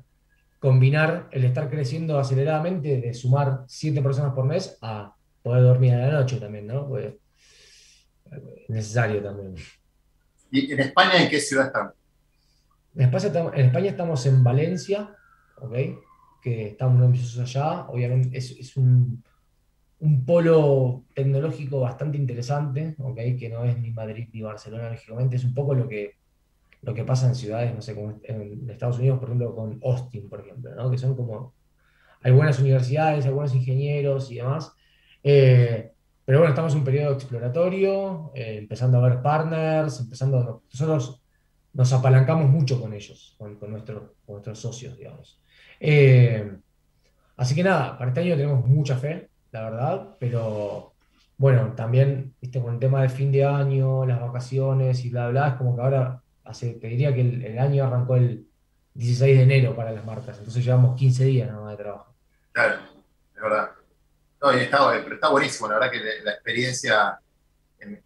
combinar el estar creciendo aceleradamente, de sumar siete personas por mes, a poder dormir a la noche también, ¿no? Pues, es necesario también. ¿Y en España en qué ciudad están? En España, estamos, en España estamos en Valencia, ¿ok? Que estamos ambiciosos allá. Obviamente es, es un, un polo tecnológico bastante interesante, ¿ok? Que no es ni Madrid ni Barcelona, lógicamente. Es un poco lo que, lo que pasa en ciudades, no sé, como en Estados Unidos, por ejemplo, con Austin, por ejemplo, ¿no? Que son como... Hay buenas universidades, hay buenos ingenieros y demás. Eh, pero bueno, estamos en un periodo exploratorio, eh, empezando a ver partners, empezando... Nosotros nos apalancamos mucho con ellos, con, con con nuestros socios, digamos. Eh, así que nada, para este año tenemos mucha fe, la verdad, pero bueno, también, viste, con el tema de fin de año, las vacaciones y bla, bla, es como que ahora, te diría que el, año arrancó el 16 de enero para las marcas, entonces llevamos 15 días nada más de trabajo. Claro, es verdad. No, y está, pero está buenísimo, la verdad que la, experiencia en,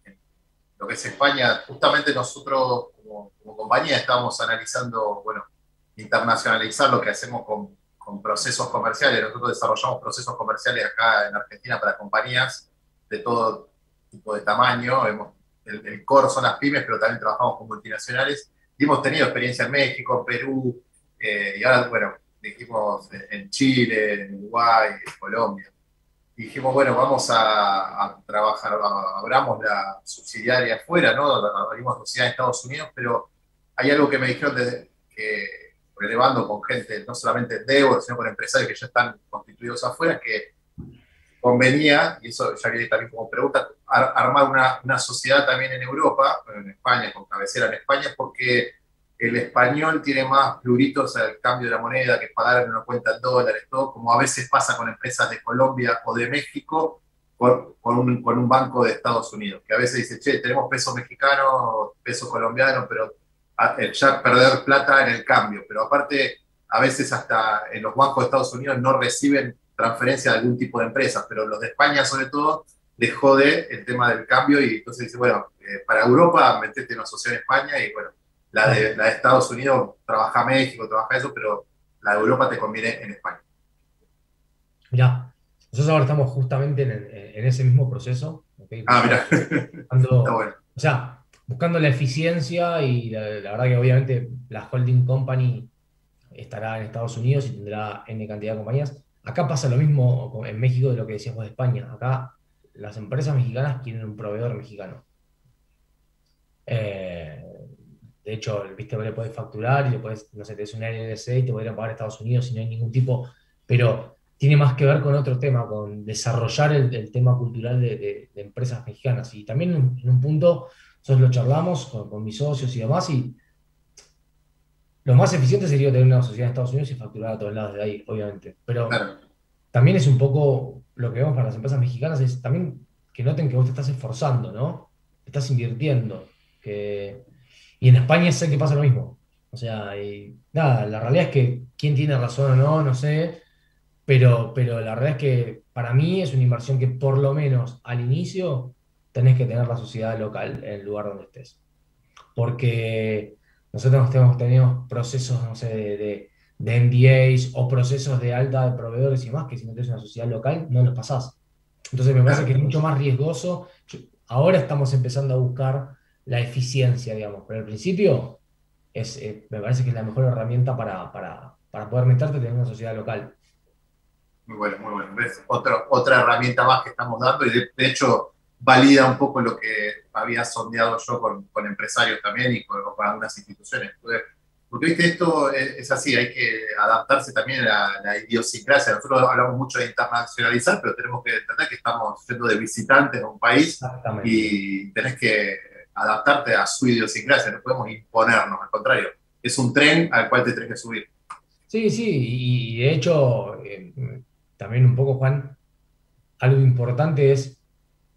lo que es España, justamente nosotros como, compañía estábamos analizando, bueno, internacionalizar lo que hacemos con, con procesos comerciales. Nosotros desarrollamos procesos comerciales acá en Argentina para compañías de todo tipo de tamaño. Hemos, el, el core son las pymes, pero también trabajamos con multinacionales. Y hemos tenido experiencia en México, en Perú, eh, y ahora, bueno, dijimos en Chile, en Uruguay, en Colombia. Y dijimos, bueno, vamos a, a trabajar, a- abramos la subsidiaria afuera, ¿no? Abrimos subsidiaria en Estados Unidos, pero hay algo que me dijeron desde que, relevando con gente, no solamente de Endeavor, sino con empresarios que ya están constituidos afuera, que convenía, y eso ya viene también como pregunta, ar- armar una, una sociedad también en Europa, en España, con cabecera en España, porque el español tiene más pluritos al cambio de la moneda que pagar en una cuenta en dólares, todo, como a veces pasa con empresas de Colombia o de México con, con un, con un banco de Estados Unidos, que a veces dice, che, tenemos peso mexicano, peso colombiano, pero ya perder plata en el cambio, pero aparte a veces hasta en los bancos de Estados Unidos no reciben transferencia de algún tipo de empresa, pero los de España sobre todo les jode el tema del cambio y entonces dice, bueno, eh, para Europa metete una sociedad en España y bueno, la de, la de Estados Unidos trabaja México, trabaja eso, pero la de Europa te conviene en España. Mirá, nosotros ahora estamos justamente en, en ese mismo proceso. Ah, mirá. Buscando- Está bueno. O sea, buscando la eficiencia y la, la verdad que obviamente la holding company estará en Estados Unidos y tendrá N cantidad de compañías. Acá pasa lo mismo en México de lo que decíamos de España. Acá las empresas mexicanas quieren un proveedor mexicano. Eh, de hecho, viste, le puedes facturar y le puedes, no sé, te una LLC y te podrían pagar a Estados Unidos si no hay ningún tipo, pero tiene más que ver con otro tema, con desarrollar el, el tema cultural de, de- de empresas mexicanas. Y también en, en un punto, nosotros lo charlamos con, con mis socios y demás, y lo más eficiente sería tener una sociedad en Estados Unidos y facturar a todos lados de ahí, obviamente. Pero también es un poco lo que vemos para las empresas mexicanas, es también que noten que vos te estás esforzando, ¿no? Estás invirtiendo. Que... Y en España sé que pasa lo mismo. O sea, nada, la realidad es que quién tiene razón o no, no sé, pero, pero la realidad es que para mí es una inversión que por lo menos al inicio tenés que tener la sociedad local en el lugar donde estés. Porque nosotros tenemos tenido procesos, no sé, de, de NDAs o procesos de alta de proveedores y más, que si no tienes una sociedad local, no los pasás. Entonces me parece que es mucho más riesgoso. Ahora estamos empezando a buscar la eficiencia, digamos, pero al principio es, eh, me parece que es la mejor herramienta para, para, para poder meterte en una sociedad local. Muy bueno, muy bueno. ¿Ves? Otra, otra herramienta más que estamos dando y de, de hecho valida un poco lo que había sondeado yo con, con empresarios también y con, con algunas instituciones. Porque, porque, viste, esto es, es así, hay que adaptarse también a la idiosincrasia. Nosotros hablamos mucho de internacionalizar, pero tenemos que entender que estamos yendo de visitantes a un país y tenés que adaptarte a su idiosincrasia, no podemos imponernos, al contrario, es un tren al cual te tenés que subir. Sí, sí, y, de hecho, eh, también un poco, Juan, algo importante es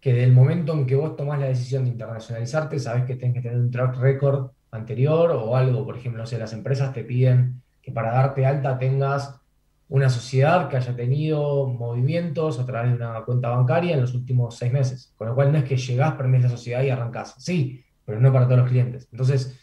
que del momento en que vos tomás la decisión de internacionalizarte, sabes que tenés que tener un track record anterior o algo, por ejemplo, no sé, las empresas te piden que para darte alta tengas una sociedad que haya tenido movimientos a través de una cuenta bancaria en los últimos seis meses. Con lo cual no es que llegás, prendés la sociedad y arrancás. Sí, pero no para todos los clientes. Entonces,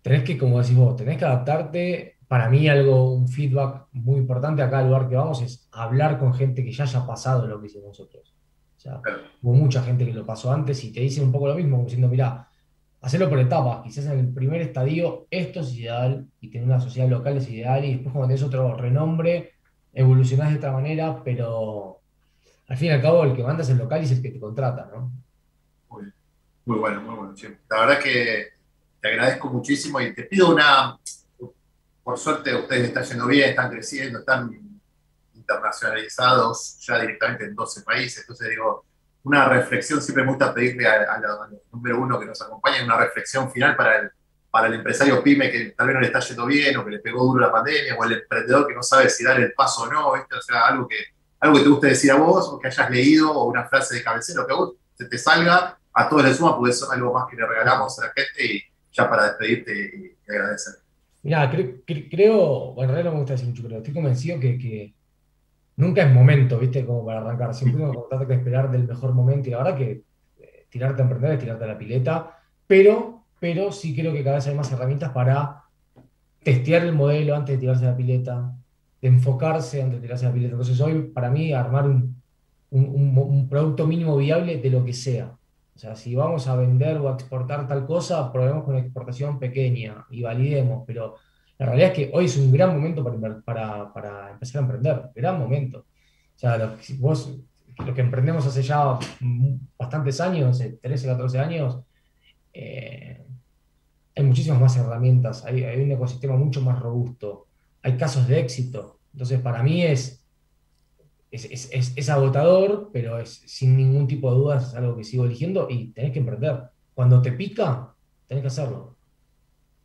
tenés que, como decís vos, tenés que adaptarte. Para mí algo, un feedback muy importante acá al lugar que vamos es hablar con gente que ya haya pasado lo que hicimos nosotros. O sea, hubo mucha gente que lo pasó antes y te dicen un poco lo mismo, como diciendo, mira, hacerlo por etapas. Quizás en el primer estadio esto es ideal y tener una sociedad local es ideal y después cuando tenés otro renombre evolucionás de otra manera, pero al fin y al cabo el que manda es el local y es el que te contrata, ¿no? Muy, muy bueno, muy bueno. Che. La verdad que te agradezco muchísimo y te pido una, por suerte ustedes están yendo bien, están creciendo, están internacionalizados ya directamente en 12 países, entonces digo, una reflexión, siempre me gusta pedirle a, a, a número uno que nos acompañen una reflexión final para el, para el empresario pyme que tal vez no le está yendo bien o que le pegó duro la pandemia o el emprendedor que no sabe si dar el paso o no, ¿viste? o sea, algo que, algo que te guste decir a vos o que hayas leído o una frase de cabecero que a vos te, te salga, a todos les suma porque es algo más que le regalamos a la gente y ya para despedirte y, agradecer. Creo, cre- creo, bueno, en realidad no me gusta decir mucho, pero estoy convencido que, que nunca es momento, ¿viste? Como para arrancar. Siempre que esperar del mejor momento y la verdad que eh, tirarte a emprender es tirarte a la pileta, pero, pero sí creo que cada vez hay más herramientas para testear el modelo antes de tirarse a la pileta, de enfocarse antes de tirarse a la pileta. Entonces hoy, para mí, armar un, un, un- producto mínimo viable de lo que sea. O sea, si vamos a vender o a exportar tal cosa, probemos con una exportación pequeña y validemos, pero la realidad es que hoy es un gran momento para, para, para empezar a emprender, gran momento. O sea, lo, que- si vos, lo que emprendemos hace ya bastantes años, hace 13, 14 años, eh, hay muchísimas más herramientas, hay, un ecosistema mucho más robusto, hay casos de éxito. Entonces, para mí es, es, es- es- es agotador, pero es sin ningún tipo de dudas es algo que sigo eligiendo y tenés que emprender. Cuando te pica, tenés que hacerlo,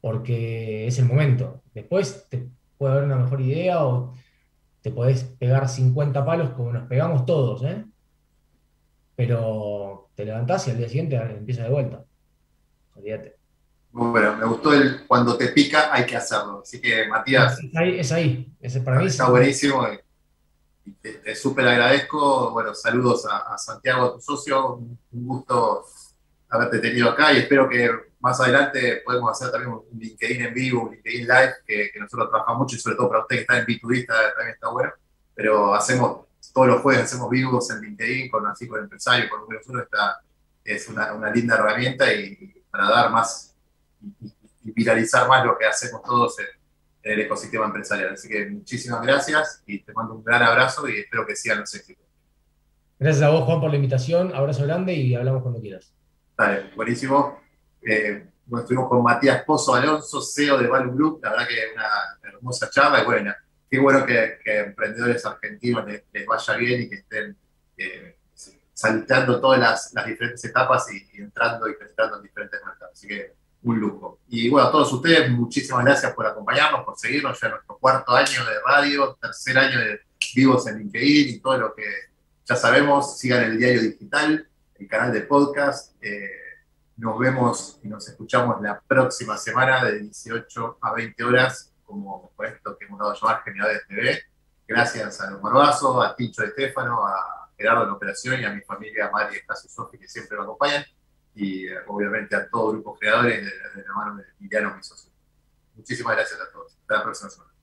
porque es el momento. Después te puede haber una mejor idea o te podés pegar 50 palos como nos pegamos todos, ¿eh? Pero te levantás y al día siguiente empieza de vuelta. Olvídate. Bueno, me gustó el cuando te pica hay que hacerlo. Así que Matías, Es ahí, es ahí. Ese para mí es- está buenísimo y, te, te súper agradezco. Bueno, saludos a, a Santiago, a tu socio. Un gusto haberte tenido acá y espero que más adelante podemos hacer también un LinkedIn en vivo, un LinkedIn Live, que, que nosotros trabajamos mucho y sobre todo para usted que está en B2B está- también está bueno. Pero hacemos, todos los jueves hacemos vivos en LinkedIn con así con empresarios, con números uno, está, es una, una linda herramienta y, y para dar más y, y- y viralizar más lo que hacemos todos en, en el ecosistema empresarial. Así que muchísimas gracias y te mando un gran abrazo y espero que sigan los éxitos. Gracias a vos, Juan, por la invitación. Abrazo grande y hablamos cuando quieras. Dale, buenísimo. Eh, bueno, estuvimos con Matías Pozo Alonso, CEO de Value Group. La verdad que una hermosa charla y buena. Qué bueno que, que emprendedores argentinos les, vaya bien y que estén eh, todas las, diferentes etapas y, entrando y penetrando en diferentes mercados. Así que un lujo. Y bueno, a todos ustedes, muchísimas gracias por acompañarnos, por seguirnos ya nuestro cuarto año de radio, tercer año de vivos en LinkedIn y todo lo que ya sabemos. Sigan el diario digital, el canal de podcast. eh, nos vemos y nos escuchamos la próxima semana de 18 a 20 horas, como por esto que hemos dado a llamar Generadores TV. Gracias a los Barbazos, a Ticho Estefano, a Gerardo en Operación y a mi familia, Mari, Estás y Sofi, que siempre lo acompañan. Y eh, obviamente a todo grupo creadores de, la mano de Emiliano, mi socio. Muchísimas gracias a todos. Hasta la próxima semana.